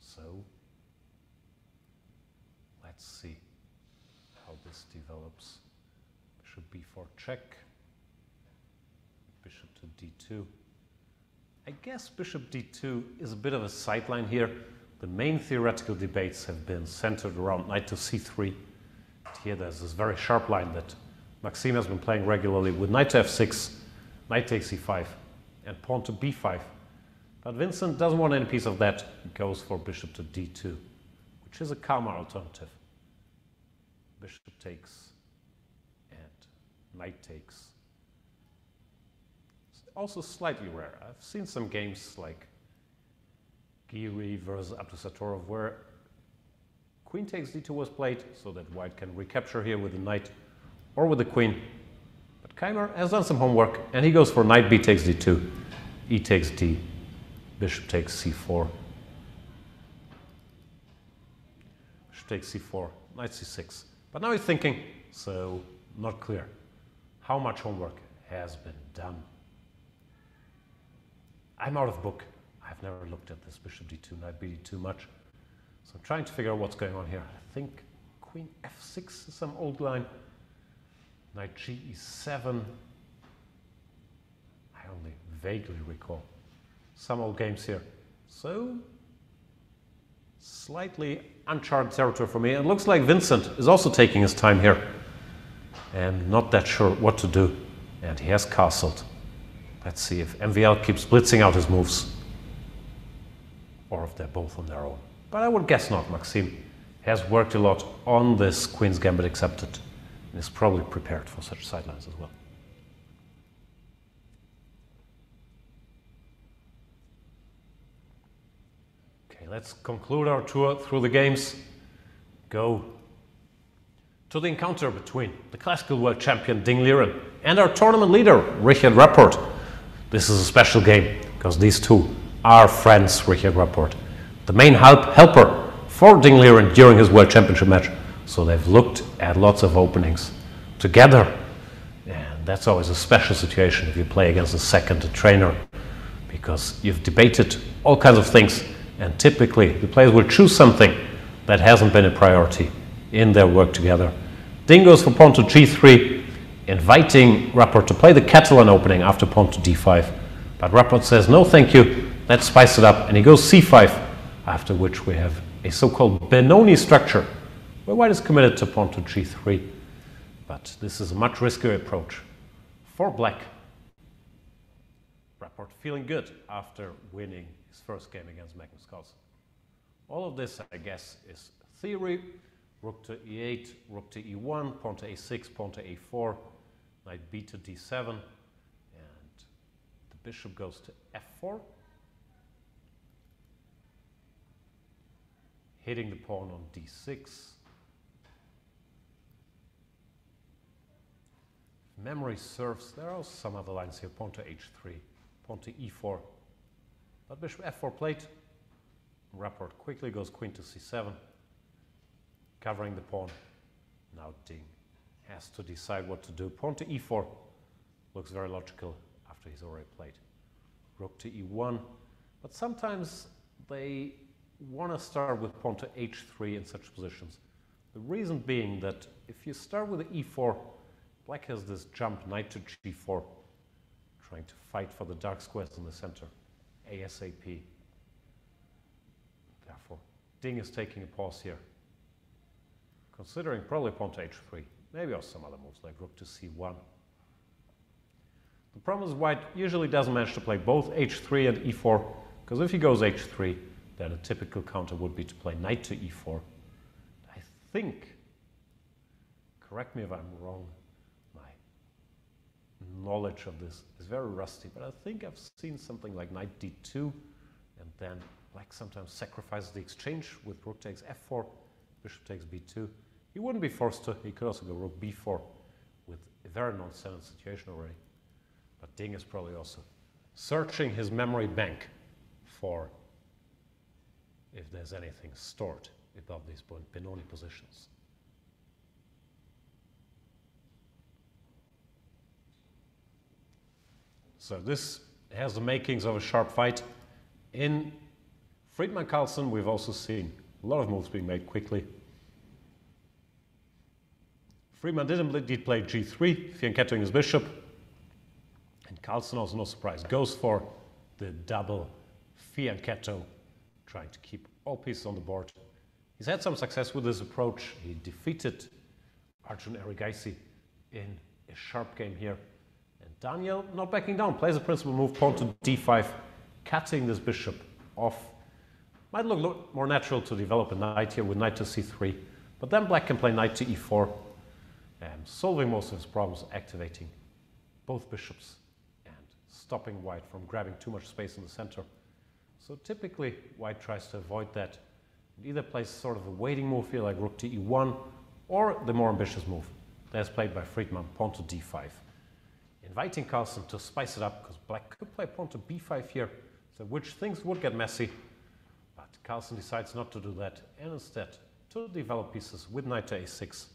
So, let's see how this develops. Bishop b4 check, bishop to d2. I guess bishop d2 is a bit of a sideline here. The main theoretical debates have been centered around knight to c3. Here there's this very sharp line that Maxime has been playing regularly with knight to f6, knight takes c5, and pawn to b5. But Vincent doesn't want any piece of that. He goes for bishop to d2, which is a calmer alternative. Bishop takes and knight takes. It's also slightly rare. I've seen some games like Giri versus Abdusattorov, where queen takes d2 was played so that white can recapture here with the knight or with the queen. But Keymer has done some homework and he goes for knight b takes d2, e takes d, bishop takes c4, bishop takes c4, knight c6. But now he's thinking, so not clear how much homework has been done. I'm out of book. I've never looked at this bishop d2, knight b d2 much. So I'm trying to figure out what's going on here. I think queen f6 is some old line. Knight g e7. I only vaguely recall some old games here. So, slightly uncharted territory for me. It looks like Vincent is also taking his time here and not that sure what to do. And he has castled. Let's see if MVL keeps blitzing out his moves or if they're both on their own. But I would guess not. Maxime has worked a lot on this Queen's Gambit accepted and is probably prepared for such sidelines as well. Okay, let's conclude our tour through the games. Go to the encounter between the classical world champion Ding Liren and our tournament leader Richard Rapport. This is a special game because these two are friends, Richard Rapport. The main help helper for Ding Liren during his world championship match. So they've looked at lots of openings together. And that's always a special situation if you play against a second trainer because you've debated all kinds of things and typically the players will choose something that hasn't been a priority in their work together. Ding goes for pawn to g3, inviting Rapport to play the Catalan opening after pawn to d5. But Rapport says, no thank you, let's spice it up. And he goes c5, after which we have a so-called Benoni structure, where white is committed to pawn to g3. But this is a much riskier approach for black. Rapport feeling good after winning his first game against Magnus Carlsen. All of this, I guess, is theory rook to e8, rook to e1, pawn to a6, pawn to a4, knight b to d7, and the bishop goes to f4, hitting the pawn on d6. Memory serves, there are some other lines here, pawn to h3, pawn to e4, but bishop f4 plate, Rapport quickly goes queen to c7, covering the pawn. Now Ding has to decide what to do. Pawn to e4 looks very logical after he's already played. Rook to e1, but sometimes they want to start with pawn to h3 in such positions. The reason being that if you start with the e4, black has this jump knight to g4, trying to fight for the dark squares in the center, ASAP. Therefore, Ding is taking a pause here considering probably pawn to h3, maybe also some other moves like rook to c1. The problem is white usually doesn't manage to play both h3 and e4, because if he goes h3, then a typical counter would be to play knight to e4. I think, correct me if I'm wrong, my knowledge of this is very rusty, but I think I've seen something like knight d2, and then black sometimes sacrifices the exchange with rook takes f4, bishop takes b2, he wouldn't be forced to. He could also go rook b4 with a very nonsense situation already. But Ding is probably also searching his memory bank for if there's anything stored above these Benoni positions. So this has the makings of a sharp fight. In Fridman Carlsen, we've also seen a lot of moves being made quickly. Fridman did indeed play g3, fianchettoing his bishop. And Carlsen, also no surprise, goes for the double fianchetto, trying to keep all pieces on the board. He's had some success with this approach. He defeated Arjun Erigaisi in a sharp game here. And Daniel, not backing down, plays a principal move, pawn to d5, cutting this bishop off. Might look more natural to develop a knight here with knight to c3, but then black can play knight to e4, um, solving most of his problems, activating both bishops and stopping white from grabbing too much space in the center. So typically, white tries to avoid that and either plays sort of a waiting move here like rook to e1 or the more ambitious move that's played by Fridman, pawn to d5. Inviting Carlsen to spice it up because black could play pawn to b5 here, so which things would get messy. But Carlsen decides not to do that and instead to develop pieces with knight to a6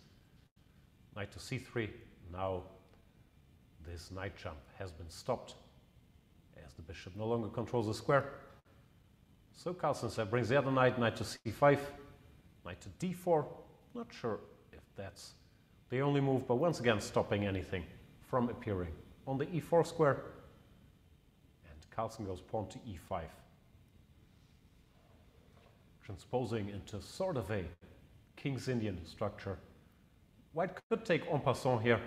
knight to c3. Now this knight jump has been stopped as the bishop no longer controls the square. So Carlsen says brings the other knight, knight to c5, knight to d4, Not sure if that's the only move, but once again stopping anything from appearing on the e4 square. And Carlsen goes pawn to e5. Transposing into sort of a King's Indian structure. White could take en passant here,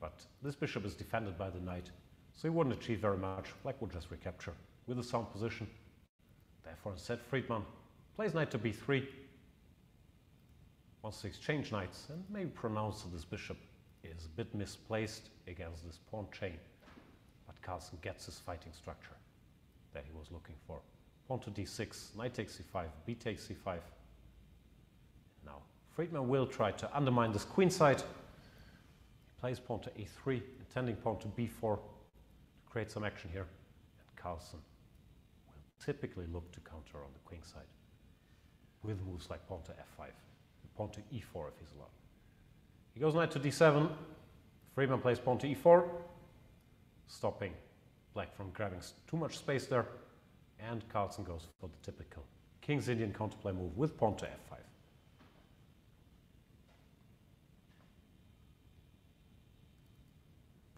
but this bishop is defended by the knight, so he wouldn't achieve very much. Black would just recapture with a sound position. Therefore, instead, Fridman plays knight to b3, wants to exchange knights and maybe pronounce that this bishop is a bit misplaced against this pawn chain. But Carlsen gets his fighting structure that he was looking for. Pawn to d6, knight takes c5, b takes c5. Now, Fridman will try to undermine this queen side. He plays pawn to a3, intending pawn to b4 to create some action here. And Carlsen typically look to counter on the queen side with moves like pawn to f5 pawn to e4 if he's allowed. He goes knight to d7. Fridman plays pawn to e4, stopping black from grabbing too much space there. And Carlsen goes for the typical King's Indian counterplay move with pawn to f5.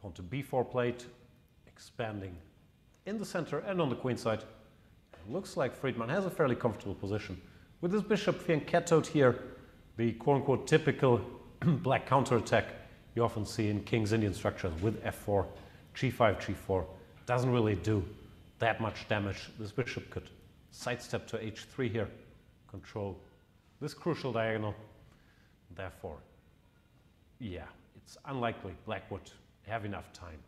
Pawn to b4 plate, expanding in the center and on the queen side. Looks like Fridman has a fairly comfortable position. With his bishop fianchettoed here, the quote-unquote typical black counterattack you often see in King's Indian structures with f4, g5, g4 doesn't really do that much damage. This bishop could sidestep to h3 here, control this crucial diagonal. Therefore, yeah, it's unlikely black would have enough time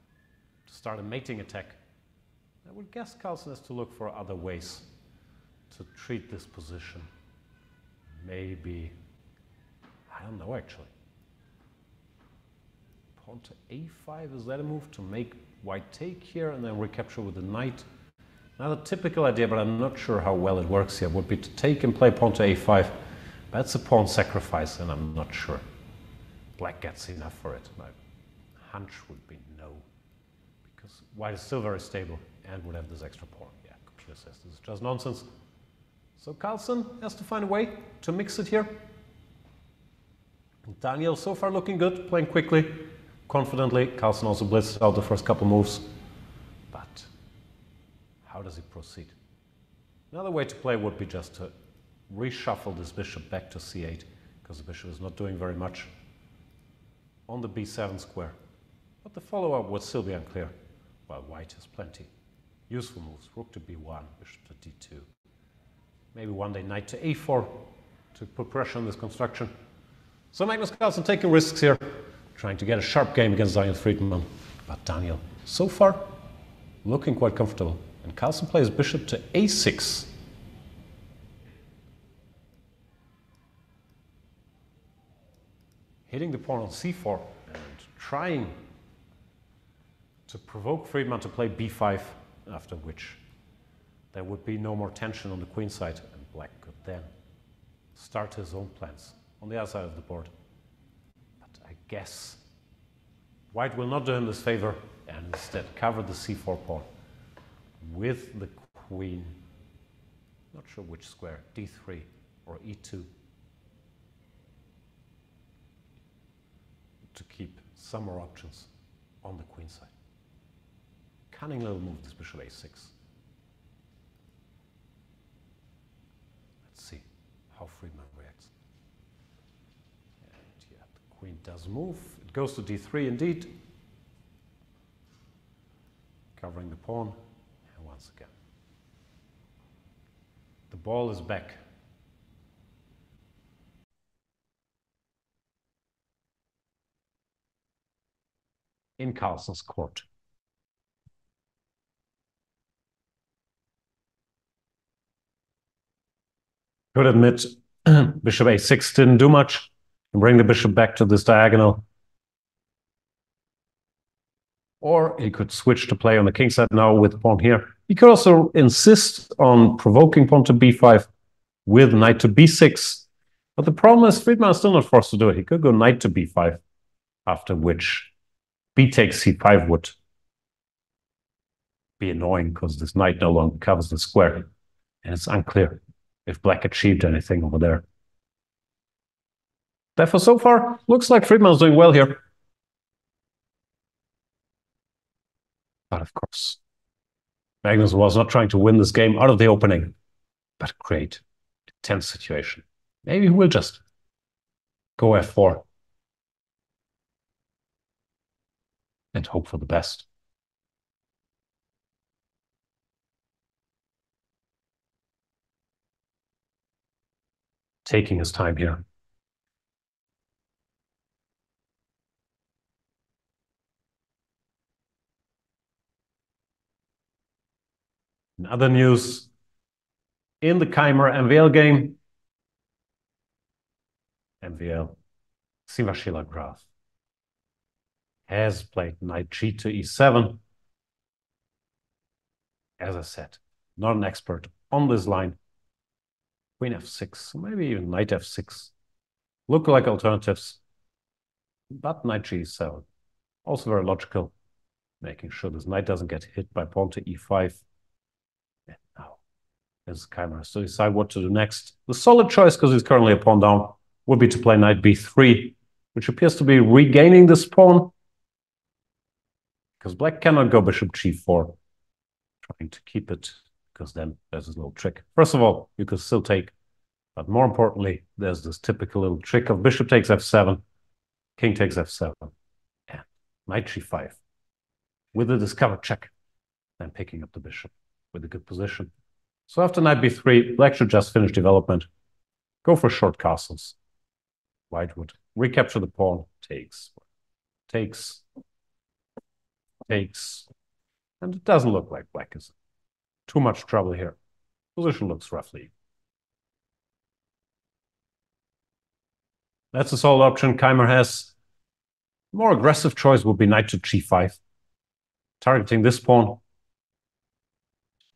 to start a mating attack. I would guess Carlsen has to look for other ways to treat this position. Maybe I don't know actually. Pawn to a5, is that a move to make white take here and then recapture with the knight? Another typical idea, but I'm not sure how well it works here, would be to take and play pawn to a5. That's a pawn sacrifice, and I'm not sure. Black gets enough for it. My hunch would be no, because white is still very stable and would have this extra pawn. Yeah, computer says this is just nonsense. So Carlsen has to find a way to mix it here. Daniel so far looking good, playing quickly, confidently. Carlsen also blitzed out the first couple moves. But how does he proceed? Another way to play would be just to reshuffle this bishop back to c8, because the bishop is not doing very much on the b7 square. But the follow-up would still be unclear, while white has plenty. Useful moves, rook to b1, bishop to d2. Maybe one day knight to a4 to put pressure on this construction. So Magnus Carlsen taking risks here, trying to get a sharp game against Daniel Fridman. But Daniel, so far, looking quite comfortable. And Carlsen plays bishop to a6. Hitting the pawn on c4 and trying to provoke Fridman to play b5, after which there would be no more tension on the queen side, and black could then start his own plans on the other side of the board. But I guess white will not do him this favor and instead cover the c4 pawn with the queen, not sure which square, d3 or e2, to keep some more options on the queen side. Cunning little move, this bishop a6. Let's see how Fridman reacts. The queen does move. It goes to d3 indeed. Covering the pawn. And once again. The ball is back. In Carlsen's court. Could admit bishop a6 didn't do much and bring the bishop back to this diagonal. Or he could switch to play on the king side now with pawn here. He could also insist on provoking pawn to b5 with knight to b6. But the problem is Fridman is still not forced to do it. He could go knight to b5, after which b takes c5 would be annoying because this knight no longer covers the square. And it's unclear if black achieved anything over there. Therefore, so far, looks like Fridman's doing well here. But of course, Magnus was not trying to win this game out of the opening, but create a tense situation. Maybe he will just go f4 and hope for the best. Taking his time here. In other news, in the Keymer MVL game, MVL, Vachier-Lagrave has played knight g to e7. As I said, not an expert on this line. Queen f6, maybe even knight f6. Look like alternatives, but knight g7. Also very logical, making sure this knight doesn't get hit by pawn to e5. And now, as Keymer has to decide what to do next. The solid choice, because he's currently a pawn down, would be to play knight b3, which appears to be regaining this pawn. Because black cannot go bishop g4, trying to keep it, because then there's this little trick. First of all, you could still take, but more importantly, there's this typical little trick of bishop takes f7, king takes f7, and knight g5, with a discovered check, then picking up the bishop with a good position. So after knight b3, black should just finish development, go for short castles. White would recapture the pawn, takes, takes, takes, and it doesn't look like black is too much trouble here. Position looks roughly. That's a solid option Keymer has. More aggressive choice would be knight to g5, targeting this pawn,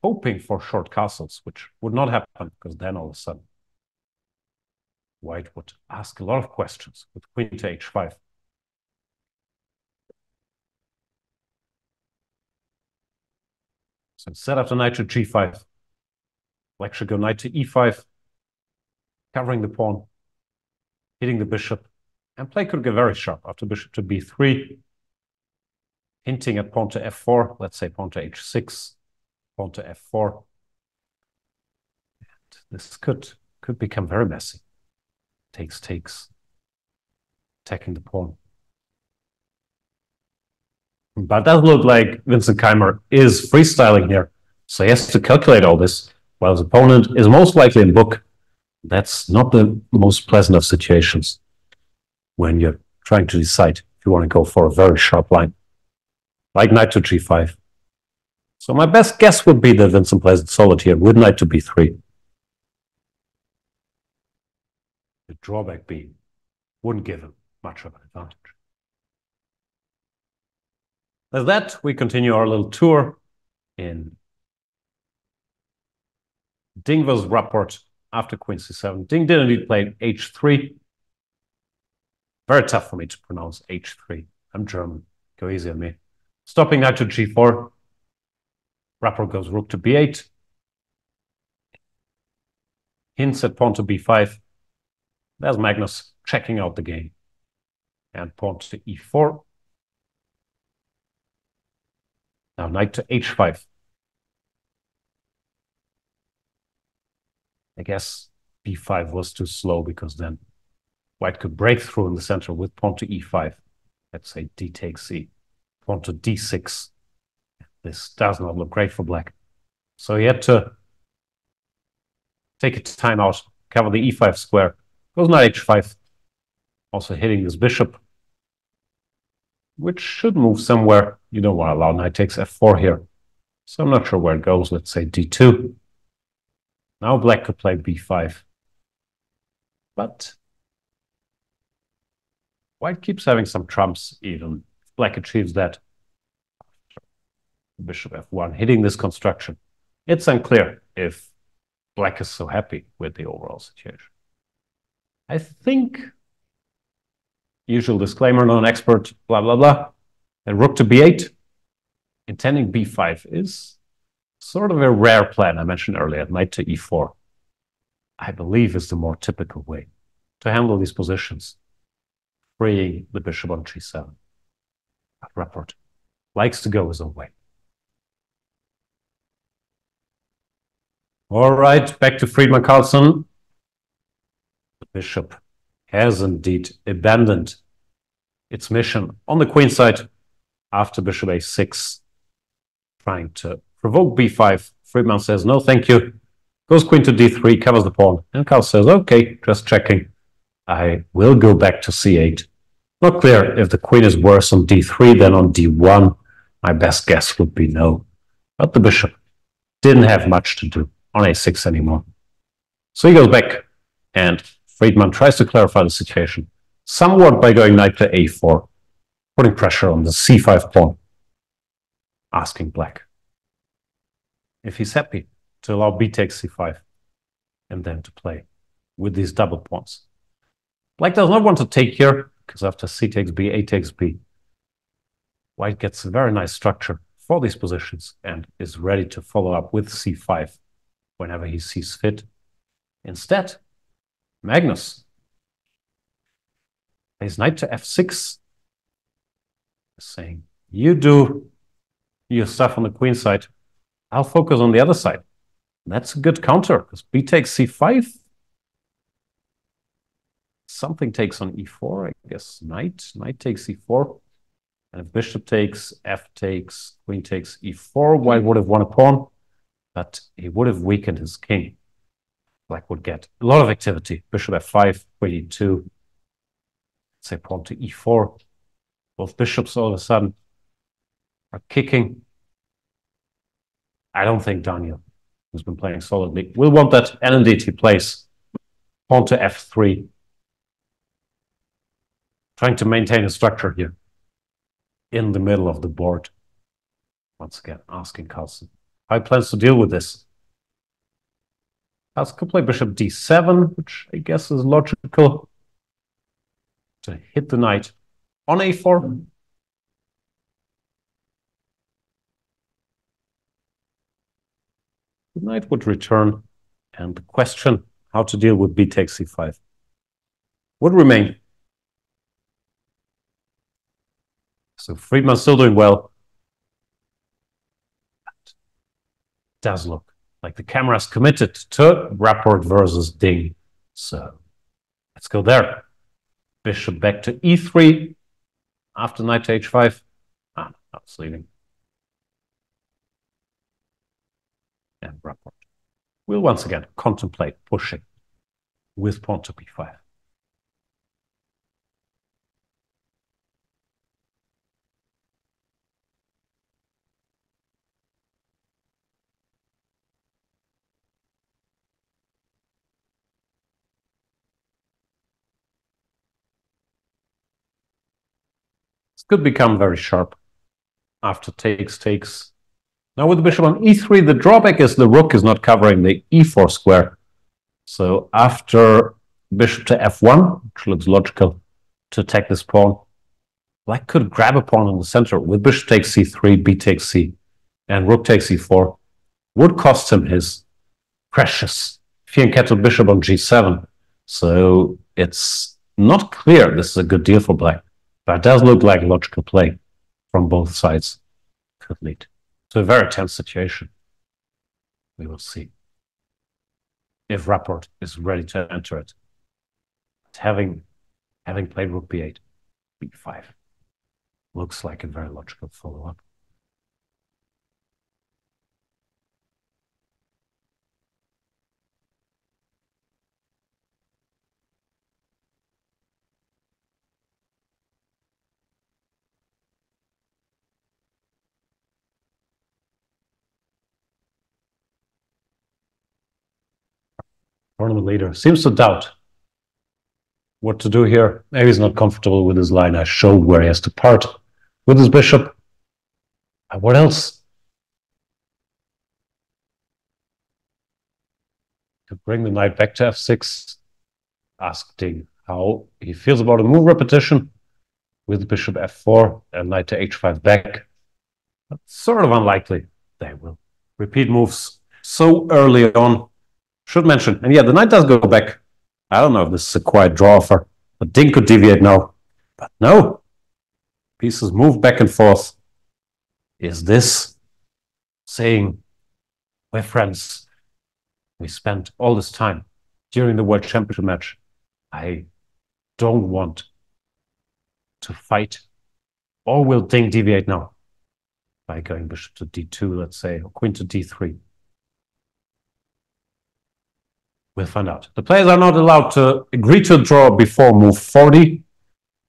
hoping for short castles, which would not happen because then all of a sudden White would ask a lot of questions with queen to h5. So of the knight to g5, black should go knight to e5, covering the pawn, hitting the bishop, and play could get very sharp after bishop to b3, hinting at pawn to f4, let's say pawn to h6, pawn to f4. And this could, could become very messy. Takes, takes, attacking the pawn. But that look like Vincent Keymer is freestyling here. So he has to calculate all this, while his opponent is most likely in book. That's not the most pleasant of situations when you're trying to decide if you want to go for a very sharp line, like knight to g5. So my best guess would be that Vincent plays it solid here with knight to b3. The drawback being wouldn't give him much of an advantage. With that, we continue our little tour in Ding was Rapport after queen c7. Ding did indeed play h3. Very tough for me to pronounce h3. I'm German. Go easy on me. Stopping knight to g4. Rapport goes rook to b8. Hints at pawn to b5. There's Magnus checking out the game. And pawn to e4. Now knight to h5. I guess b5 was too slow because then white could break through in the center with pawn to e5. Let's say d takes c. Pawn to d6. This does not look great for black. So he had to take a time out, cover the e5 square. Goes knight h5. Also hitting this bishop which should move somewhere. You don't want to allow knight takes f4 here. So I'm not sure where it goes. Let's say d2. Now black could play b5. But white keeps having some trumps even. If black achieves that, bishop f1, hitting this construction. It's unclear if black is so happy with the overall situation. I think usual disclaimer, not an expert, blah, blah, blah. And rook to b8, intending b5 is sort of a rare plan I mentioned earlier, knight to e4. I believe is the more typical way to handle these positions. freeing the bishop on g7. But Rapport likes to go his own way. All right, back to Fridman Carlsen. The bishop has indeed abandoned its mission on the queen side after bishop a6, trying to provoke b5. Fridman says, no, thank you. Goes queen to d3, covers the pawn. And Carlsen says, okay, just checking. I will go back to c8. Not clear if the queen is worse on d3 than on d1. My best guess would be no. But the bishop didn't have much to do on a6 anymore. So he goes back, and Fridman tries to clarify the situation somewhat by going knight to a4, putting pressure on the c5 pawn, asking black if he's happy to allow b takes c5 and then to play with these double pawns. Black does not want to take here because after c takes b, a takes b, white gets a very nice structure for these positions and is ready to follow up with c5 whenever he sees fit. Instead, Magnus plays knight to f6, saying, you do your stuff on the queen side, I'll focus on the other side. That's a good counter, because b takes c5. Something takes on e4, I guess. Knight, knight takes e4. And if bishop takes, f takes, queen takes e4, white would have won a pawn, but he would have weakened his king. Black would get a lot of activity. Bishop f5, queen e2, say pawn to e4. Both bishops all of a sudden are kicking. I don't think Daniel, who's been playing solidly, will want that. He plays pawn to f3, trying to maintain a structure here in the middle of the board. Once again, asking Carlsen how he plans to deal with this. Carlsen could play bishop d7, which I guess is logical to hit the knight on a4. The knight would return, and the question how to deal with b takes c5 would remain. So Fridman still doing well. does look like the camera's committed to Rapport versus Ding. So let's go there bishop back to e3 after knight to h5. Ah, that's leaving. And Rapport will once again contemplate pushing with pawn to b5. Could become very sharp after takes, takes. Now with the bishop on e3, the drawback is the rook is not covering the e4 square. So after bishop to f1, which looks logical to attack this pawn, black could grab a pawn in the center with bishop takes c3, b takes c, and rook takes e4, would cost him his precious fianchetto bishop on g7. So it's not clear this is a good deal for black. But it does look like logical play from both sides could lead to a very tense situation. We will see if Rapport is ready to enter it. But having having played rook b8, b5 looks like a very logical follow-up. Tournament leader, seems to doubt what to do here. Maybe he's not comfortable with his line. I showed where he has to part with his bishop. And what else? To bring the knight back to f6, asking how he feels about a move repetition with bishop f4 and knight to h5 back. But sort of unlikely they will repeat moves so early on should mention, and yeah, the knight does go back. I don't know if this is a quiet draw for, but Ding could deviate now. But no, pieces move back and forth. Is this saying, we're friends? We spent all this time during the World Championship match. I don't want to fight. Or will Ding deviate now by going bishop to d2, let's say, or queen to d3? We'll find out. The players are not allowed to agree to a draw before move 40,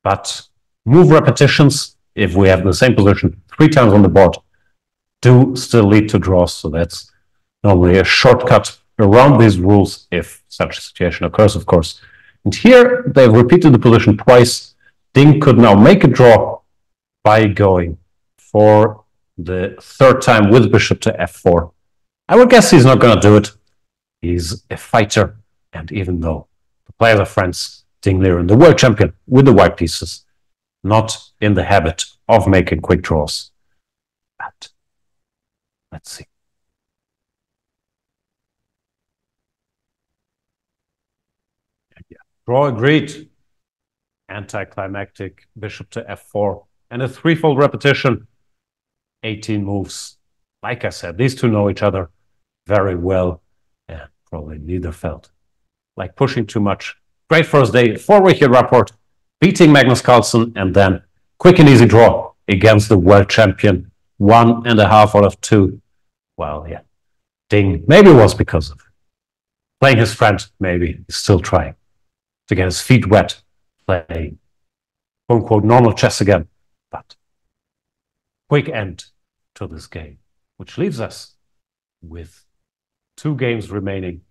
but move repetitions, if we have the same position three times on the board, do still lead to draws. So that's normally a shortcut around these rules if such a situation occurs, of course. And here they've repeated the position twice. Ding could now make a draw by going for the third time with bishop to f4. I would guess he's not going to do it. He's a fighter. And even though the players of France, Ding Liren, the world champion with the white pieces, not in the habit of making quick draws. But let's see. Yeah. Draw agreed. Anticlimactic bishop to f4 and a threefold repetition. 18 moves. Like I said, these two know each other very well. Yeah, probably neither felt like pushing too much. Great first day, four Richard Rapport, beating Magnus Carlsen, and then quick and easy draw against the world champion. One and a half out of two. Well, yeah. Ding. Maybe it was because of playing his friend. Maybe he's still trying to get his feet wet, playing quote unquote normal chess again. But quick end to this game, which leaves us with two games remaining.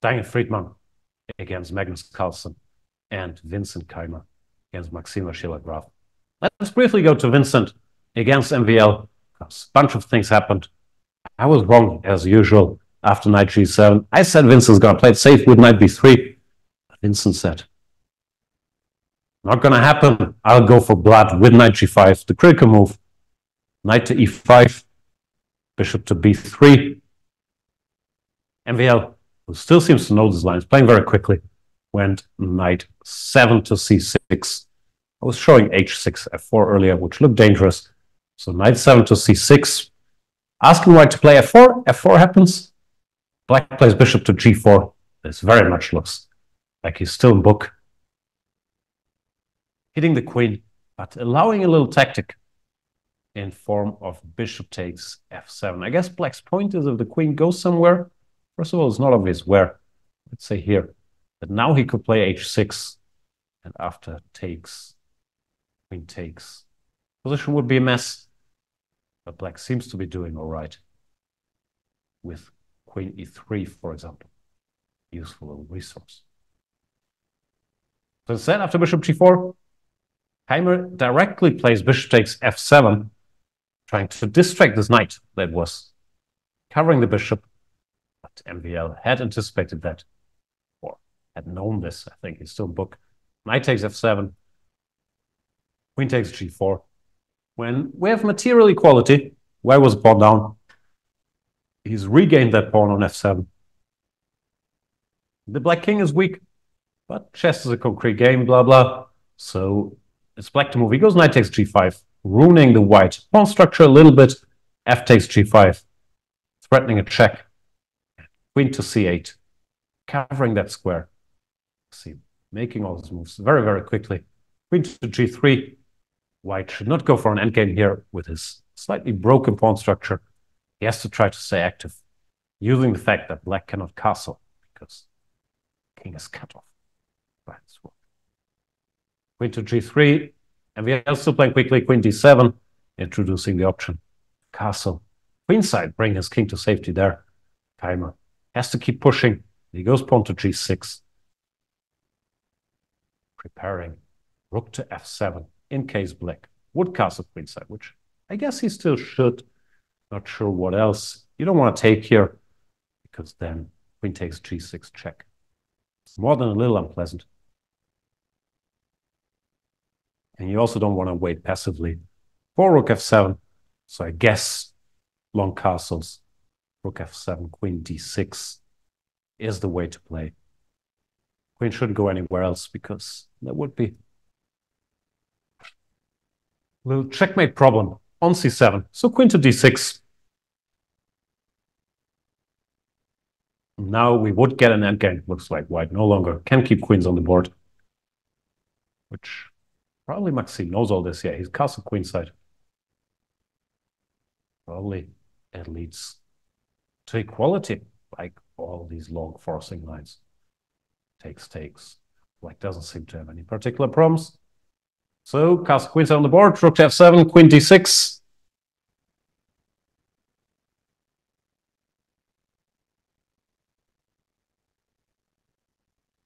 Daniel Fridman against Magnus Carlsen and Vincent Keymer against Maxime Vachier-Lagrave. Let's briefly go to Vincent against MVL. A bunch of things happened. I was wrong as usual after knight g7. I said Vincent's going to play it safe with knight b3. Vincent said, not going to happen. I'll go for blood with knight g5. The critical move. Knight to e5. Bishop to b3. MVL, who still seems to know these lines, playing very quickly, went knight 7 to c6. I was showing h6, f4 earlier, which looked dangerous. So knight 7 to c6. Asking white to play f4. f4 happens. Black plays bishop to g4. This very much looks like he's still in book hitting the queen, but allowing a little tactic in form of bishop takes f7. I guess black's point is if the queen goes somewhere, first of all, it's not obvious where. Let's say here. But now he could play h6, and after takes, queen takes. Position would be a mess, but black seems to be doing all right with queen e3, for example. Useful little resource. So instead, after bishop g4, Keymer directly plays bishop takes f7, trying to distract this knight that was covering the bishop. But MVL had anticipated that, or had known this. I think he's still book. Knight takes f7, queen takes g4. When we have material equality, where was pawn down? He's regained that pawn on f7. The black king is weak, but chess is a concrete game, blah, blah. So it's black to move. He goes knight takes g5, ruining the white pawn structure a little bit. F takes g5, threatening a check. Queen to c8, covering that square. See, making all these moves very, very quickly. Queen to g3. White should not go for an endgame here with his slightly broken pawn structure. He has to try to stay active, using the fact that black cannot castle because king is cut off by his this queen to g3, and we are still playing quickly queen d7, introducing the option castle. Queenside, bring his king to safety there. Keymer has to keep pushing. He goes pawn to g6. Preparing rook to f7 in case black would castle queenside, which I guess he still should. Not sure what else. You don't want to take here because then queen takes g6 check. It's more than a little unpleasant. And you also don't want to wait passively for rook f7. So I guess long castles, rook f7, queen d6 is the way to play. Queen shouldn't go anywhere else because that would be Little checkmate problem on c7. So queen to d6. Now we would get an endgame. Looks like white no longer can keep queens on the board. Which probably Maxime knows all this. Yeah, he's castle queenside. Probably it leads to equality, like all these long forcing lines. Takes, takes. Black doesn't seem to have any particular problems. So castle queenside on the board, rook to f7, queen d6.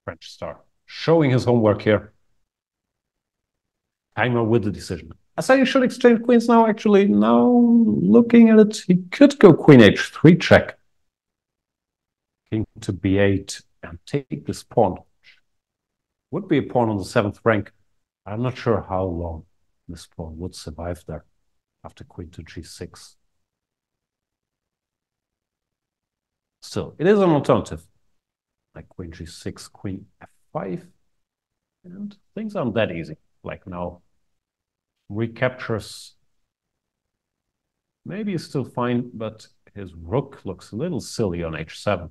French star showing his homework here. Timer with the decision. I say you should exchange queens now. Actually, now looking at it, he could go queen h3 check. King to b8 and take this pawn. Would be a pawn on the seventh rank. I'm not sure how long this pawn would survive there after queen to g6. Still, it is an alternative. Like queen g6, queen f5. And things aren't that easy. Like now, recaptures. Maybe he's still fine, but his rook looks a little silly on h7.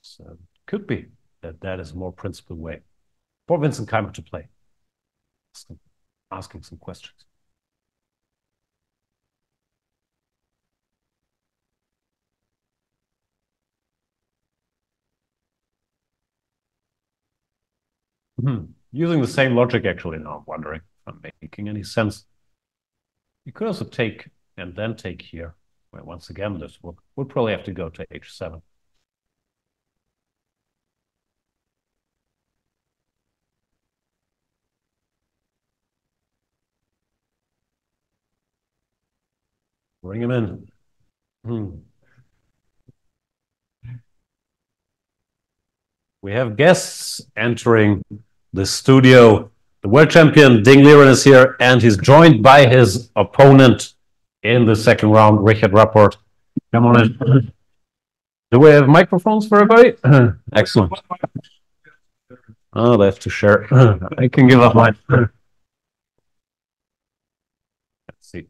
So it could be that that is a more principled way for Vincent Keymer to play. Asking, asking some questions. Hmm. Using the same logic, actually, now I'm wondering if I'm making any sense. You could also take and then take here. Well, once again, this would probably have to go to h7. Bring him in. Hmm. We have guests entering the studio. The world champion Ding Liren is here, and he's joined by his opponent in the second round, Richard Rapport. Come on in. Do we have microphones for everybody? Excellent. Oh, they have to share. I can give up mine. Let's see.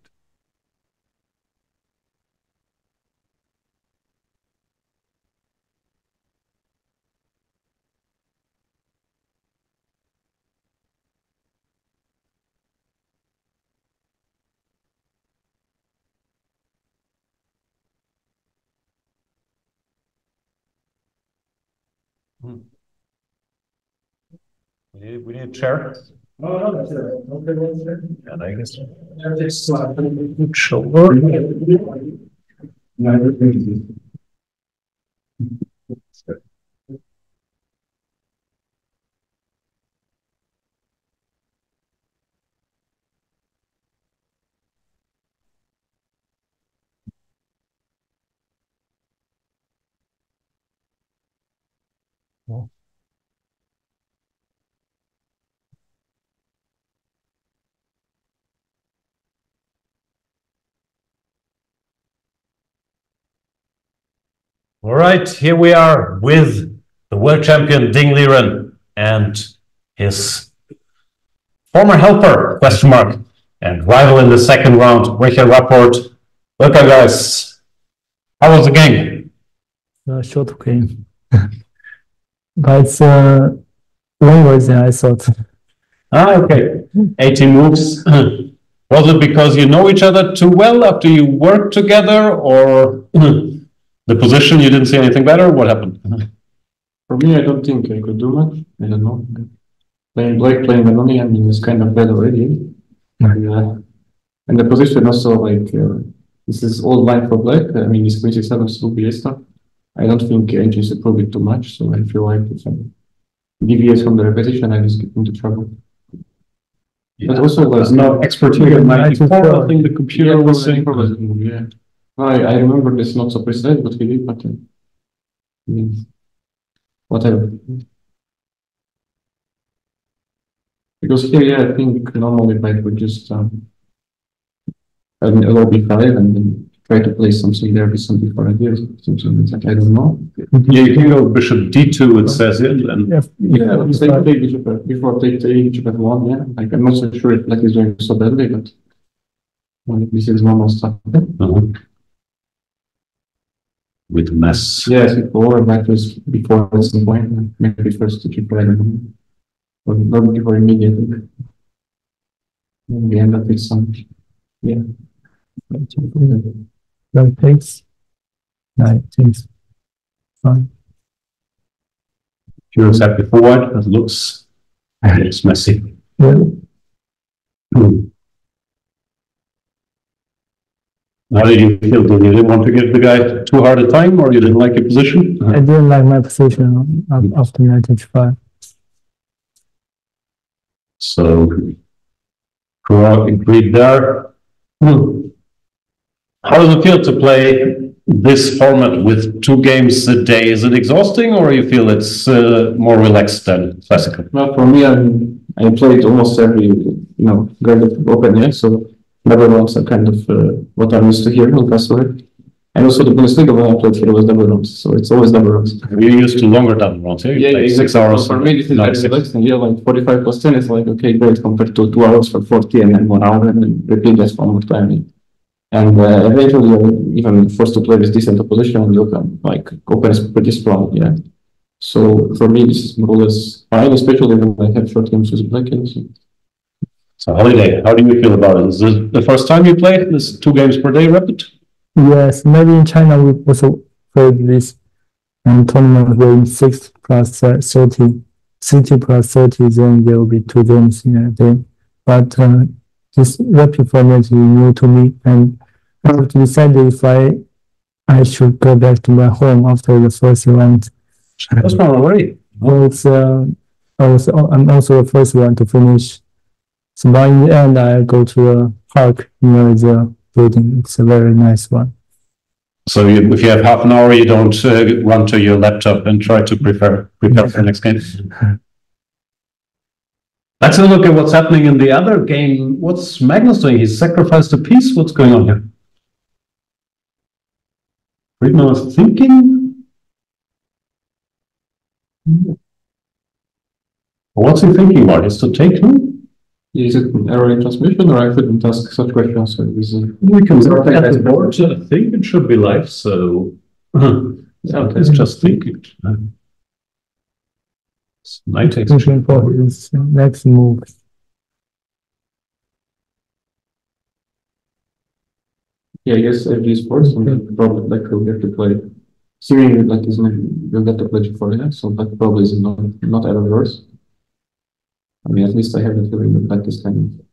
Hmm. We need, we need a chair. Oh, no, that's it. And I guess shoulder. All right, here we are with the world champion Ding Liren and his former helper, question mark, and rival in the second round, Richard Rapport. Welcome, guys. How was the game? a short game. but it's uh, longer than I thought. Ah, okay. 18 moves. Was it because you know each other too well after you worked together, or the position you didn't see anything better? What happened? For me, I don't think I could do much. I don't know. Playing black, playing Benoni, I mean, it's kind of bad already. And, uh, and the position also, like, uh, this is old line for black. I mean, it's 27 still Fiesta. I don't think Angel is improved it too much, so I feel like if I deviate from the repetition, I just get into trouble. But also, There's like, no expert here in 94. I think the computer yeah, was saying. was yeah. No, I, I remember this not so precise but he did, but uh, I whatever. Because here, yeah, I think normally if I would just um, I mean, allow b5 and then try to play something there with some before ideas, something like that, I don't know. Yeah, you can go bishop d2, it says it, and If, Yeah, if, take, I- take bishop, before take the bishop f1, yeah, like, I'm not so sure if black is doing so badly, but well, this is normal stuff. uh-huh. With mess. Yes, if that was before at some point, maybe first to keep right, or not before immediately. And we end up with some, yeah. no takes. Nine takes. Fine. Heroes happy for white, but looks, looks messy. Yeah. Hmm. How did you feel? Did you didn't want to give the guy too hard a time, or you didn't like your position? I didn't like my position after knight h5. So, Kuro agreed there. Hmm. How does it feel to play this format with two games a day? Is it exhausting, or you feel it's uh, more relaxed than classical? Well, for me, I'm, I played almost every, you know, grade of open, yeah, so double rounds are kind of uh, what I'm used to here in Castle. And also the Bundesliga when I played here was double rounds, so it's always double rounds. You're used to longer double rounds, yeah? You play Six exactly. hours. For me, this is no, very six. relaxing. Yeah, like forty-five plus ten is like, okay, great, compared to two hours for forty and then one hour and then repeat that one more time. And uh, eventually, you're even forced to play with decent opposition and you can, like, open is pretty strong, yeah. So for me, this is more or less fine, especially when I have short games with black and so. So holiday, how do you feel about it? Is this the first time you played this two games per day rapid? Yes, maybe in China we also played this and tournament in six plus uh, 30, 60 plus 30, then there will be two games in a day. But uh, this rapid format is new to me and I have to decide if I I should go back to my home after the first round. That's not already. So it's, uh, I was, I'm also the first one to finish. So now in the end, I go to a park near the building. It's a very nice one. So you, if you have half an hour, you don't uh, run to your laptop and try to prepare prepare for the next game. Let's have a look at what's happening in the other game. What's Magnus doing? He's sacrificed a piece. What's going on here? Fridman was thinking. What's he thinking about? Is to take him? Is it an error in transmission or I shouldn't ask such questions? So is uh, We can Is it at the board. I think it should be live, so. Yeah, let's just think it. Knight takes. Thinking for his next move. Yeah, I guess FG Sports and then probably Black will have to play. Seemingly Black is not, will get to play for yeah, so that probably is not, not out of yours. I mean, at least I have the feeling that Black is kind of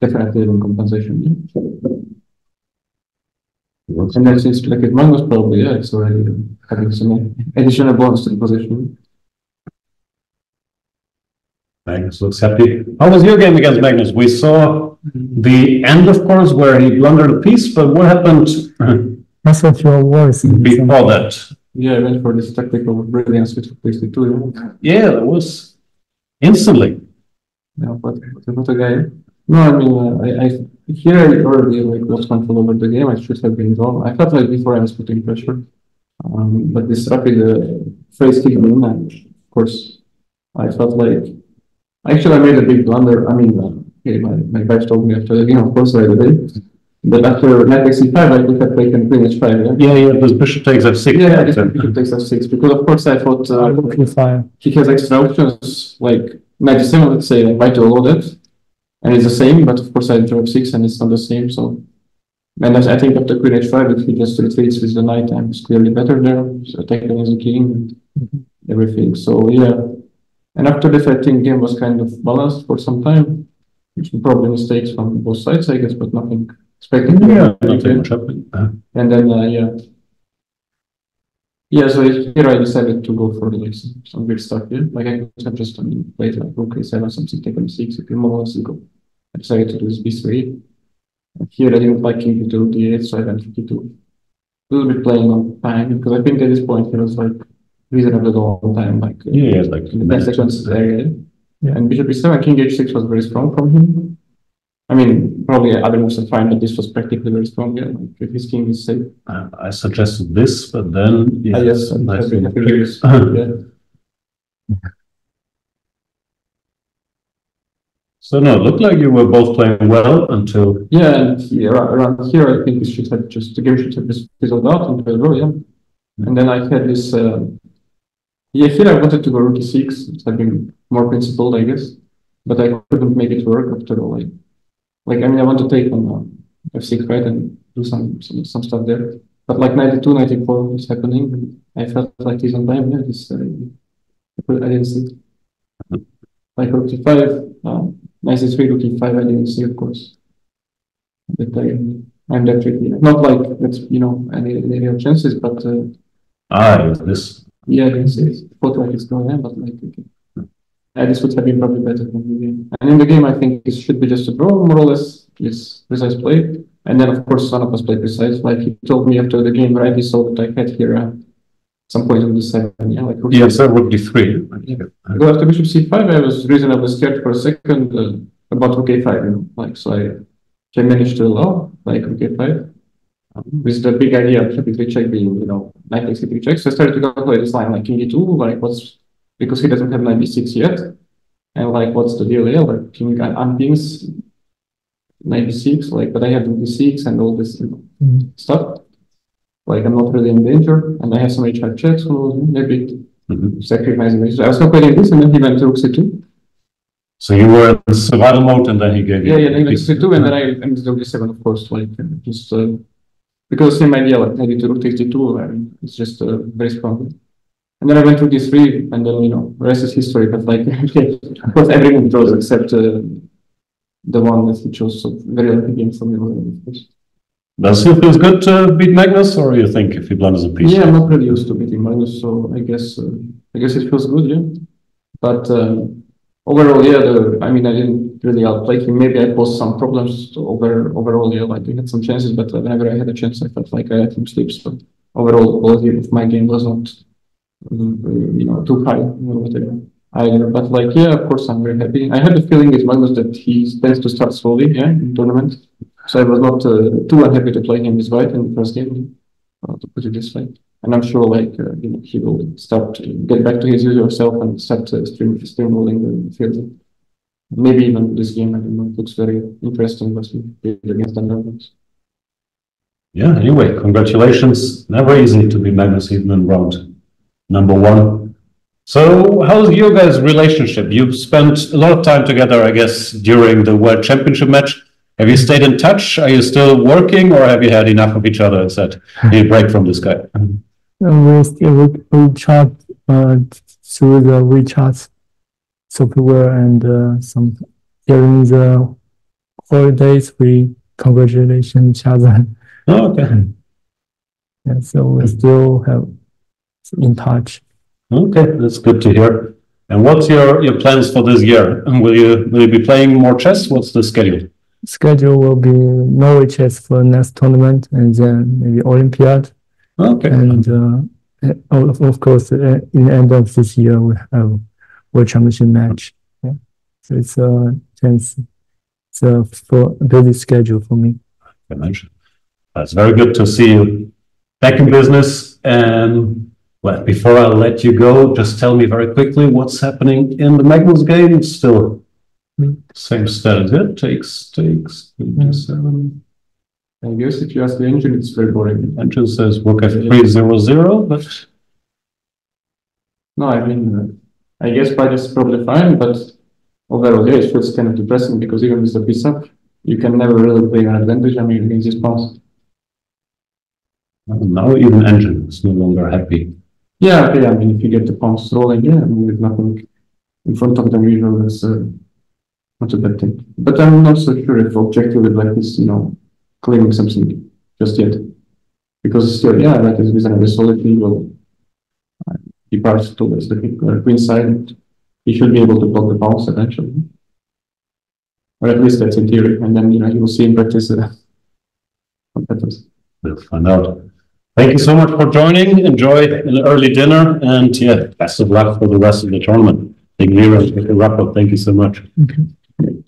definitely in compensation. Yeah. And then since Black is Magnus, probably, yeah, it's already having some additional bonus to the position. Magnus looks happy. How was your game against Magnus? We saw the end, of course, where he blundered a piece, but what happened That's what your voice is. before that? Yeah, I went for this tactical brilliance with place two, yeah. Yeah, it was instantly. Yeah, but but what a guy. No, I mean, uh, I, I here I already like lost control over the game. I should have been wrong. I felt like before I was putting pressure, um, but this rapid uh, phrase kicked in, and of course, I felt like actually I made a big blunder. I mean, uh, okay, my my wife told me after the game, of course, right away. But after knight x5, I could have taken queen h5. Yeah, Yeah, yeah, this bishop takes f6. yeah, I just bishop takes f6 because of course I thought uh, Okay, he has extra options like knight seven, let's say, invite to load it, and it's the same, but of course I drop six and it's not the same. So, and I think after queen h5, if he just retreats with the knight, I'm clearly better there. So taking as a king and everything. So yeah, and after this, I think game was kind of balanced for some time, probably mistakes from both sides, I guess, but nothing spectacular. Yeah, nothing much happened. Uh, And then, uh, yeah. Yeah, so here I decided to go for like some, some weird stuff here. Like I could have just, I mean, played like rook a7, something, take on six, if you more or less go. I decided to do this b3. Here I didn't like king to d8, so I went to d2. A little bit playing on time, because I think at this point it was like reasonably long time, like. yeah, Yeah, like in the 10 seconds area. Yeah. And bishop e7, king h6 was very strong from him. I mean, probably other moves are fine, but this was practically very strong. Yeah, like if his king is safe. Uh, I suggested this, but then Ah, yes, I'm nice happy, little happy trick. with this. Yeah. So no, it looked like you were both playing well until Yeah, and here, around here, I think we should have just the game should have just fizzled out into a draw, yeah. And then I had this, uh, yeah, here I wanted to go rook e6, it had been more principled, I guess, but I couldn't make it work after all. Like, like I mean, I want to take on uh, f6, right, and do some, some some stuff there. But like 92, 94 was happening, I felt like this on time, yeah, this, uh, I didn't see. it. Like rook e5, uh, 93, rook e5, I didn't see, of course that I, I'm that tricky. Not like that's you know any, any real chances, but uh, ah, this. yeah, it's, it's thought like it's going in, but like okay. Uh, this would have been probably better than the game. And in the game, I think it should be just a draw, more or less. It's precise play, and then of course one of us played precise. Like he told me after the game, right? He saw that I had here uh, some point on the seven. Yeah, like rook Yeah, so rook d3. Go after bishop c5, I was reasonably scared for a second uh, about rook a5, you know, like so I, I managed to allow like rook a5 with the big idea of typically check being, you know, knight takes c3 check. So I started to calculate this line like king e2, like what's because he doesn't have knight b6 yet, and like what's the deal here? Like king un- unpings knight b6, like but I have rook b6 and all this you know, Mhm. stuff. Like I'm not really in danger, and I have some h5 checks, so maybe Mhm. sacrificing this. I was calculating this, and then he went to rook c2. So you were in survival mode and then he gave you. Yeah, yeah, then rook c2, and then I ended rook d7, of course, like just uh, because same idea, like maybe to rook takes d2, I mean, it's just uh, very strong. And then I went to d3, and then you know, the rest is history. But like, of course, everyone draws except uh, the one that he chose. So very lucky game for me. Does it feel good to beat Magnus or you think if he blunders a piece? Yeah, I'm not really used to beating Magnus, so I guess uh, I guess it feels good, yeah. But um, overall, yeah, the, I mean, I didn't really outplay him. Maybe I posed some problems over overall, yeah, like I had some chances, but uh, whenever I had a chance, I felt like I had him sleep. So overall, quality of my game was not, you know, too high or whatever. Either, but like, yeah, of course, I'm very happy. I had the feeling as Magnus that he tends to start slowly, yeah, in tournament. So I was not uh, too unhappy to play him with white in the first game, uh, to put it this way. And I'm sure, like, uh, you know, he will start to get back to his usual self and start uh, stream streamrolling the field. Maybe even this game, I don't know, looks very interesting versus against the Netherlands. Yeah, anyway, congratulations. Never easy to be Magnus even round number one. So how's your guys' relationship? You've spent a lot of time together, I guess, during the World Championship match. Have you stayed in touch? Are you still working or have you had enough of each other and said, "Need a break from this guy? And we still we, we chat uh, through the WeChat software and uh, some during the holidays we congratulate each other. Oh, okay. Yeah, so we still have in touch. Okay, that's good to hear. And what's your, your plans for this year? And Will you, will you be playing more chess? What's the schedule? Schedule will be Norway chess for next tournament and then maybe Olympiad Okay. and uh, of, of course uh, in the end of this year we have World Championship match. Yeah. So it's a chance. It's a for busy schedule for me. I mentioned. That's very good to see you back in business. And well, before I let you go, just tell me very quickly what's happening in the Magnus game. It's still same status. It takes takes twenty-seven. I guess if you ask the engine, it's very boring. Just says f3 zero zero, but No, I mean, uh, I guess Pad is probably fine, but overall, yeah, it feels kind of depressing because even with the piece up, you can never really play an advantage. I mean, against this pass. now even engine is no longer happy. Yeah, okay, I mean, if you get the pawns rolling, yeah, I mean, with nothing in front of them, usually that's uh, not a bad thing. But I'm not so sure if objectively black is, you know, claiming something just yet. Because still, yeah, that is reasonably solid. He will uh, depart towards the uh, queen side. He should be able to block the pawns eventually. Or at least that's in theory. And then, you know, you will see in practice uh, what happens. We'll find out. Thank you so much for joining. Enjoy an early dinner and yeah, best of luck for the rest of the tournament. Wrap up. Thank you so much. Okay.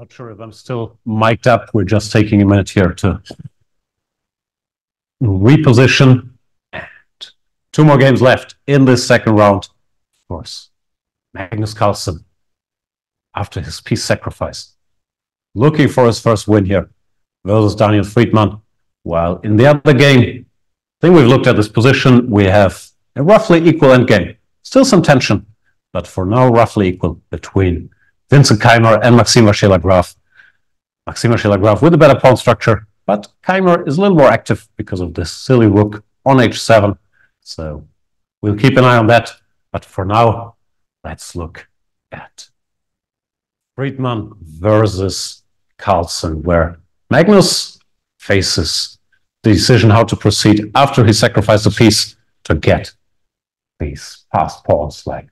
Not sure if I'm still mic'd up. We're just taking a minute here to reposition. And two more games left in this second round. Of course, Magnus Carlsen, after his piece sacrifice, looking for his first win here versus Daniel Fridman. While in the other game, I think we've looked at this position. We have a roughly equal end game. Still some tension, but for now, roughly equal between Vincent Keymer and Maxime Vachier-Lagrave. Maxime Vachier-Lagrave with a better pawn structure, but Keymer is a little more active because of this silly rook on h7. So we'll keep an eye on that. But for now, let's look at Fridman versus Carlsen, where Magnus faces the decision how to proceed after he sacrificed a piece to get these fast pawns like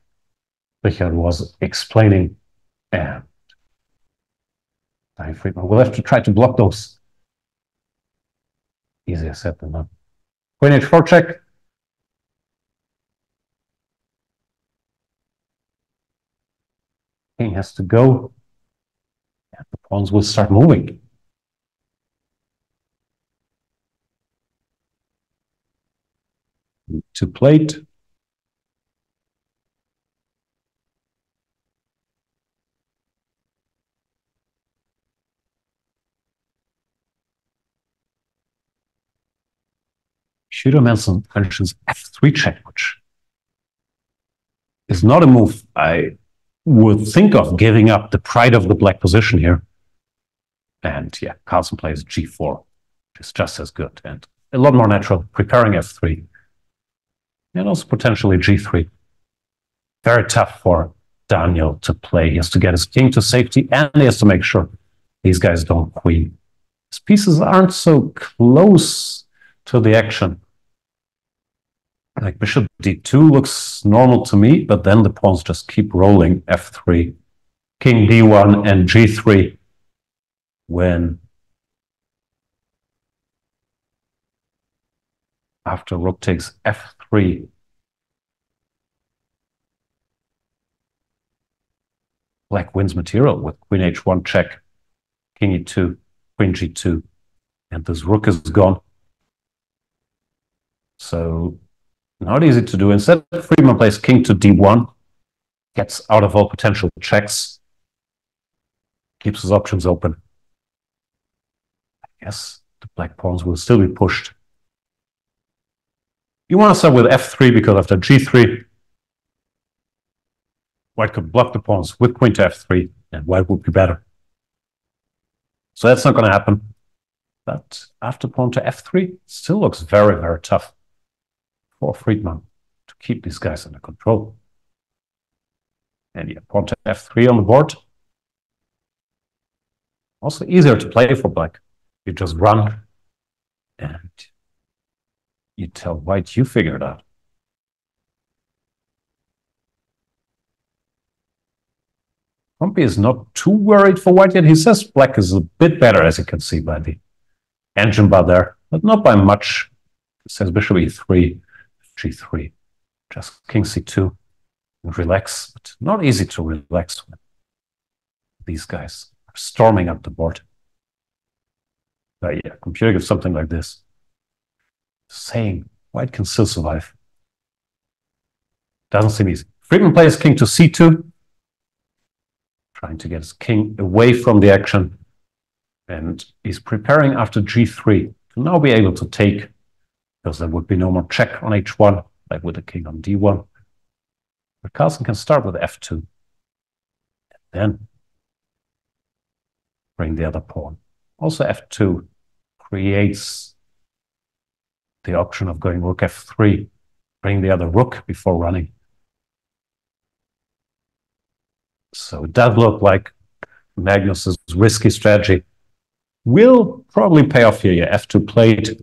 Richard was explaining. And Daniel We'll have to try to block those. Easier said than done. Queen h4 check. King has to go. And the pawns will start moving. To plate. Manson mentions f3 check, which is not a move I would think of giving up the pride of the black position here. And yeah, Carlsen plays g4, which is just as good and a lot more natural, preparing f3. And also potentially g3. Very tough for Daniel to play. He has to get his king to safety and he has to make sure these guys don't queen. His pieces aren't so close to the action. Like bishop d2 looks normal to me, but then the pawns just keep rolling f3, king d1 and g3 when after rook takes f3 black wins material with queen h1 check, king e2, queen g2, and this rook is gone. So not easy to do. Instead, Fridman plays king to d1, gets out of all potential checks, keeps his options open. I guess the black pawns will still be pushed. You want to start with f3 because after g3, white could block the pawns with queen to f3, and white would be better. So that's not going to happen. But after pawn to f3, still looks very, very tough for Fridman to keep these guys under control. And yeah, pawn to f3 on the board. Also easier to play for black. You just run and you tell white you figure it out. Pompey is not too worried for white yet. He says black is a bit better, as you can see by the engine bar there, but not by much. Says bishop e3, g3, just king c2, and relax. But not easy to relax when these guys are storming up the board. But yeah, computer gives something like this, saying white can still survive. Doesn't seem easy. Fridman plays king to c2, trying to get his king away from the action. And he's preparing after g3 to now be able to take because there would be no more check on h1, like with the king on d1. But Carlsen can start with f2, and then bring the other pawn. Also f2 creates the option of going rook f3, bring the other rook before running. So it does look like Magnus's risky strategy will probably pay off here. Yeah, f2 played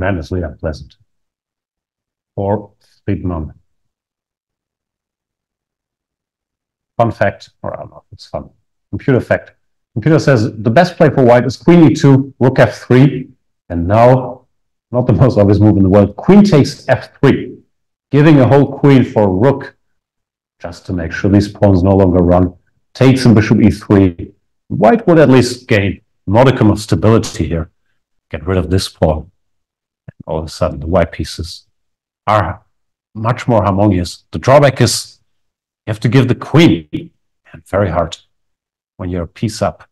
tremendously unpleasant for Fridman. Fun fact, or uh, I don't know if it's fun. Computer fact. Computer says the best play for white is queen e2, rook f3, and now, not the most obvious move in the world, queen takes f3, giving a whole queen for rook, just to make sure these pawns no longer run, takes in bishop e3. White would at least gain modicum of stability here. Get rid of this pawn. All of a sudden, the white pieces are much more harmonious. The drawback is you have to give the queen, and very hard when you're a piece up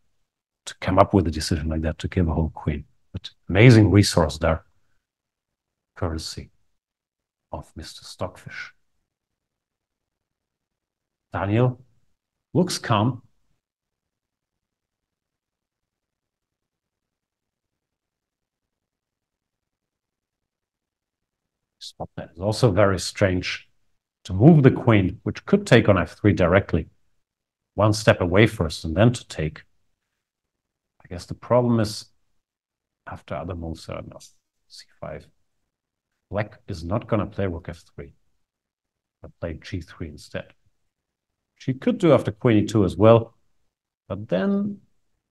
to come up with a decision like that to give a whole queen. But amazing resource there. Courtesy of Mr. Stockfish. Daniel looks calm. Spot that is also very strange to move the queen, which could take on f3 directly, one step away first and then to take. I guess the problem is after other moves, I don't c5. Black is not going to play rook f3, but play g3 instead. She could do after queen e2 as well, but then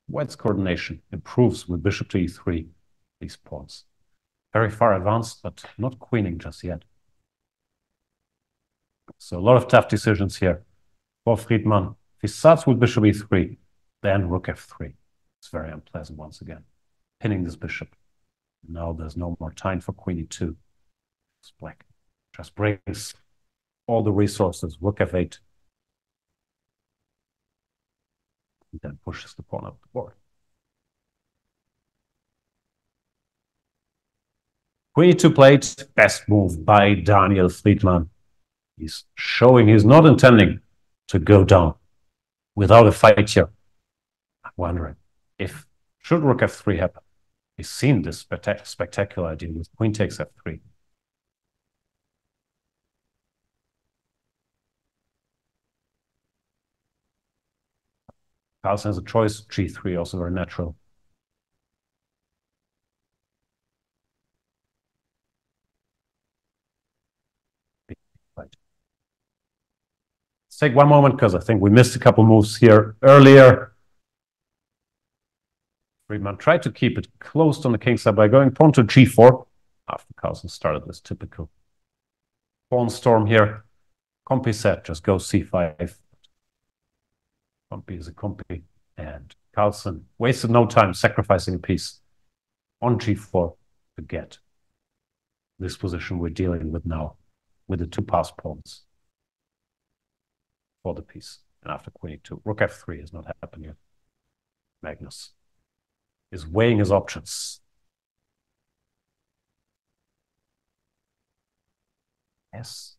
white's coordination improves with bishop to e3, these pawns. Very far advanced, but not queening just yet. So a lot of tough decisions here for Fridman. If he starts with bishop e3, then rook f3. It's very unpleasant once again. Pinning this bishop. Now there's no more time for queen e2. It's black. Just brings all the resources. Rook f8. And then pushes the pawn up the board. Queen e2 played. Best move by Daniel Fridman. He's showing he's not intending to go down without a fight here. I'm wondering if should rook f3 happen. He's seen this spectac spectacular idea with queen takes f3. Carlsen has a choice, g3, also very natural. Take one moment because I think we missed a couple moves here earlier. Fridman tried to keep it closed on the king side by going pawn to g4 after Carlsen started this typical pawn storm here. Compi said just go c5. Compi is a compi. And Carlsen wasted no time sacrificing a piece on g4 to get this position we're dealing with now with the two passed pawns for the piece. And after queen e2, rook f3 has not happened yet. Magnus is weighing his options. Yes.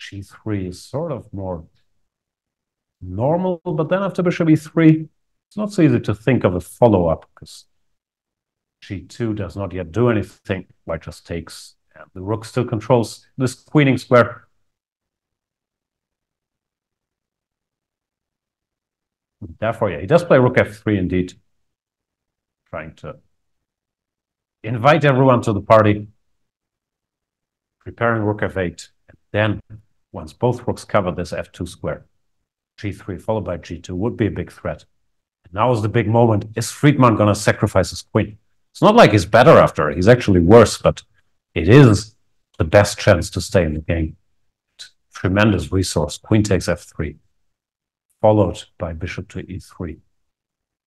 g3 is sort of more normal, but then after bishop e3, it's not so easy to think of a follow-up because g2 does not yet do anything. White just takes. And the rook still controls this queening square. Therefore, yeah, he does play rook f3 indeed. Trying to invite everyone to the party. Preparing rook f8. And then, once both rooks cover this f2 square, g3 followed by g2 would be a big threat. And now is the big moment. Is Fridman going to sacrifice his queen? It's not like he's better after. He's actually worse, but it is the best chance to stay in the game. Tremendous resource. Queen takes f3 followed by bishop to e3.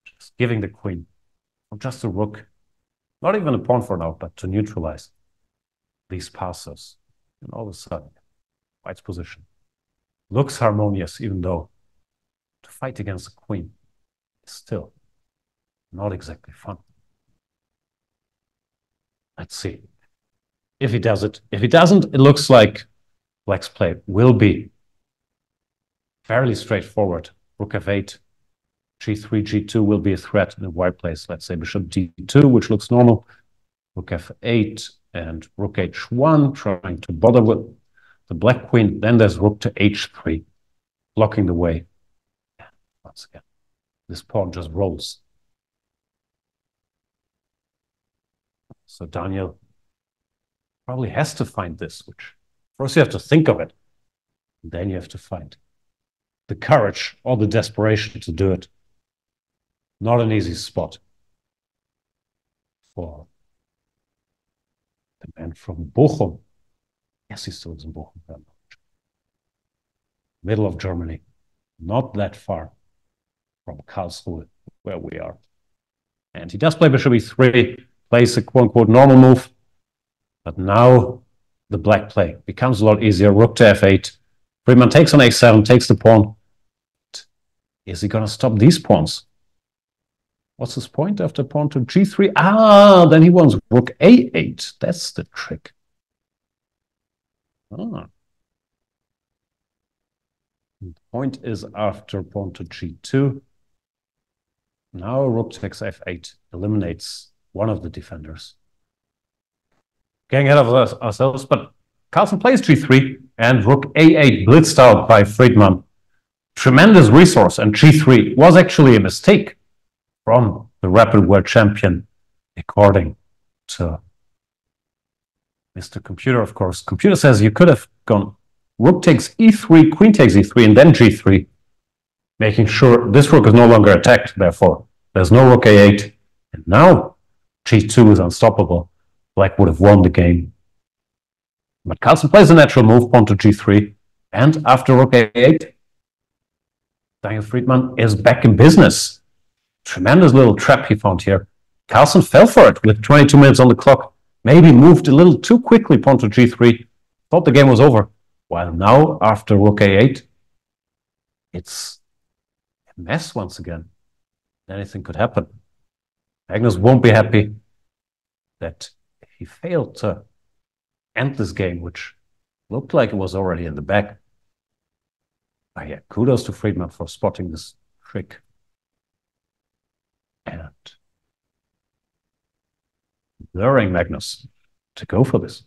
Just giving the queen, or just a rook, not even a pawn for now, but to neutralize these passes. And all of a sudden, white's position looks harmonious, even though to fight against the queen is still not exactly fun. Let's see if he does it. If he doesn't, it looks like black's play will be fairly straightforward. Rook f8, g3, g2 will be a threat in a white place. Let's say bishop d2, which looks normal. Rook f8 and rook h1, trying to bother with the black queen. Then there's rook to h3, blocking the way. Once again, this pawn just rolls. So Daniel probably has to find this, which first you have to think of it. Then you have to find the courage or the desperation to do it. Not an easy spot for the man from Bochum. Yes, he still lives in Bochum. Middle of Germany, not that far from Karlsruhe, where we are. And he does play bishop e3, plays a quote unquote normal move. But now the black play becomes a lot easier. Rook to f8. Fridman takes on a7, takes the pawn. Is he going to stop these pawns? What's his point after pawn to g3? Ah, then he wants rook a8. That's the trick. Ah. Point is after pawn to g2. Now rook takes f8 eliminates one of the defenders. Getting ahead of ourselves, but Carlsen plays g3 and rook a8 blitzed out by Fridman. Tremendous resource, and g3 was actually a mistake from the rapid world champion, according to Mr. Computer, of course. Computer says you could have gone rook takes e3, queen takes e3, and then g3 making sure this rook is no longer attacked, therefore. There's no rook a8. And now g2 is unstoppable. Black would have won the game. But Carlsen plays a natural move, pawn to g3. And after rook a8, Daniel Fridman is back in business. Tremendous little trap he found here. Carlsen fell for it with 22 minutes on the clock. Maybe moved a little too quickly, pawn to g3. Thought the game was over. While now, after rook a8, it's a mess once again. Anything could happen. Magnus won't be happy that he failed to end this game, which looked like it was already in the bag. Yeah, kudos to Fridman for spotting this trick. And luring Magnus to go for this.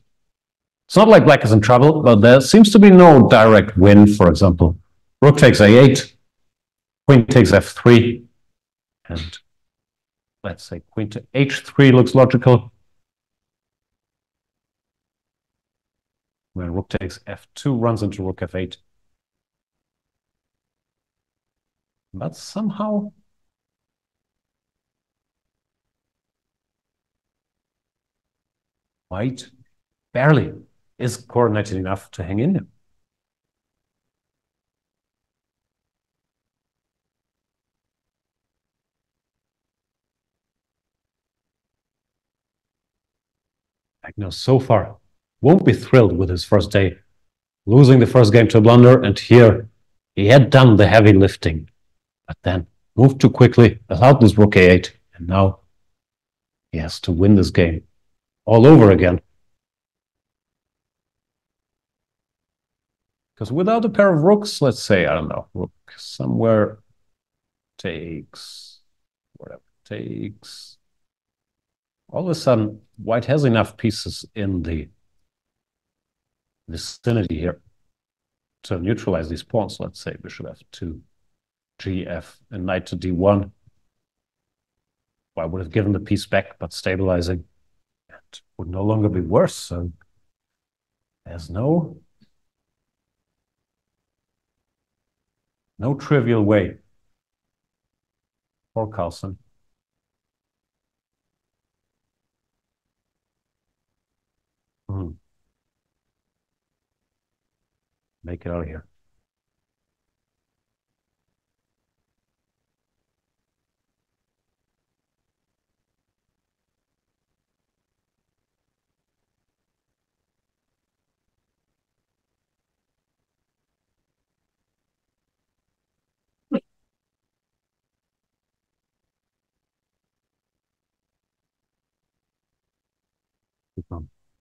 It's not like Black is in trouble, but there seems to be no direct win, for example. Rook takes a8, Queen takes f3, and let's say queen to h3 looks logical. When rook takes f2, runs into rook f8. But somehow white barely is coordinated enough to hang in there. Magnus so far won't be thrilled with his first day, losing the first game to a blunder, and here he had done the heavy lifting, but then moved too quickly, allowed this rook a8, and now he has to win this game all over again. Because without a pair of rooks, let's say, I don't know, rook somewhere takes, whatever, takes all of a sudden, white has enough pieces in the vicinity here to neutralize these pawns. Let's say bishop f2, gf, and knight to d1. Well, I would have given the piece back, but stabilizing it would no longer be worse. So there's no no trivial way for Carlsen Hmm. Make it out of here.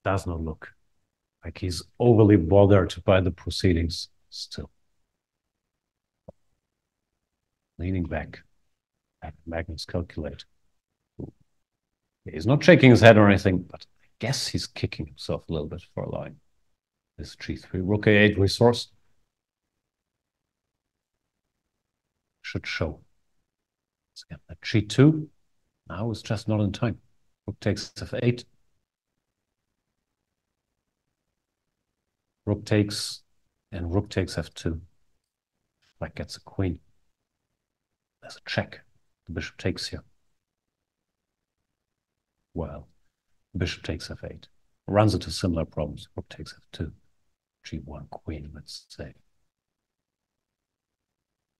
Does not look like he's overly bothered by the proceedings still. Leaning back, at Magnus calculate. He's not shaking his head or anything, but I guess he's kicking himself a little bit for allowing this g3 rook a8 resource. Should show. Again, that g2 now is just not in time. Rook takes f8. Rook takes, and rook takes f2. Black gets a queen. There's a check. The bishop takes here. Well, bishop takes f8. Runs into similar problems. Rook takes f2. g1 queen, let's say.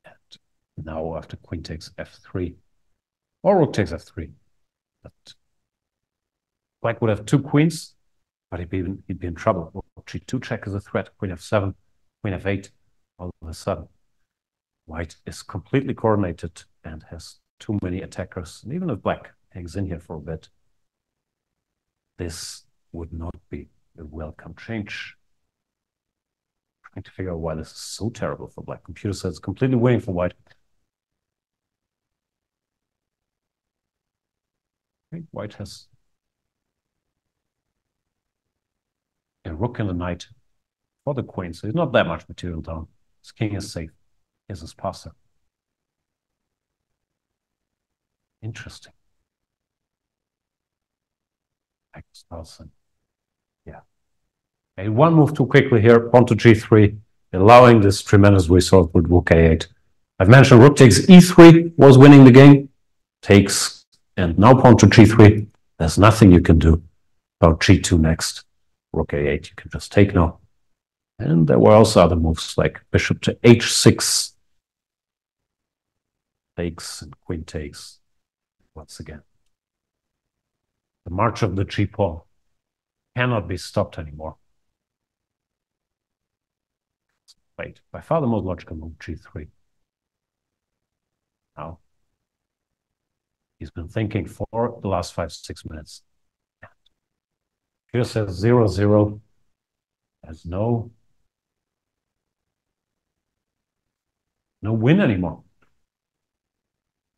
And now after queen takes f3, or rook takes f3. But black would have two queens, but he'd be, he'd be in trouble. Rook g2 check is a threat. Queen f7, queen f8. All of a sudden, white is completely coordinated and has too many attackers. And even if black hangs in here for a bit, this would not be a welcome change. Trying to figure out why this is so terrible for black. Computer says it's completely winning for white. Okay, white has a rook and a knight for the queen, so he's not that much material down. His king is safe. His passer. Interesting. Carlsen. Yeah. And one move too quickly here, pawn to g3, allowing this tremendous result with rook a8. I've mentioned rook takes e3 was winning the game. Takes, and now pawn to g3. There's nothing you can do about g2 next. Rook a8, you can just take now. And there were also other moves like bishop to h6. Takes and queen takes once again. The march of the g pawn cannot be stopped anymore. Wait, by far the most logical move, g3. Now, he's been thinking for the last five, six minutes. Here says zero, zero. There's no, no win anymore.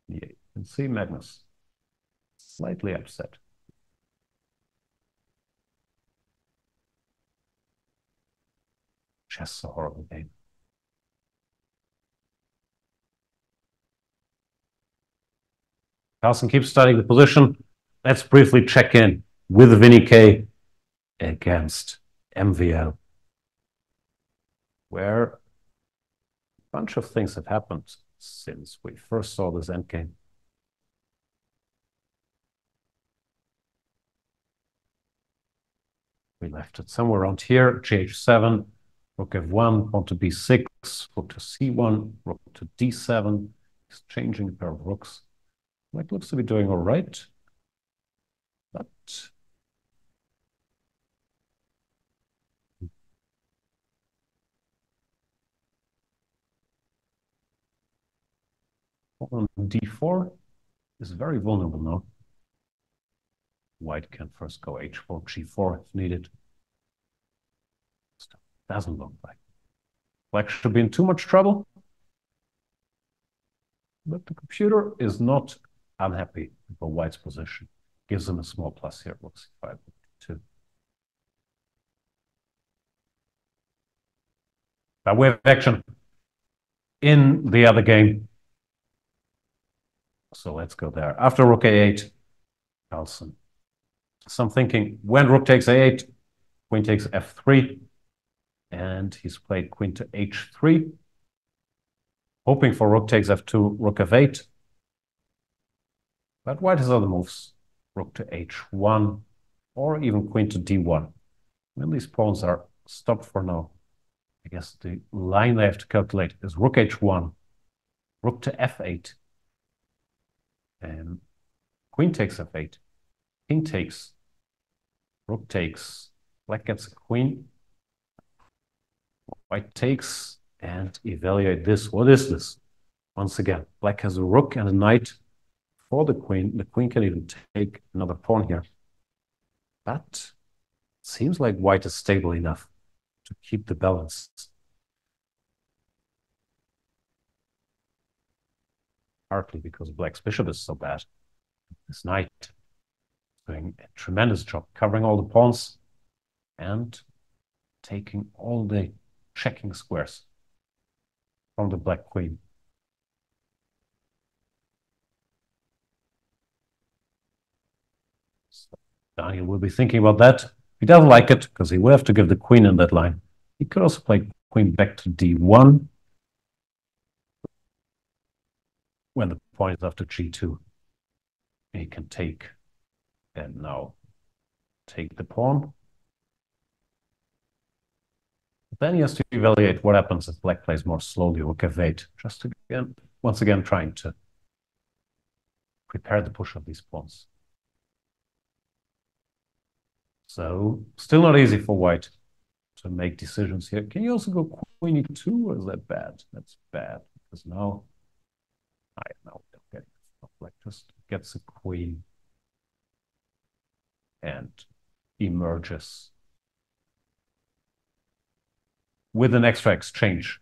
Yeah, you can see Magnus slightly upset. Just a horrible game. Carlsen keeps studying the position. Let's briefly check in with Vinny K against MVL, where a bunch of things have happened since we first saw this endgame. We left it somewhere around here, GH7, rook f1, pawn to b6, rook to c1, rook to d7, exchanging a pair of rooks. White looks to be doing all right, but on d4 is very vulnerable now. White can first go h4, g4 if needed. Doesn't look like. Black should be in too much trouble. But the computer is not unhappy with White's position. Gives him a small plus here. Looks five two. By way of action, in the other game. So let's go there. After rook a8, Carlsen. So I'm thinking when rook takes a8, queen takes f3, and he's played queen to h3, hoping for rook takes f2, rook f8. But white has other moves, rook to h1, or even queen to d1. When these pawns are stopped for now, I guess the line they have to calculate is rook h1, rook to f8, and queen takes f8, king takes, rook takes, black gets a queen, White takes and evaluate this. What is this? Once again, black has a rook and a knight for the queen. The queen can even take another pawn here. But seems like white is stable enough to keep the balance. Partly because black's bishop is so bad. This knight doing a tremendous job covering all the pawns and taking all the checking squares from the black queen. Daniel will be thinking about that. He doesn't like it because he will have to give the queen in that line. He could also play queen back to d1 when the point is after g2. He can take and now take the pawn. Then he has to evaluate what happens if black plays more slowly, rook f8, just again, once again trying to prepare the push of these pawns. So still not easy for white to make decisions here. Can you also go queen e2 or is that bad? That's bad because now I don't know getting like just gets a queen and emerges with an extra exchange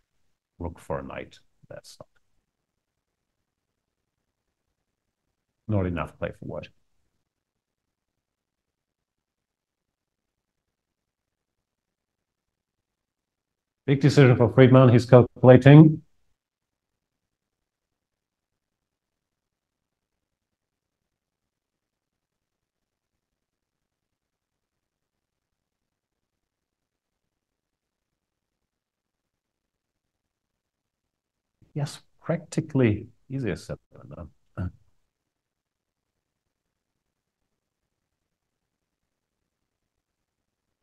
rook for a knight. That's not, not enough play for white. Big decision for Fridman. He's calculating. Yes, practically easier said than done.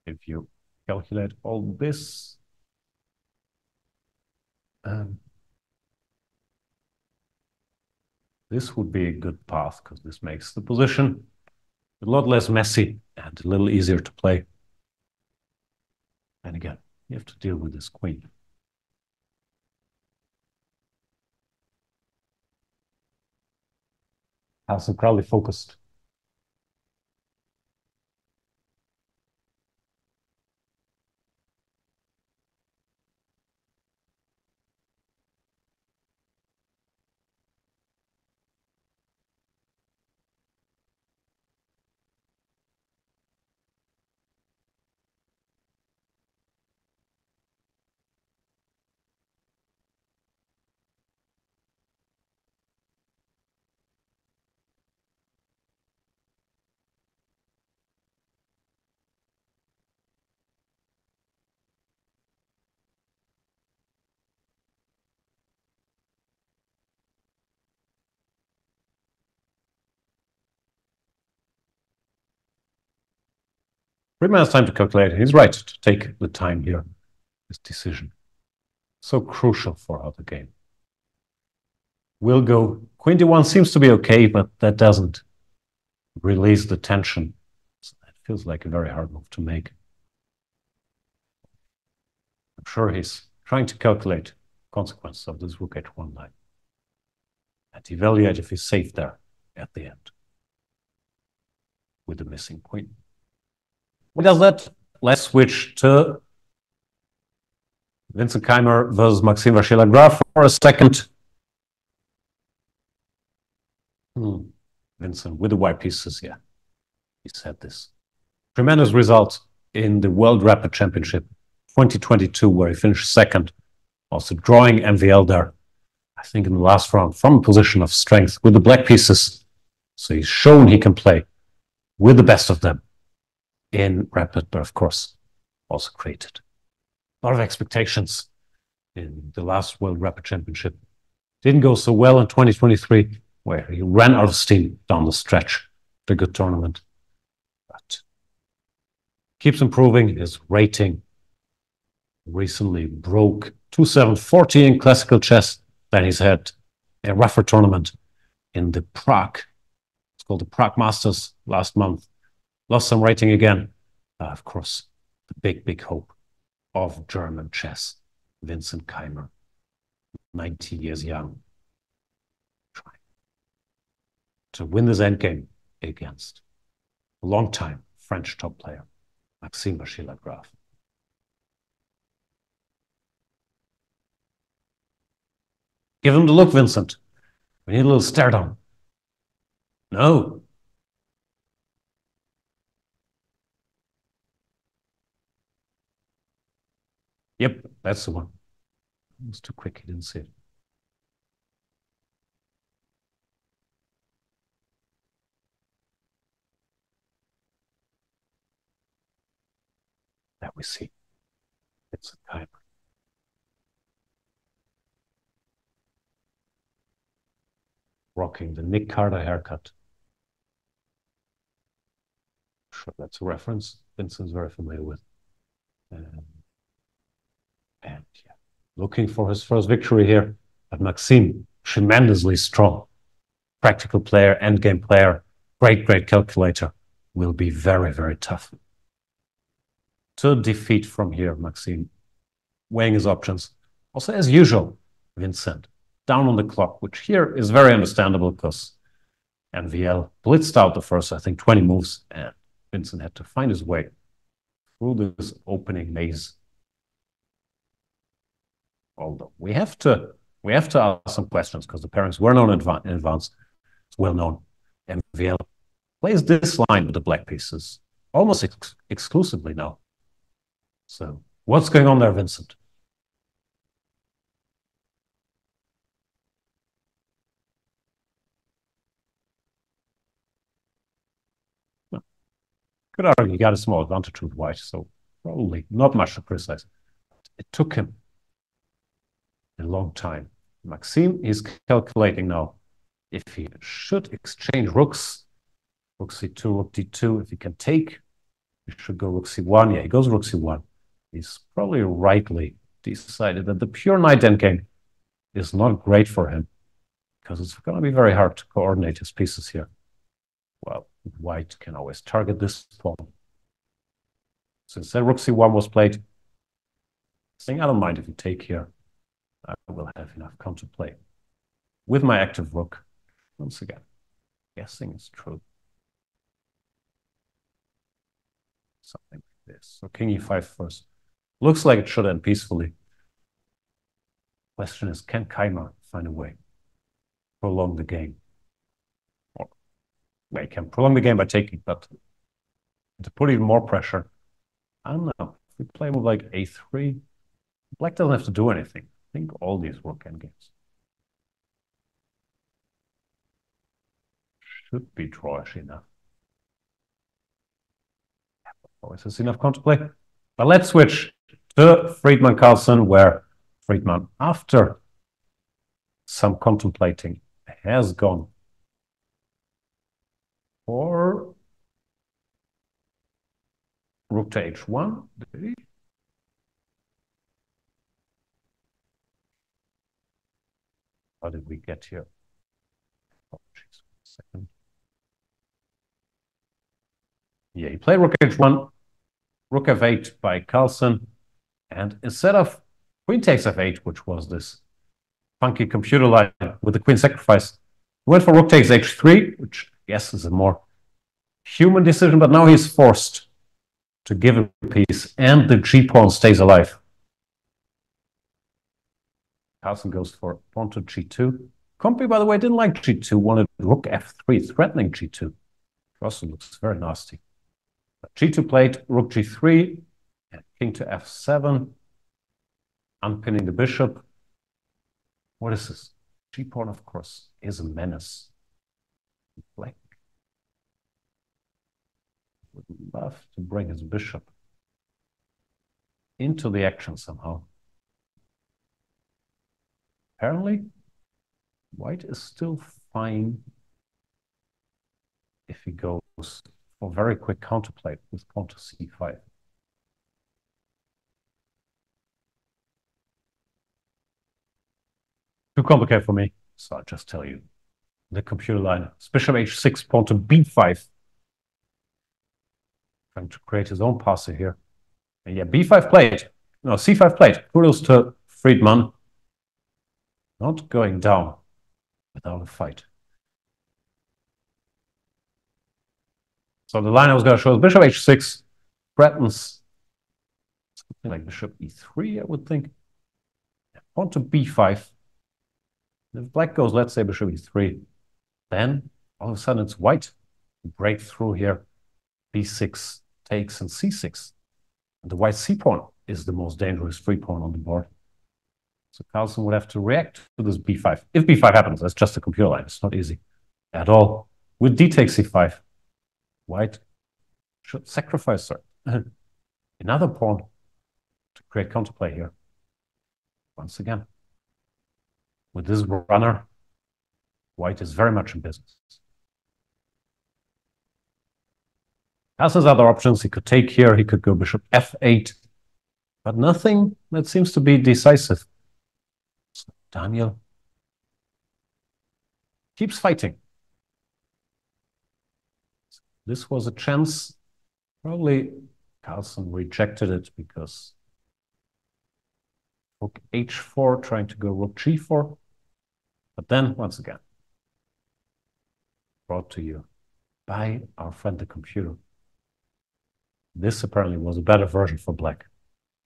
If you calculate all this, um, this would be a good path because this makes the position a lot less messy and a little easier to play. And again, you have to deal with this queen. Alison Crowley focused. Fridman has time to calculate. He's right to take the time here, this decision. So crucial for our game. We'll go, queen d1 seems to be okay, but that doesn't release the tension. It feels like a very hard move to make. I'm sure he's trying to calculate consequences of this rook h1 line and evaluate if he's safe there at the end with the missing queen. What does that? Let's switch to Vincent Keymer versus Maxime Vachier-Lagrave for a second. Hmm. Vincent with the white pieces, yeah. He said this. Tremendous results in the World Rapid Championship 2022, where he finished second, also drawing MVL there, I think in the last round, from a position of strength with the black pieces. So he's shown he can play with the best of them in Rapid, but of course also created a lot of expectations in the last World Rapid Championship. Didn't go so well in 2023, where he ran out of steam down the stretch. A good tournament, but keeps improving his rating. Recently broke 2740 in classical chess. Then he's had a rougher tournament in the Prague. It's called the Prague Masters last month lost some rating again. Uh, of course, the big, big hope of German chess, Vincent Keymer, 19 years young, trying to win this endgame against a long-time French top player, Maxime Vachier-Lagrave. Give him the look, Vincent. We need a little stare down. No, Yep, that's the one. It was too quick, he didn't see it. That we see. It's a Keymer. Rocking the Nick Carter haircut. Sure, that's a reference Vincent's very familiar with. Um, and yeah, looking for his first victory here. But Maxime, tremendously strong. Practical player, endgame player, great, great calculator. Will be very, very tough. To defeat from here, Maxime, weighing his options. Also, as usual, Vincent, down on the clock, which here is very understandable because MVL blitzed out the first, I think, 20 moves, and Vincent had to find his way through this opening maze. Although we have to we have to ask some questions because the pairings were known in advance. It's well known. MVL plays this line with the black pieces almost ex exclusively now. So what's going on there, Vincent? Could argue he got a small advantage with white, so probably not much to criticize. It took him a long time. Maxime is calculating now if he should exchange rooks, rook c2, rook d2, if he can take, he should go rook c1. Yeah, he goes rook c1. He's probably rightly decided that the pure knight endgame is not great for him because it's going to be very hard to coordinate his pieces here. Well, white can always target this pawn. Since the rook c1 was played, saying I don't mind if you take here. Will have enough counterplay. With my active rook, once again, guessing is true. Something like this. So king e5 first. Looks like it should end peacefully. Question is, can Keymer find a way? Prolong the game they can prolong the game by taking, but to put even more pressure, I don't know. If we play with like a3, black doesn't have to do anything. Think all these work endgames. Should be drawish oh, enough. Always has enough counterplay. But let's switch to Fridman Carlsen, where Fridman, after some contemplating, has gone or rook to h1. How did we get here? Yeah, he played rook h1, rook f8 by Carlsen, and instead of queen takes f8, which was this funky computer line with the queen sacrifice, he went for rook takes h3, which Yes, is a more human decision, but now he's forced to give a piece, and the G pawn stays alive. Carlsen goes for pawn to G2. Compi, by the way, didn't like G2, wanted rook F3, threatening G2. Also looks very nasty. G2 played rook G3, and king to F7, unpinning the bishop. What is this? G pawn, of course, is a menace. Black would love to bring his bishop into the action somehow. Apparently, white is still fine if he goes for very quick counterplay with pawn to c5. Too complicated for me, so I'll just tell you the computer line. Bishop h6, pawn to b5. Trying to create his own pass here. And yeah, b5 played. No, c5 played. Kudos to Fridman. Not going down without a fight. So the line I was going to show is bishop h6, threatens something like bishop e3, I would think. Pawn to b5. If black goes, let's say bishop e3, then all of a sudden it's white. Break through here. b6 takes and c6. And the white c pawn is the most dangerous free pawn on the board. So Carlsen would have to react to this b5. If b5 happens, that's just a computer line. It's not easy at all. With d takes c5, white should sacrifice her. another pawn to create counterplay here. Once again, with this runner, white is very much in business. Has his other options. He could take here. He could go bishop f8, but nothing that seems to be decisive. Daniel keeps fighting. This was a chance. Probably Carlsen rejected it because rook h4, trying to go rook g4. But then, once again, brought to you by our friend the computer. This apparently was a better version for black,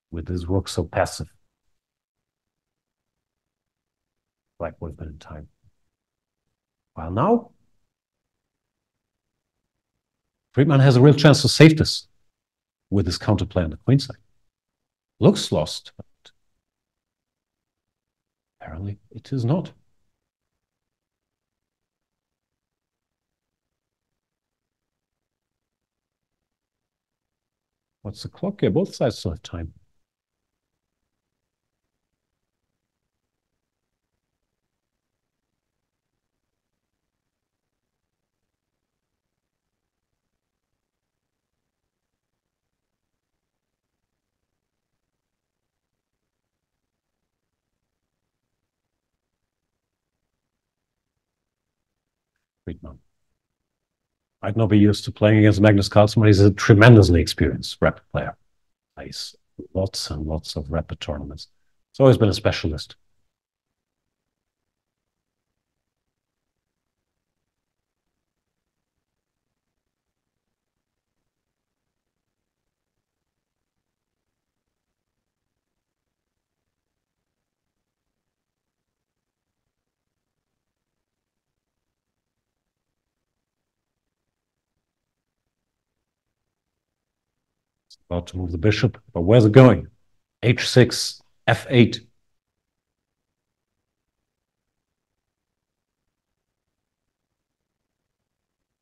with this rook so passive. Black would have been in time. While now, Fridman has a real chance to save this with his counterplay on the queen side. Looks lost, but apparently it is not. What's the clock here? Both sides still have time. Fridman. Might not be used to playing against Magnus Carlsen, but he's a tremendously experienced rapid player. Plays lots and lots of rapid tournaments. He's always been a specialist. About to move the bishop, but where's it going? h6, f8.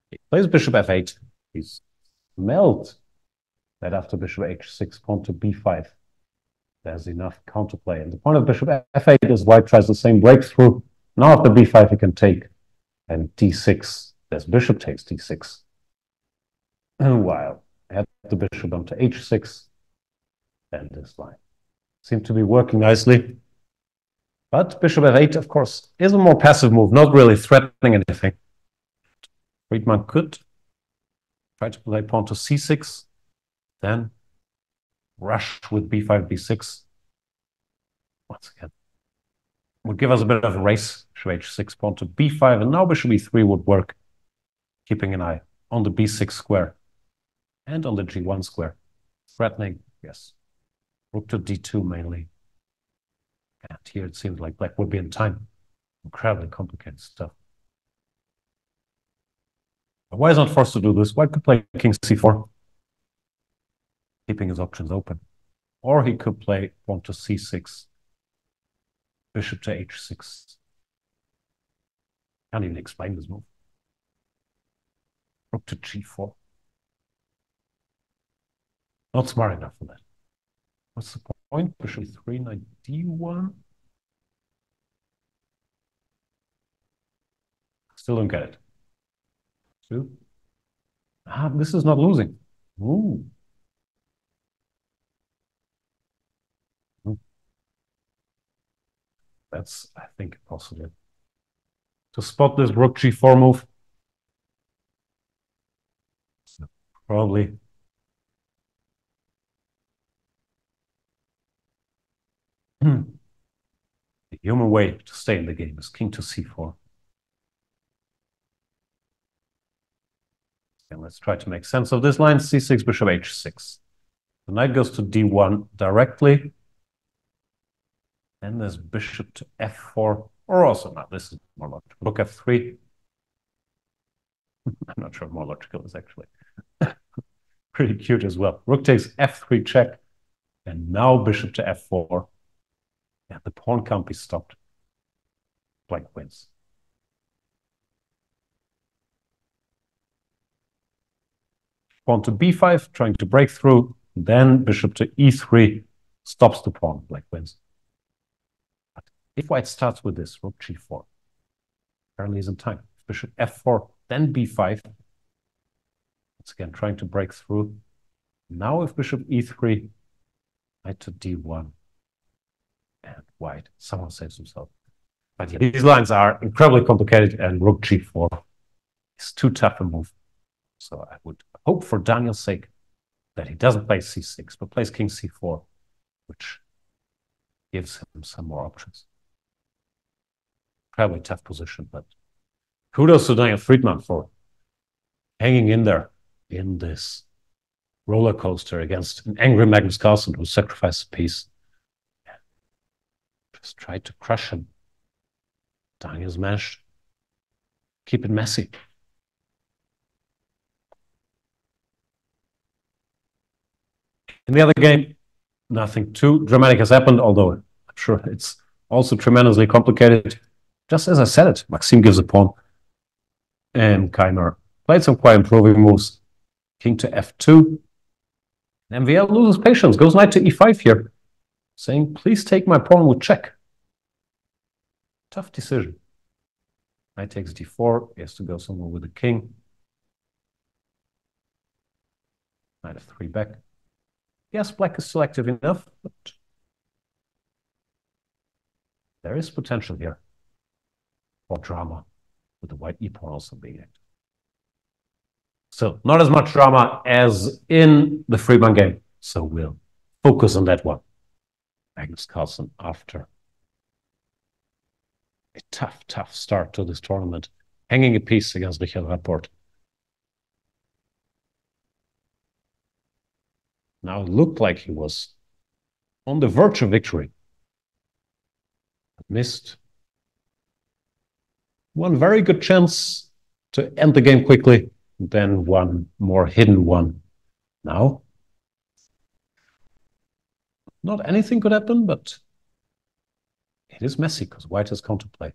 He plays bishop f8. He's smelled that after bishop h6, pawn to b5. There's enough counterplay. And the point of bishop f8 is white tries the same breakthrough. Now after b5 he can take. And d6, there's bishop takes d6. While add the bishop onto h6 and this line. Seem to be working nicely. But bishop f8, of course, is a more passive move, not really threatening anything. Friedman could try to play pawn to c6, then rush with b5, b6. Once again, would give us a bit of a race. Bishop h6, pawn to b5, and now bishop e3 would work, keeping an eye on the b6 square and on the g1 square. Threatening, yes. Rook to d2 mainly. And here it seems like black would be in time. Incredibly complicated stuff. Why is not forced to do this? White could play king c4, keeping his options open. Or he could play pawn to c6, bishop to h6. Can't even explain this move. Rook to g4. Not smart enough for that. What's the point? Bishop 3, knight d1. Still don't get it. Two. Ah, this is not losing. Ooh. That's, I think, possible. To spot this rook g4 move. Probably Hmm. The human way to stay in the game is king to c4. And let's try to make sense of this line. c6, bishop h6. The knight goes to d1 directly. Then there's bishop to f4, or also not. This is more logical. Rook f3. I'm not sure more logical is actually. Pretty cute as well. Rook takes f3 check. And now bishop to f4. Yeah, the pawn can't be stopped. Black wins. Pawn to b5, trying to break through. Then bishop to e3. stops the pawn, black wins. But if white starts with this, rook g4, apparently is in time. Bishop f4, then b5. Once again, trying to break through. Now if bishop e3, knight to d1, and white somehow saves himself. But yeah, these lines are incredibly complicated, and rook g4 is too tough a move. So I would hope for Daniel's sake that he doesn't play c6, but plays king c4, which gives him some more options. Probably tough position, but kudos to Daniel Fridman for hanging in there in this roller coaster against an angry Magnus Carlsen who sacrificed a piece. Just tried to crush him. Daniel's managed. Keep it messy. In the other game, nothing too dramatic has happened, although I'm sure it's also tremendously complicated. Just as I said it, Maxime gives a pawn. And Keymer played some quite improving moves. King to f2. And MVL loses patience, goes knight to e5 here, saying, please take my pawn with check. Tough decision. Knight takes d4, he has to go somewhere with the king. Knight f3 back. Yes, black is selective enough, but there is potential here for drama, with the white e-pawn also being active. So not as much drama as in the Fridman game. So we'll focus on that one. Magnus Carlsen after a tough, tough start to this tournament, hanging a piece against Richard Rapport. Now it looked like he was on the verge of victory. Missed one very good chance to end the game quickly, then one more hidden one. Now, not anything could happen, but it is messy because white has counterplay.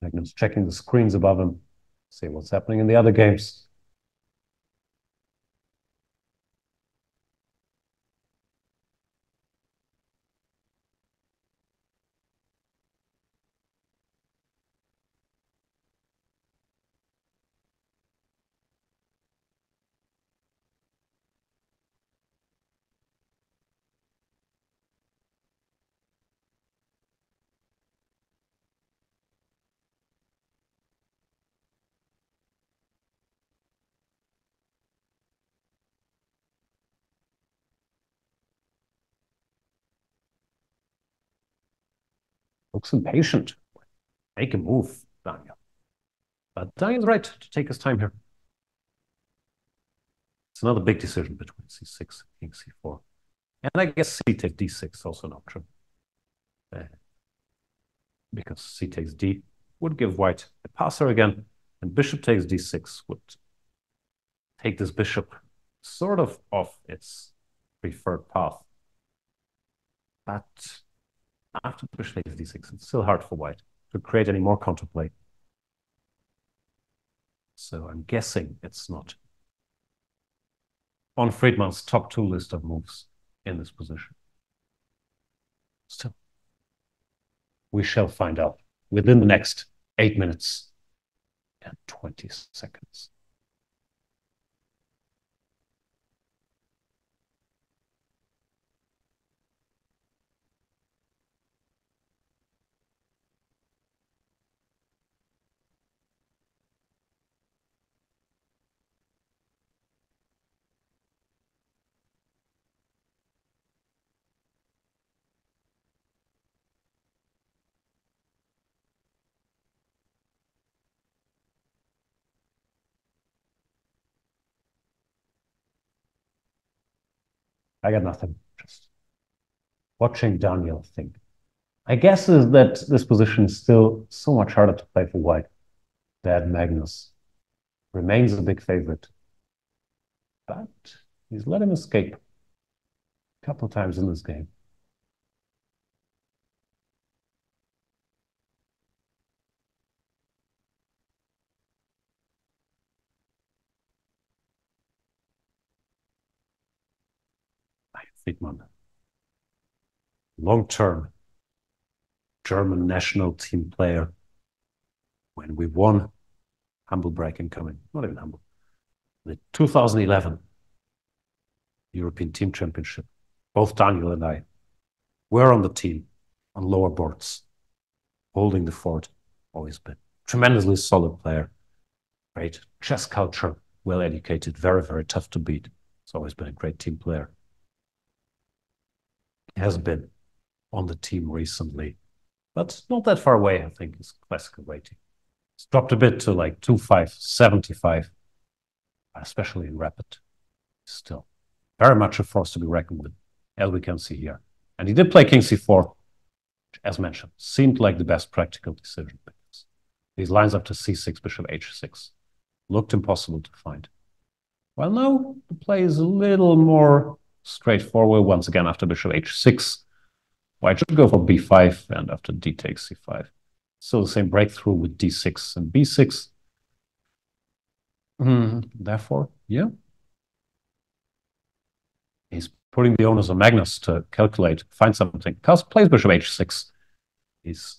Magnus checking the screens above him, see what's happening in the other games. Looks impatient. Make a move, Daniel. But Daniel's right to take his time here. It's another big decision between c6 and king c4. And I guess c takes d6 is also an option. Uh, because c takes d would give white a passer again, and bishop takes d6 would take this bishop sort of off its preferred path. But after bishop takes d6, it's still hard for white to create any more counterplay. So I'm guessing it's not on Fridman's top two list of moves in this position. Still, we shall find out within the next eight minutes and 20 seconds. I got nothing. Just watching Daniel think. I guess is that this position is still so much harder to play for white that Magnus remains a big favorite. But he's let him escape a couple times in this game. Fridman. Long-term German national team player. When we won, humble brag incoming, not even humble, the 2011 European Team Championship, both Daniel and I were on the team on lower boards, holding the fort, always been. Tremendously solid player, great chess culture, well educated, very, very tough to beat. He's always been a great team player. Has been on the team recently, but not that far away, I think, his classical rating. It's dropped a bit to like 2.575, especially in rapid. Still, very much a force to be reckoned with, as we can see here. And he did play king c4, which, as mentioned, seemed like the best practical decision. These lines up to c6, bishop h6 looked impossible to find. Well, now the play is a little more straightforward once again after bishop h6. White should go for b5 and after d takes c5. Still the same breakthrough with d6 and b6. Mm, therefore, yeah. He's putting the onus on Magnus to calculate, find something. Cast plays bishop h6. He's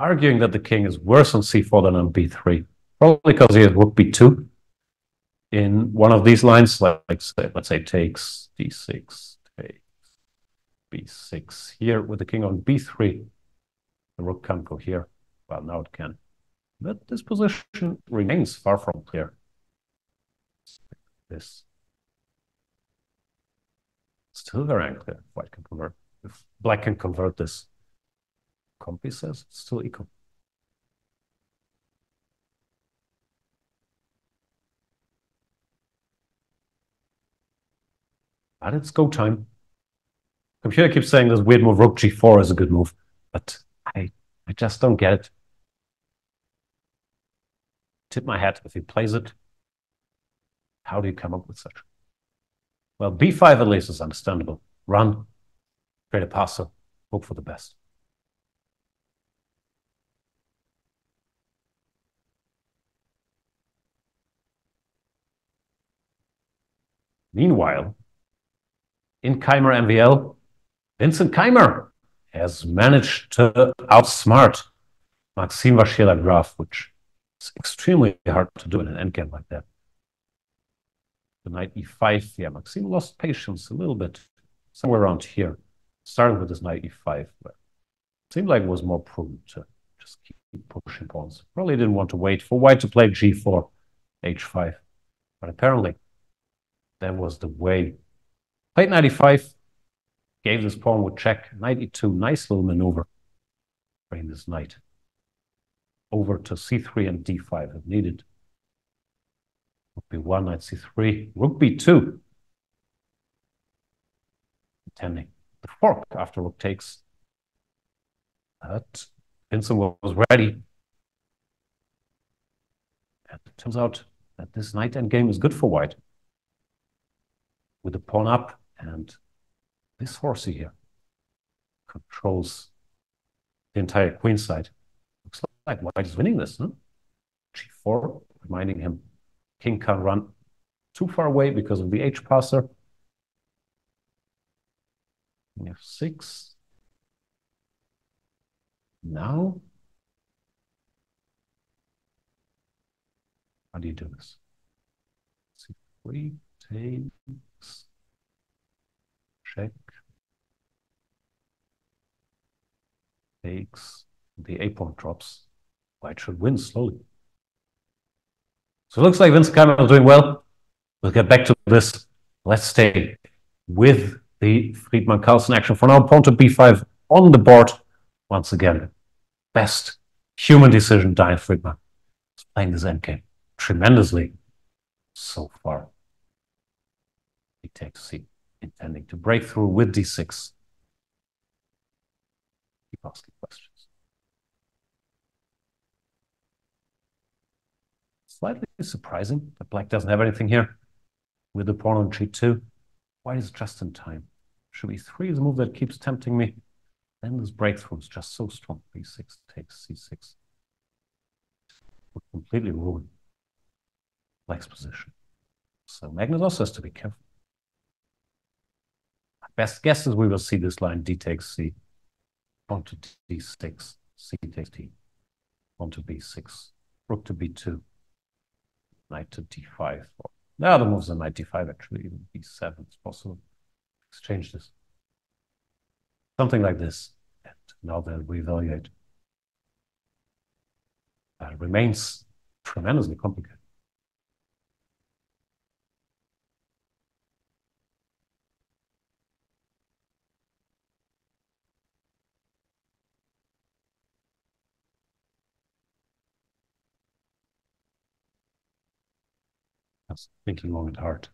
arguing that the king is worse on c4 than on b3. Probably because he has rook b2 in one of these lines, like, like say, let's say takes d6, takes b6 here with the king on b3. The rook can't go here. Well, now it can. But this position remains far from clear. This. Still very unclear. White can convert. If black can convert this, Compi says it's still equal. But it's go time. Computer keeps saying this weird move, rook g4 is a good move, but I, I just don't get it. Tip my hat if he plays it. How do you come up with such? Well, b5 at least is understandable. Run, create a passer, hope for the best. Meanwhile, in Keymer MVL, Vincent Keymer has managed to outsmart Maxime Vachier-Lagrave, which is extremely hard to do in an endgame like that. The knight e5, yeah, Maxime lost patience a little bit, somewhere around here. Starting with this knight e5, but it seemed like it was more prudent to just keep pushing pawns. Probably didn't want to wait for white to play g4, h5, but apparently that was the way Played 95, gave this pawn with check. 92, nice little maneuver. Bring this knight over to c3 and d5 if needed. Rook b1, knight c3, rook b2. Intending the fork after rook takes. But Vincent was ready. And it turns out that this knight endgame is good for white. With the pawn up, and this horsey here controls the entire queen side. Looks like white is winning this, no? G4, reminding him king can't run too far away because of the H passer. F6. Now, how do you do this? C3 takes check takes the A pawn drops. White should win slowly. So it looks like Vince Keymer is doing well. We'll get back to this. Let's stay with the Fridman Carlsen action. For now, pawn to b5 on the board. Once again, best human decision, Daniel Fridman. He's playing this endgame tremendously so far. He takes C intending to break through with d6. Keep asking questions. Slightly surprising that black doesn't have anything here with the pawn on g2. White is just in time. Should be 3 is a move that keeps tempting me. Then this breakthrough is just so strong. b6 takes c6. Would completely ruin black's position. So Magnus also has to be careful. Best guess is we will see this line d takes c, pawn to d6, c takes d, pawn to b6, rook to b2, knight to d5. Now the moves are knight d5 actually, even b7 is possible. Exchange this. Something like this. And now that we evaluate, Uh, remains tremendously complicated. Was thinking long and hard.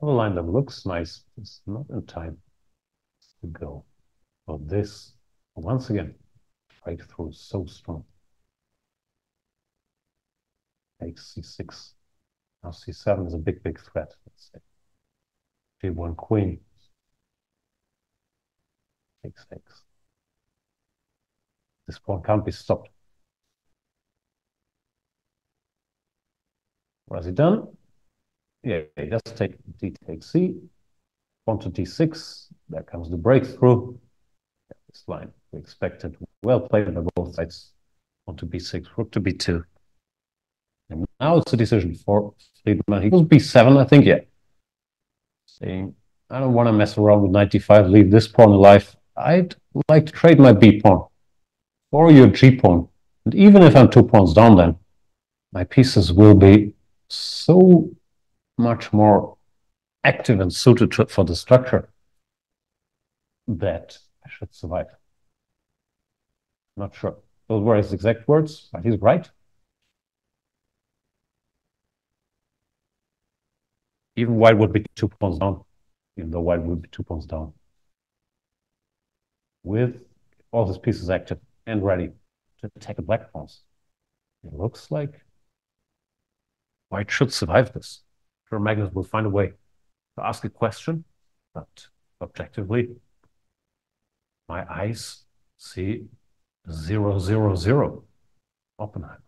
A line that looks nice is not in time to go. But this, once again, breakthrough is so strong. Takes c6. Now c7 is a big, big threat, let's say. g1 queen. Takes x. This pawn can't be stopped. What has he done? Yeah, he just take d takes c, pawn to d6. There comes the breakthrough. Yeah, this line we expected. Well played by both sides. Pawn to b6, rook to b2. And now it's a decision for Fridman. He goes b7, I think, yeah. Saying, I don't want to mess around with 95, leave this pawn alive. I'd like to trade my b pawn for your g pawn. And even if I'm two pawns down, then my pieces will be so much more active and suited for the structure that I should survive. Not sure. Those were his exact words, but he's right. Even white would be two pawns down, even though white would be two pawns down. With all his pieces active and ready to attack the black pawns. It looks like white should survive this sure Magnus will find a way to ask a question, but objectively, my eyes see zero, zero, zero. Oppenheimer.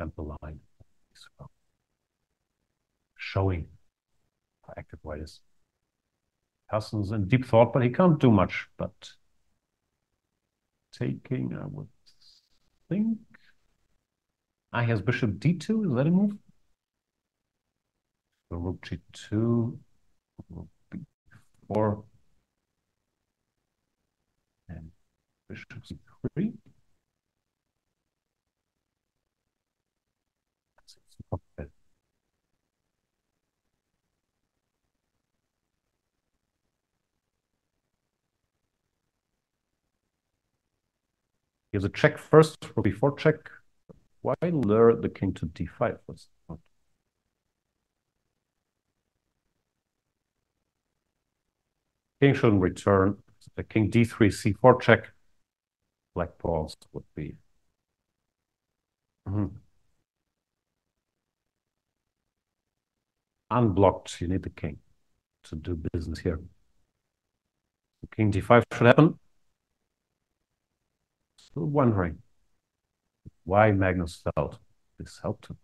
sample line showing how active white is. In deep thought, but he can't do much. But taking, I would think. Ah, he has bishop d2. Is that a move? So rook g2, rook b4, and bishop c3. He has a check first or before check. Why lure the king to d5? What's King shouldn't return. The king d3, c4 check. Black pawns would be. Mm -hmm. Unblocked. You need the king to do business here. King d5 should happen. Still wondering why Magnus felt this helped him.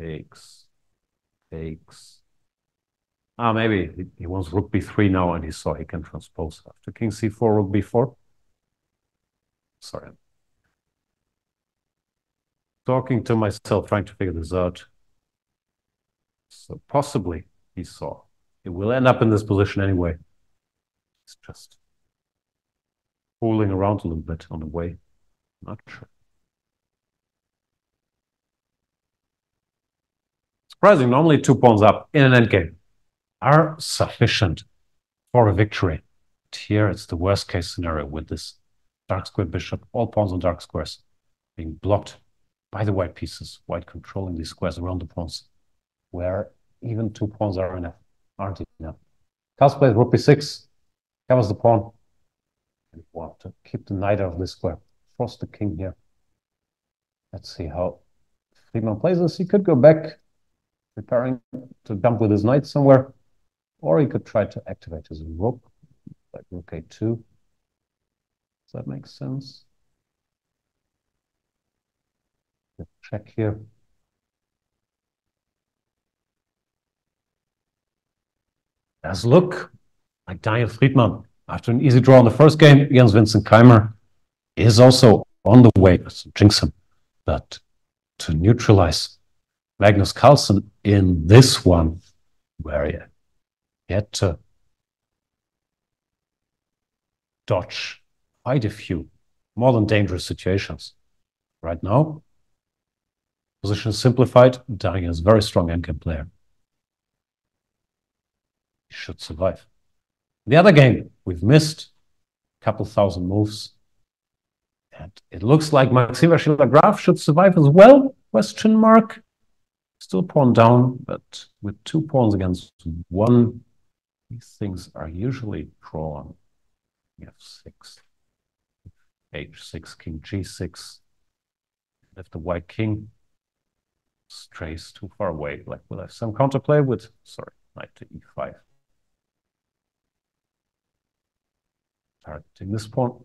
Takes, takes. Ah, maybe he, he wants rook b3 now and he saw he can transpose after king c4, rook b4. Sorry. Talking to myself, trying to figure this out. So possibly he saw it will end up in this position anyway. It's just fooling around a little bit on the way. Not sure. Surprising, normally two pawns up in an endgame are sufficient for a victory. But here it's the worst case scenario with this dark square bishop, all pawns on dark squares being blocked by the white pieces, white controlling these squares around the pawns, where even two pawns are enough, aren't enough. Cast plays rook b6, covers the pawn, and want to keep the knight out of this square, force the king here. Let's see how Fridman plays this. He could go back, preparing to dump with his knight somewhere, or he could try to activate his rook, like rook a2. Does that make sense? Let's check here. Does look like Daniel Fridman, after an easy draw in the first game against Vincent Keymer, is also on the way to jinx him, but to neutralize Magnus Carlsen in this one, where he had to dodge quite a few more than dangerous situations. Right now, position is simplified. Daniel is a very strong endgame player. He should survive. The other game, we've missed a couple thousand moves. And it looks like Maxime Vachier-Lagrave should survive as well, question mark. Still pawn down, but with two pawns against one, these things are usually drawn. F6, H6, King G6. If the white king strays too far away, like we'll have some counterplay with, sorry, knight to E5. Targeting this pawn.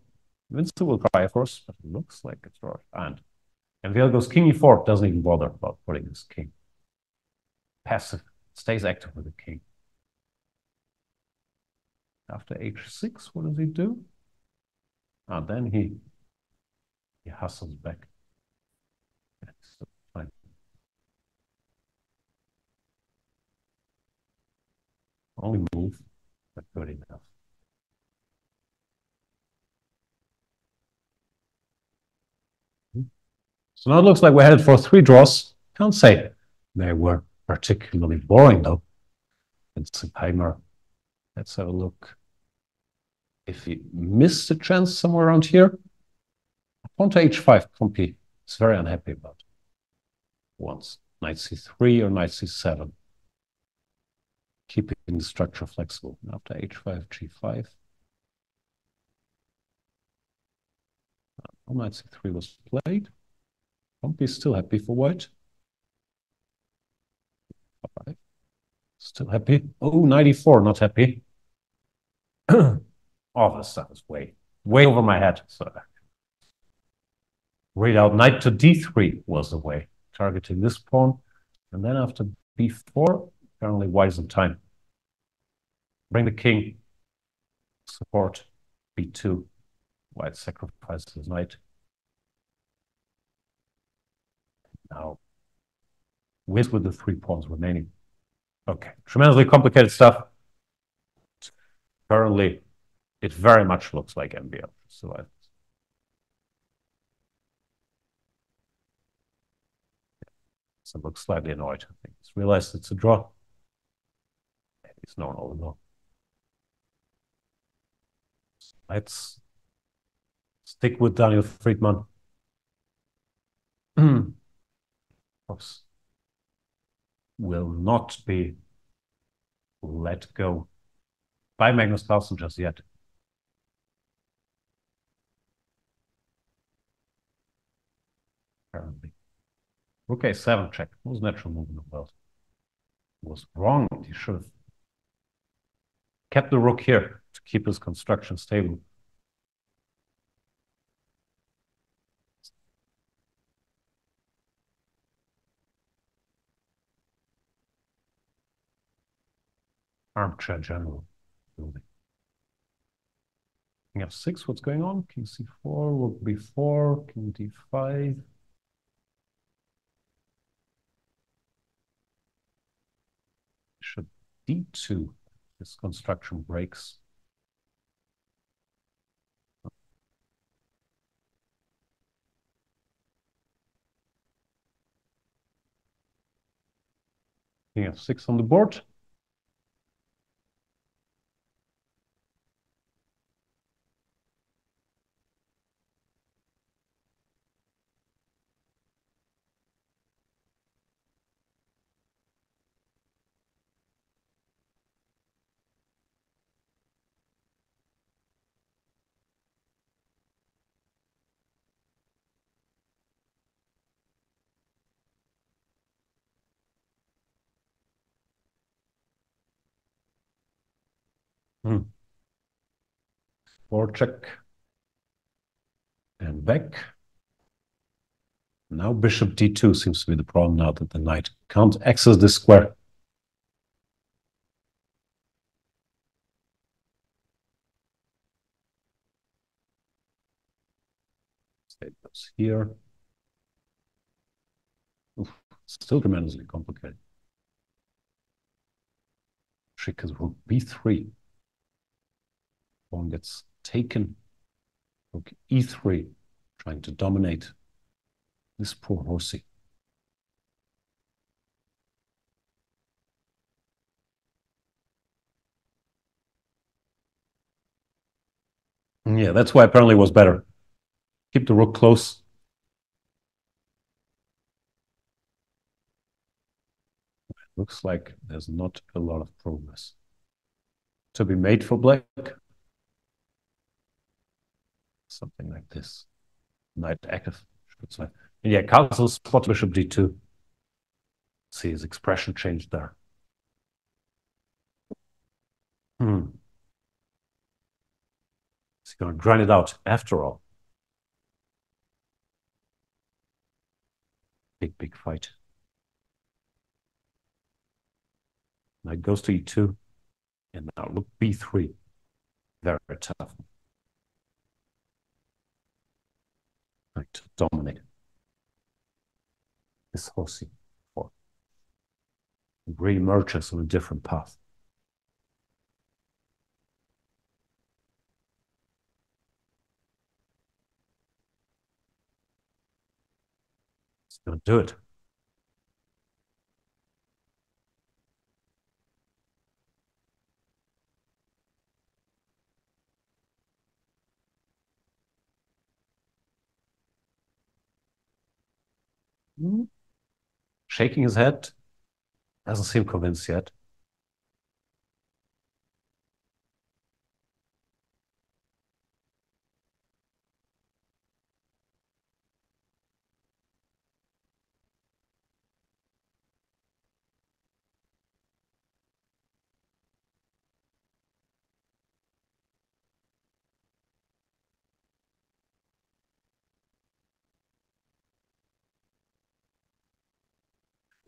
Of course, but it looks like it's right. And Vale goes king e4, doesn't even bother about putting his king. Passive, stays active with the king. After h6, what does he do? And then he he hustles back. Only move, but good enough. So now it looks like we're headed for three draws. Can't say they were particularly boring though. It's a. Let's have a look. If he missed a chance somewhere around here, pawn to h5, Pompey is very unhappy about. Once knight c3 or knight c7. Keeping the structure flexible. After h5, g5. Knight c3 was played. Pompey is still happy for white. Five. Still happy. Oh, 94, not happy. Oh, All this sounds way, way over my head. So read out knight to d3 was the way, targeting this pawn. And then after b4, apparently wise in time. Bring the king, support b2. White sacrifices knight. Now, with with the three pawns remaining. Okay, tremendously complicated stuff. Currently, it very much looks like MVL. So I So looks slightly annoyed. I think he's realized it's a draw. It's known all along. Let's stick with Daniel Fridman. will not be let go by Magnus Carlsen just yet. Apparently. Rook a7 check. Most natural move in the world. Was wrong. He should have kept the rook here to keep his construction stable. Armchair general building. King f6, what's going on? King c4, rook b4, king d5. Should d2, this construction breaks. King f6 on the board. Hmm. Check and back. Now bishop d2 seems to be the problem now that the knight can't access this square. It goes here. Oof, still tremendously complicated. Trick is rook b3. Pawn gets taken. Rook e3, trying to dominate this poor horsey. Yeah, that's why apparently it was better. Keep the rook close. looks like there's not a lot of progress to be made for black. Something like this. Knight active. And yeah, castle spot bishop d2. See his expression changed there. Hmm. He's going to grind it out after all. Big, big fight. Knight goes to e2. And now look b3. Very tough. Right, dominate. This horsey for re-emerges on a different path. It's gonna do it. Shaking his head. Doesn't seem convinced yet.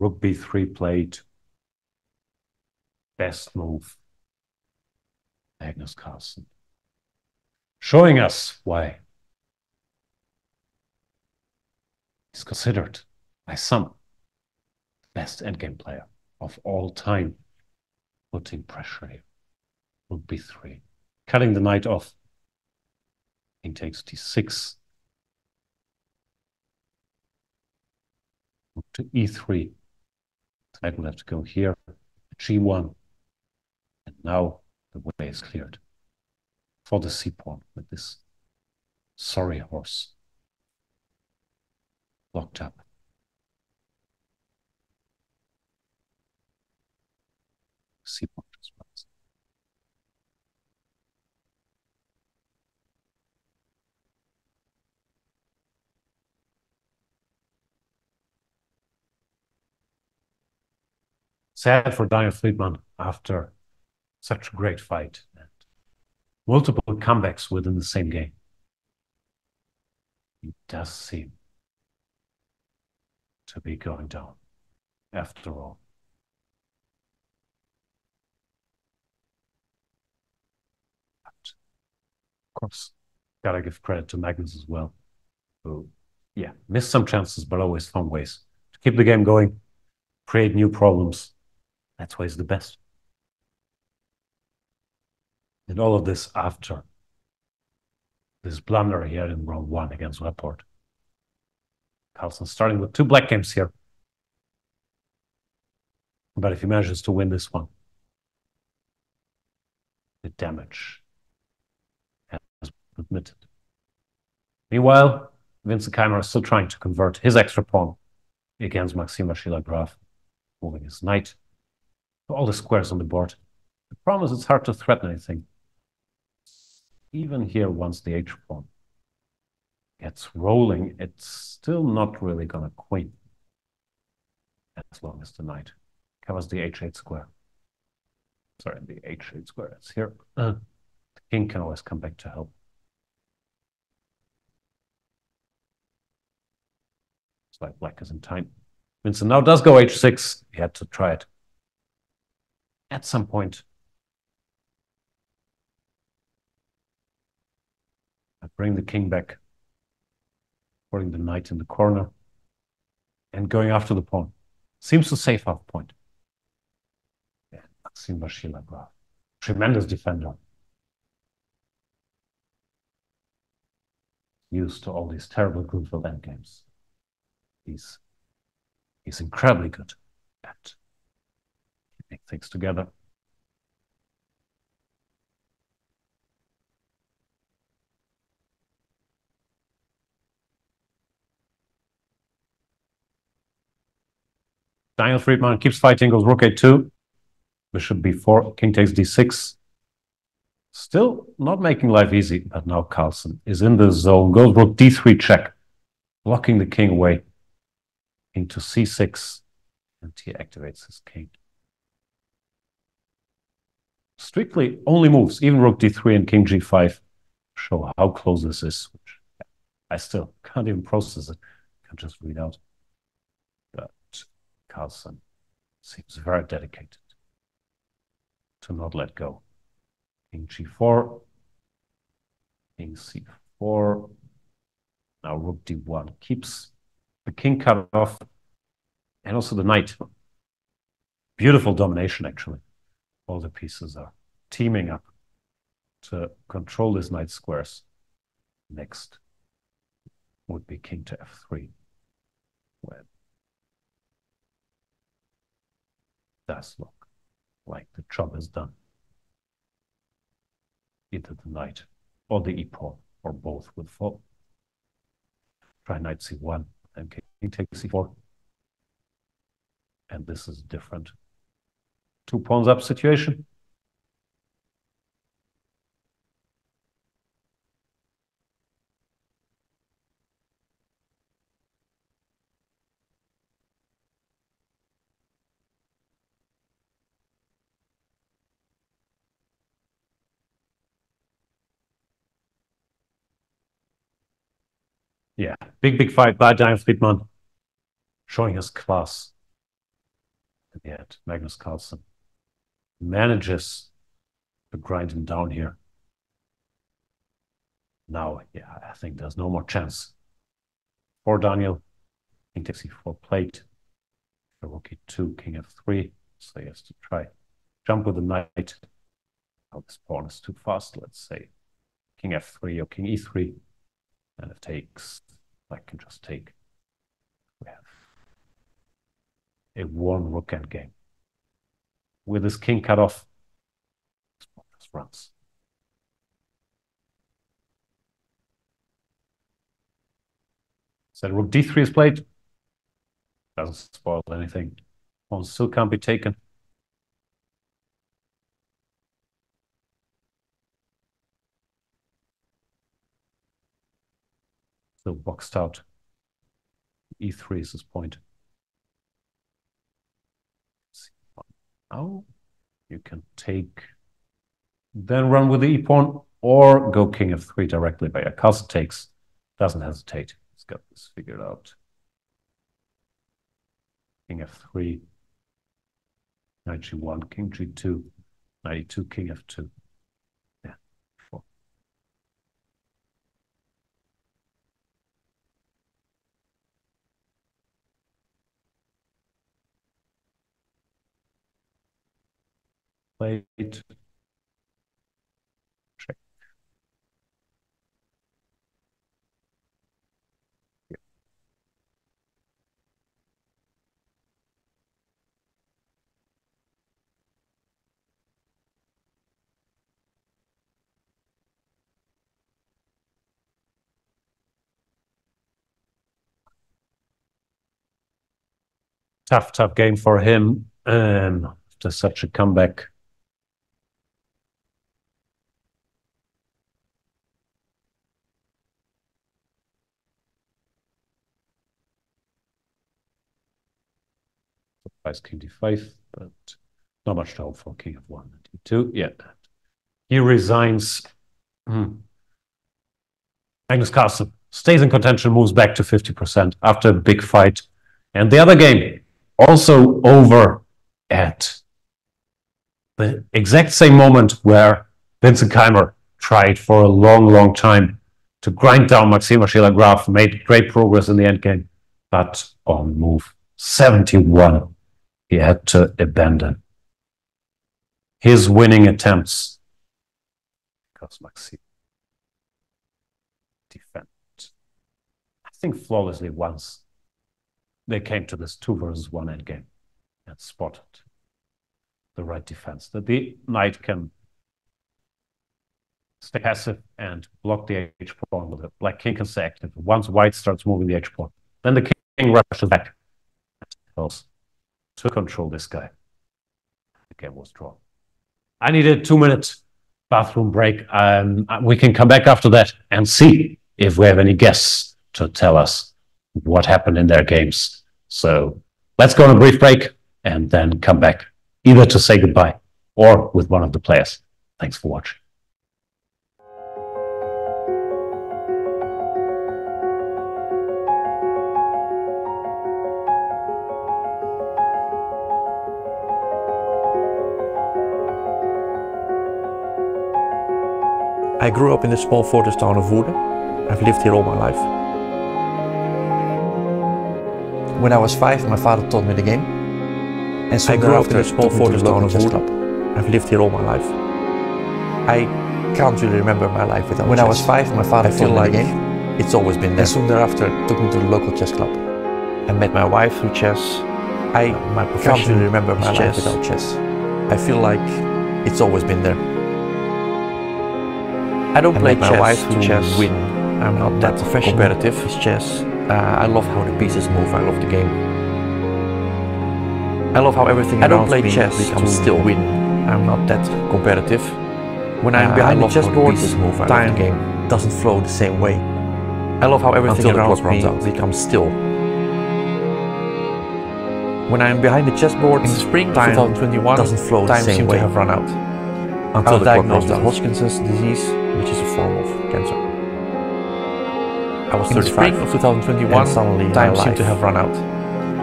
Rook b3 played. Best move. Magnus Carlsen. Showing us why he's considered by some the best endgame player of all time. Putting pressure here. Rook b3. Cutting the knight off. King takes d6. Rook to e3. Knight will have to go here, g1. And now the way is cleared for the c pawn with this sorry horse locked up. C pawn sad for Daniel Fridman after such a great fight and multiple comebacks within the same game. He does seem to be going down after all. But of course, gotta give credit to Magnus as well, who, yeah, missed some chances, but always found ways to keep the game going, create new problems, that's why he's the best. And all of this after this blunder here in round one against Rapport. Carlsen starting with two black games here. But if he manages to win this one, the damage has been admitted. Meanwhile, Vincent Keymer is still trying to convert his extra pawn against Maxime Vachier-Lagrave, moving his knight all the squares on the board. The problem is it's hard to threaten anything. Even here, once the h pawn gets rolling, it's still not really going to queen as long as the knight covers the h8 square. sorry, the h8 square is here. Uh, the king can always come back to help. It's like black is in time. Vincent now does go h6. He had to try it at some point. I bring the king back, putting the knight in the corner, and going after the pawn. Seems to save half point. Yeah, Vachier-Lagrave, tremendous defender. Used to all these terrible Grunfeld endgames. He's he's incredibly good at things together. Daniel Fridman keeps fighting, goes rook a2, bishop b4, king takes d6. Still not making life easy, but now Carlsen is in the zone, goes rook d3 check, blocking the king away into c6, and he activates his king. Strictly only moves, even rook d3 and king g5 show how close this is, which I still can't even process it, I can just read out. But Carlsen seems very dedicated to not let go. King g4, king c4, now rook d1 keeps the king cut off and also the knight. Beautiful domination, actually. All the pieces are teaming up to control these knight squares. Next would be king to f3, where does look like the job is done. Either the knight or the e-pawn or both would fall. Try knight c1 and king takes c4. And this is different. Two pawns up situation. Yeah, big, big fight by Daniel Fridman, showing his class. at the end, Magnus Carlsen manages to grind him down here. Now, yeah, I think there's no more chance for Daniel. King takes e4 plate, rook e2, king f3. So he has to try jump with the knight. Oh, this pawn is too fast, let's say. King f3 or king e3. And it takes, I can just take, we have a one rook endgame. With his king cut off, just runs. So rook d3 is played. Doesn't spoil anything. Pawn still can't be taken. Still boxed out. E3 is his point. Now you can take, then run with the e pawn or go king f3 directly by a Carlsen takes. Doesn't hesitate. He's got this figured out. King f3, knight g1, king g2, knight e2, king f2. Check. Yeah. Tough, tough game for him. Um, after such a comeback. Surprise king d5, but Not much to hope for king of one, and d2. Yeah. He resigns. Hmm. Magnus Carlsen stays in contention, moves back to 50% after a big fight. And the other game, also over at the exact same moment where Vincent Keymer tried for a long, long time to grind down Maxime Vachier-Lagrave, made great progress in the endgame, but on move 71, he had to abandon his winning attempts because Maxime defended, I think, flawlessly once they came to this two versus one end game and spotted the right defense that the knight can stay passive and block the H pawn with it. Black king can stay active. Once white starts moving the H pawn, then the king rushes back to control this guy. The game was drawn. I needed two minutes bathroom break. Um, we can come back after that and see if we have any guests to tell us what happened in their games. So let's go on a brief break and then come back either to say goodbye or with one of the players. Thanks for watching. I grew up in the small fortress town of Woerden. I've lived here all my life. When I was five, my father taught me the game. And so I grew up in a small fortress town of Woerden. I've lived here all my life. I can't really remember my life without When chess. When I was five, my father I taught like me the game. It's always been there. And soon thereafter, took me to the local chess club. I met my wife through chess. I my can't really remember my life without chess. I feel like it's always been there. I don't play my wife to chess. win. I'm not that professional competitive. It's chess. Uh, I love how the pieces move. I love the game. I love how everything I don't play chess to still win. I'm not that competitive. When I'm uh, behind the chessboard, the time the game doesn't flow the same way. I love how everything Until around me becomes still. When I'm behind the chessboard in the spring, time 2021 doesn't flow the same way. to have run out. Until I was diagnosed with Hodgkin's disease which is a form of cancer. I was In 35 spring of 2021, and suddenly time seemed to have run out.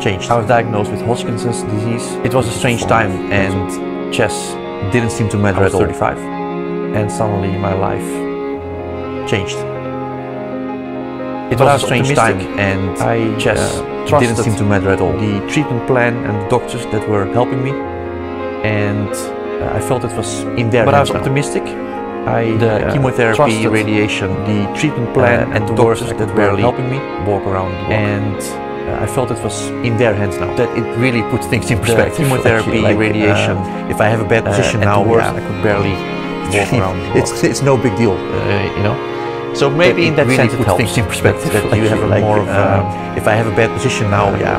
Changed. I was diagnosed with Hodgkin's disease. It was a strange time, and chess didn't seem to matter at all. 35, and suddenly my life changed. It but was a strange time, and I chess uh, didn't seem to matter at all. The treatment plan and the doctors that were helping me, and uh, I felt it was in their. But I was optimistic. I, the uh, chemotherapy, radiation, the treatment plan, uh, and the doctors that were helping me walk around, and uh, I felt it was in their hands now. That it really puts things in perspective. The chemotherapy, like, radiation. Uh, if I have a bad uh, position now, yeah, I could barely walk around. It's it's no big deal, uh, you know. So maybe in that really sense it helps things in perspective. That like, you have like, more of. Um, if I have a bad position now, yeah,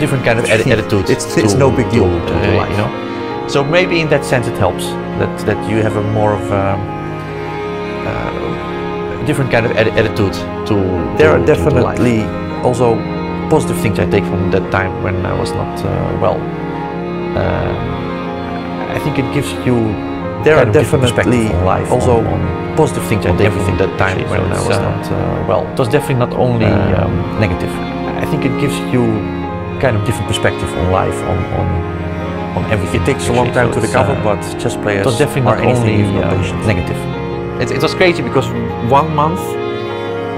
different kind of attitude. It's it's no big deal, to, you know. So maybe in that sense it helps that that you have a more of a, um, uh, different kind of attitude to. There to, are definitely also positive things I take from that time when I was not uh, well. Um, I think it gives you. There are definitely life also on, on positive things I take from that time when I was uh, not uh, well. It was definitely not only um, negative. I think it gives you kind of different perspective on life on on on everything. It takes a long time to recover, uh, but chess players it was definitely not only um, negative. It, it was crazy because one month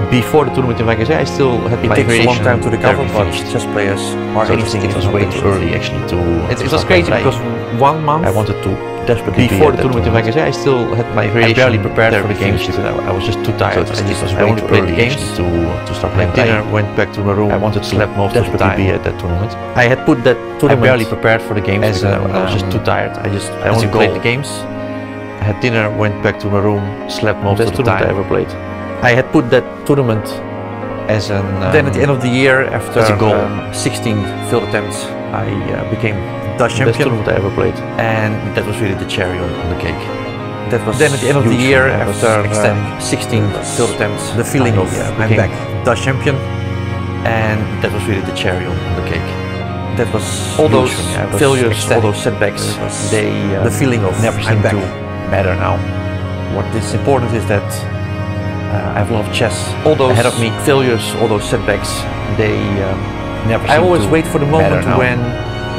before the tournament in Vegas, I still had it my takes a long time to recover, but chess players are so anything. It was way too early actually to. It, it was crazy because one month I wanted to desperately before the tournament in Vegas. I still had my variation. I barely prepared for the games I, I, was just too tired. So I just was I wanted to play the games to to start playing. Dinner, I went back to my room. I wanted to sleep most of the time. be at that tournament. I had put that tournament. I barely prepared for the games. As I was just um, too tired. I just I wanted to play the games. I had dinner, went back to my room, slept most of the time. I ever played. I had put that tournament as an. Um, then at the end of the year, after um, 16 field attempts, I uh, became Dutch champion. Best tournament I ever played. And that was really the cherry on, on the cake. That was then at the end of the year, after uh, 16 field attempts, the feeling I, of uh, I'm back Dutch champion, and that was really the cherry on, on the cake. that was all those for me. I was failures, all those setbacks, they um, the feeling of never seem to matter now. What is important is that uh, I have a lot of chess All those ahead of me. failures, all those setbacks, they um, Never I always wait for the moment when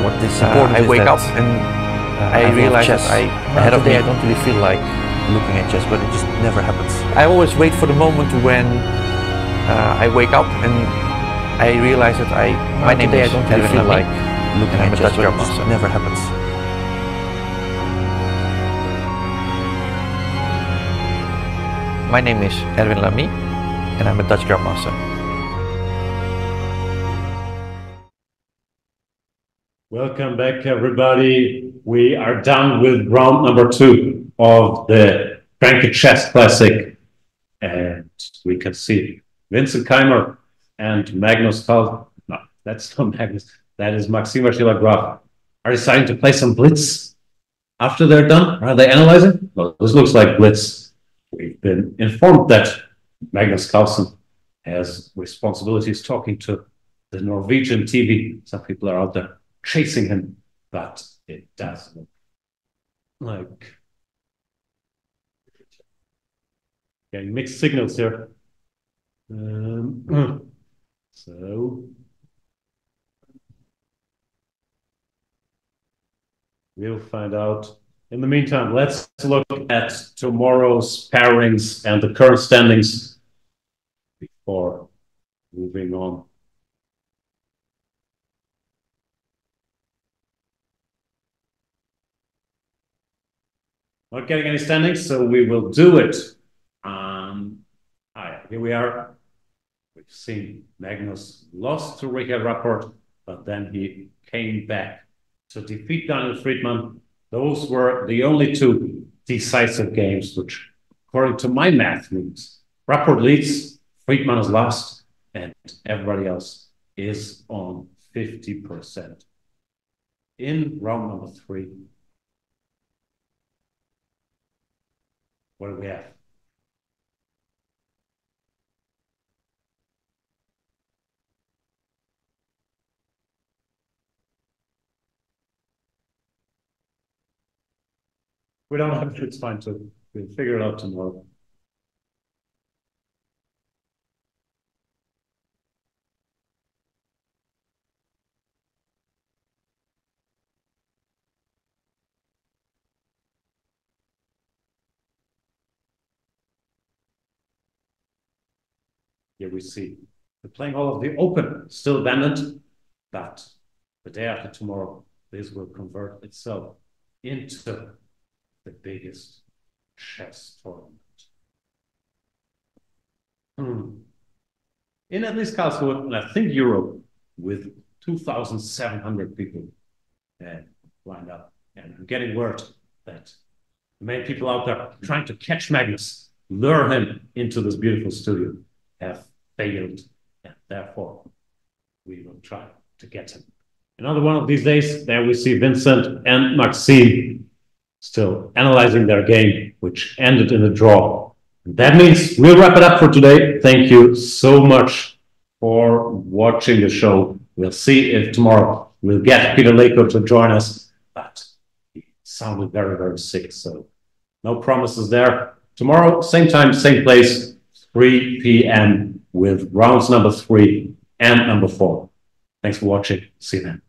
What is uh, important I is wake up and uh, I have a lot of realize chess that I ahead of me. I don't really feel like looking at chess, but it just never happens. I always wait for the moment when uh, I wake up and I realize that I My uh, name today is I don't really feel like looking at chess, but it just never happens. My name is Erwin l'Ami and I'm a Dutch Grandmaster. Welcome back, everybody. We are done with round number two of the GRENKE Chess Classic. And we can see Vincent Keymer and Magnus Carl. No, that's not Magnus. That is Maxima Shila Are deciding to play some blitz after they're done? Are they analyzing? Well, this looks like blitz. We've been informed that Magnus Carlsen has responsibilities talking to the Norwegian TV. Some people are out there chasing him, but it does look like getting mixed signals here. Um, so we'll find out. In the meantime, let's look at tomorrow's pairings and the current standings before moving on. Not getting any standings, so we will do it. Um, ah, here we are. We've seen Magnus lost to Richard Rapport, but then he came back to defeat Daniel Fridman. Those were the only two decisive games, which, according to my math, means Rapport leads, Fridman is lost, and everybody else is on 50%. In round number three, what do we have? We don't have it's fine to, we'll figure it out tomorrow. Here we see the playing hall of the open still abandoned, but the day after tomorrow, this will convert itself into the biggest chess tournament. Hmm. In at least Karlsruhe, and I think Europe, with 2,700 people uh, lined up. And I'm getting word that many people out there trying to catch Magnus, lure him into this beautiful studio, have failed. And therefore, we will try to get him. Another one of these days, there we see Vincent and Maxime still analyzing their game, which ended in a draw. That means we'll wrap it up for today. Thank you so much for watching the show. We'll see if tomorrow we'll get Peter Leko to join us, but he sounded very, very sick, so no promises there. Tomorrow, same time, same place, 3 p.m. with rounds number three and number four. Thanks for watching. See you then.